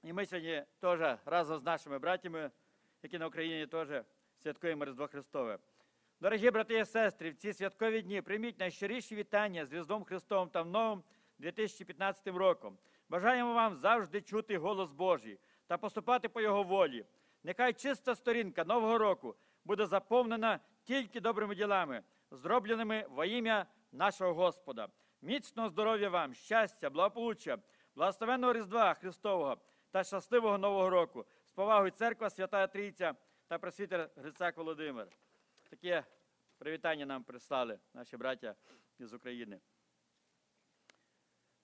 і ми сьогодні теж разом з нашими братями, які на Україні теж святкуємо Різдво Христове. Дорогі брати і сестри, в ці святкові дні прийміть найщиріші вітання з Різдвом Христовим та новим 2015 роком. Бажаємо вам завжди чути голос Божий та поступати по Його волі. Нехай чиста сторінка Нового року буде заповнена тільки добрими ділами, зробленими во ім'я нашого Господа. Міцного здоров'я вам, щастя, благополуччя, благословенного Різдва Христового та щасливого Нового року З повагою церква, Свята Трійця та пресвітер Грицак Володимир. Таке привітання нам прислали наші браття із України.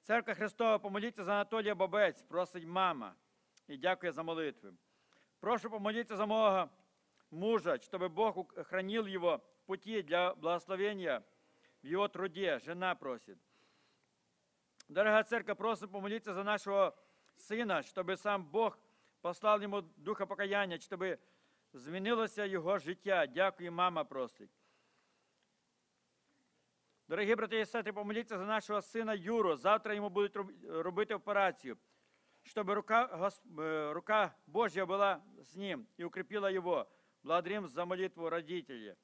Церква Христова, помоліться за Анатолія Бобець, просить мама. І дякує за молитви. Прошу помоліться за мого мужа, чтобы Бог ук- хранил его в пути для благословения в его труде. Жена просит. Дорогая церковь, просим помолиться за нашего сына, чтобы сам Бог послав йому духа покаяння, щоб змінилося його життя. Дякую, мама просить. Дорогі брати і сестри, помоліться за нашого сина Юру. Завтра йому будуть робити операцію, щоб рука, е, рука Божья була з ним і укріпила його. Благодарим за молитву родителей.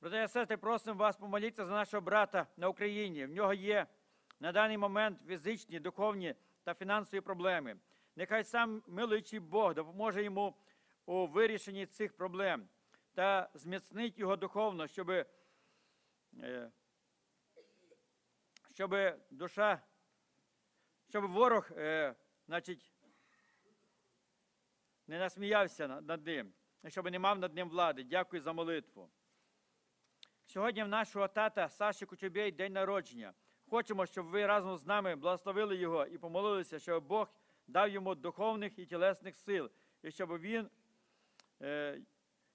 Брати і сестри, просимо вас помолитися за нашого брата на Україні. В нього є на даний момент фізичні, духовні та фінансові проблеми. Нехай сам милуючий Бог допоможе йому у вирішенні цих проблем та зміцнить його духовно, щоб, е, щоб душа, щоб ворог, е, значить, не насміявся над ним, щоб не мав над ним влади. Дякую за молитву. Сьогодні в нашого тата Саші Кучубей день народження. Хочемо, щоб ви разом з нами благословили його і помолилися, щоб Бог дав йому духовних і тілесних сил, і щоб він, е,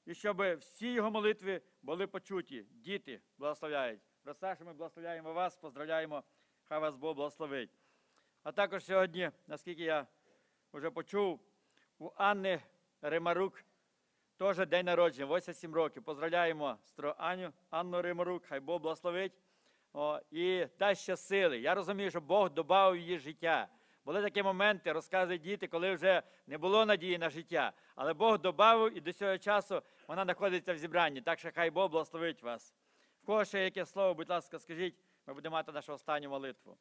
і щоб всі його молитви були почуті. Діти благословляють. Брат ми благословляємо вас, поздравляємо, хай вас Бог благословить. А також сьогодні, наскільки я вже почув, у Анни Римарук теж день народження, 87 років. Поздравляємо Аню, Анну Римарук, хай Бог благословить. О, і дасть ще сили. Я розумію, що Бог додав її життя. Були такі моменти, розказують діти, коли вже не було надії на життя. Але Бог додав і до цього часу вона знаходиться в зібранні. Так що хай Бог благословить вас. В кого ще яке слово, будь ласка, скажіть, ми будемо мати нашу останню молитву.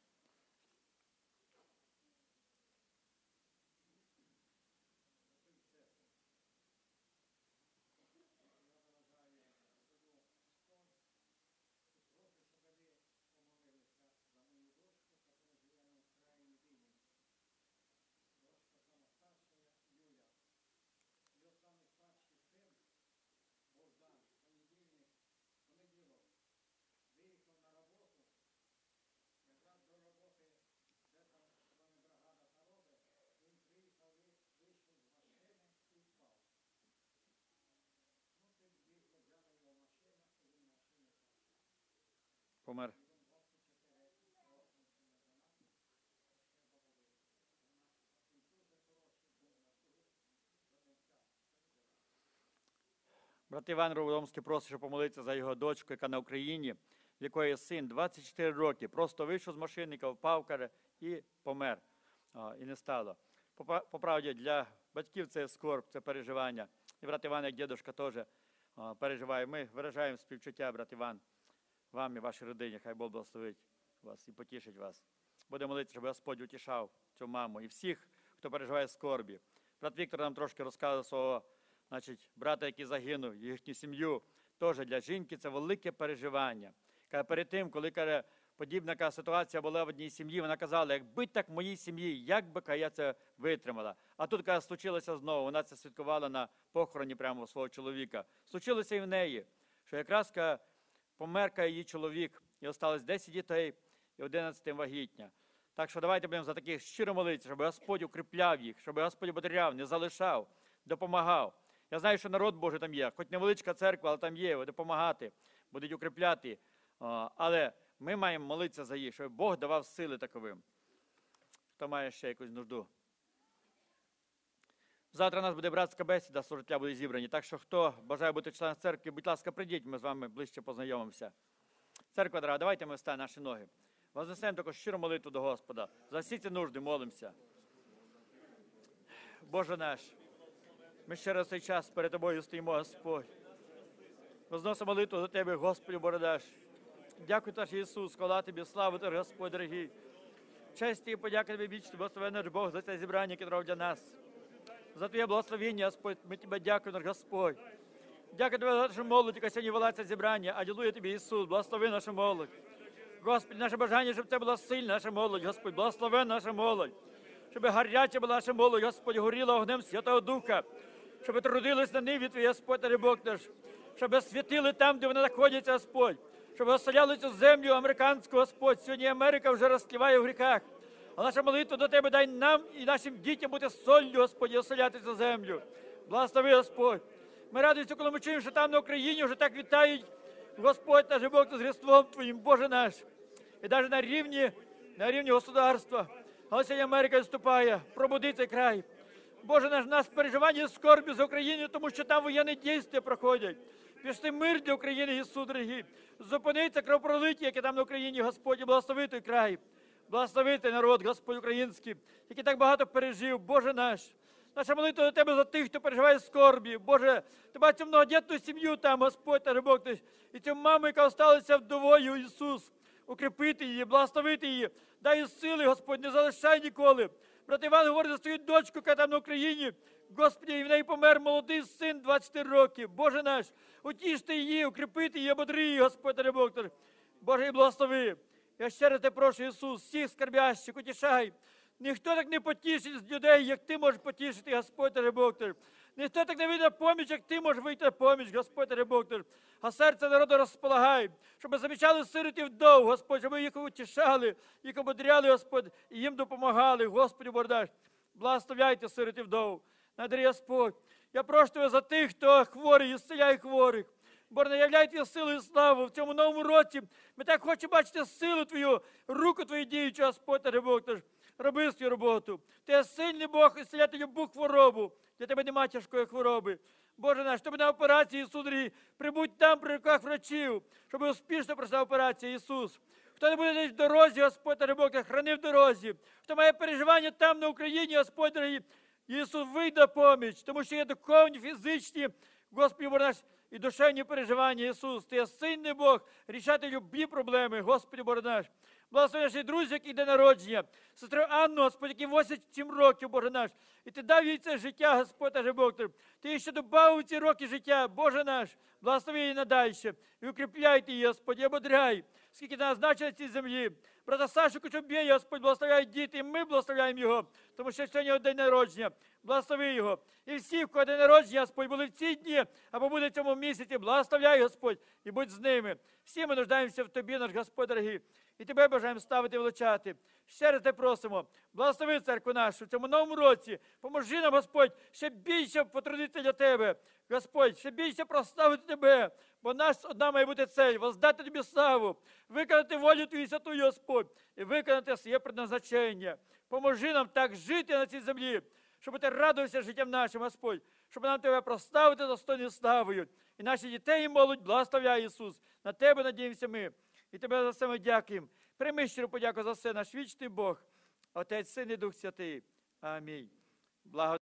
Помер. Брат Іван Ровомський просить, щоб помолитися за його дочку, яка на Україні, в якої син 24 роки, просто вийшов з машинника, впав каже, і помер. А, і не стало. По, по правді, для батьків це скорб, це переживання. І брат Іван, як дідусь, теж переживає. Ми виражаємо співчуття, брат Іван, вам і вашій родині. Хай Бог благословить вас і потішить вас. Будемо молитися, щоб Господь утішав цю маму і всіх, хто переживає скорбі. Брат Віктор нам трошки розказував свого значить, брата, який загинув, їхню сім'ю. Теж для жінки це велике переживання. Каже, перед тим, коли каже, подібна така ситуація була в одній сім'ї, вона казала, якби так в моїй сім'ї, як би каже, я це витримала. А тут каже, случилося знову. Вона це святкувала на похороні прямо свого чоловіка. Случилося і в неї, що якраз каже, помер каже, її чоловік, і осталось 10 дітей і 11 вагітня. Так що давайте будемо за таких щиро молитися, щоб Господь укріпляв їх, щоб Господь ободряв, не залишав, допомагав. Я знаю, що народ Божий там є, хоч невеличка церква, але там є, допомагати, будуть укріпляти. Але ми маємо молитися за їх, щоб Бог давав сили таковим. Хто має ще якусь нужду? Завтра у нас буде братська бесіда, служителя буде зібрані. Так що, хто бажає бути членом церкви, будь ласка, прийдіть, ми з вами ближче познайомимося. Церква дорога, давайте ми встанемо наші ноги. Вознесемо також щиру молитву до Господа. За всі ці нужди молимося. Боже наш, ми ще раз цей час перед тобою стоїмо, Господь. Возносимо молитву до Тебе, Господи Бородаш. Дякую, наш Ісус, хвала Тобі, слава Тобі, Господь дорогий. Честь і подяка Тобі вічно, благословенний Бог, за це зібрання, яке робив для нас. За Твоє благословення, Господь, ми Тебе дякуємо, Господь. Дякую Тобі за нашу молодь, яка сьогодні вела це зібрання. Алілуя Тобі, Ісус, благослови нашу молодь. Господи, наше бажання, щоб це була сильна наша молодь, Господь, благослови наша молодь. Щоб гаряча була наша молодь, Господь, горіла огнем Святого Духа. Щоб трудились на ниві Твій, Господь, Бог Бог наш. Щоб світили там, де вони знаходяться, Господь. Щоб оселяли цю землю американську, Господь. Сьогодні Америка вже розкливає в гріхах. А наша молитва до Тебе дай нам і нашим дітям бути солью, Господі, оселяти за землю. Благослови, Господь. Ми радуємося, коли ми чуємо, що там на Україні вже так вітають Господь наш Бог з Різдвом Твоїм, Боже наш. І навіть на рівні, на рівні государства. Але сьогодні Америка виступає, пробуди цей край. Боже наш, нас переживання і скорбі за Україну, тому що там воєнні дійства проходять. Пішли мир для України, Ісус, дорогі. Зупиниться кровопролиття, яке там на Україні, Господь, і благослови той край. Благослови той народ, Господь український, який так багато пережив, Боже наш. Наша молитва до Тебе за тих, хто переживає скорбі. Боже, ти бачиш многодітну сім'ю там, Господь, наш Бог, і цю маму, яка осталася вдовою, Ісус. Укріпити її, благословити її, дай їй сили, Господь, не залишай ніколи. Брат Іван говорить за свою дочку, яка там на Україні. Господи, і в неї помер молодий син 24 років. Боже наш, утішти її, укріпити її, ободри її, Господь, Бог. Боже, і благослови. Я ще раз тебе прошу, Ісус, всіх скорбящих, утішай. Ніхто так не потішить з людей, як ти можеш потішити, Господь наш. Ніхто так не вийде поміч, як ти можеш вийти поміч, Господь наш. А серце народу розполагай, щоб замічали сиротів вдов, Господь, щоб їх утішали, їх ободряли, Господь, і їм допомагали, Господи, Бordаш. Благословляйте сиротів вдов. Надарі Господь. Я прошу тебе за тих, хто хворий, ісцеляй хворих. Боже, наявляйте силу і славу в цьому новому році. Ми так хочемо бачити силу Твою, руку Твою діючу, Господь, Бог. Тож роби свою роботу. Ти сильний Бог, ісцеляти любу хворобу. Для тебе немає тяжкої хвороби. Боже наш, щоб на операції, Ісус, прибудь там при руках врачів, щоб успішно пройшла операція, Ісус. Хто не буде десь в дорозі, Господь, Бог, храни в дорозі. Хто має переживання там на Україні, Господь, дорогий, Ісус, вийде поміч, тому що є духовні, фізичні, Господи, Боже наш, і душевні переживання, Ісус. Ти є сильний Бог, рішати любі проблеми, Господи, Боже наш. Благослови наші друзі, які йде народження. Сестру Анну, Господь, який 87 років, Боже наш. І ти дав їй це життя, Господь наш Бог. Ти ще додав ці роки життя, Боже наш. Благослови її надальше. І укріпляйте її, Господь, і ободряй, скільки ти назначив на цій землі. Брата Сашу Кочубєя, Господь, благословляй діти, і ми благословляємо його, тому що сьогодні день народження. Благослови його. І всі, в кого день народження, Господь, були в ці дні, або буде в цьому місяці. Благословляй, Господь, і будь з ними. Всі ми нуждаємося в тобі, наш Господь дорогий. І тебе бажаємо ставити величати. Ще раз те просимо. Благослови церкву нашу в цьому новому році. Поможи нам, Господь, ще більше потрудитися для тебе. Господь, ще більше прославити тебе. Бо нас одна має бути цель, воздати тобі славу, виконати волю Твою святую, Господь, і виконати своє предназначення. Поможи нам так жити на цій землі, щоб ти радувався життям нашим, Господь, щоб нам тебе проставити достойною славою. І наші дітей і молодь благословляй, Ісус. На тебе надіємося ми. І тебе за все ми дякуємо. Прийми щиро подяку за все, наш вічний Бог, Отець, Син і Дух Святий. Амінь. Благо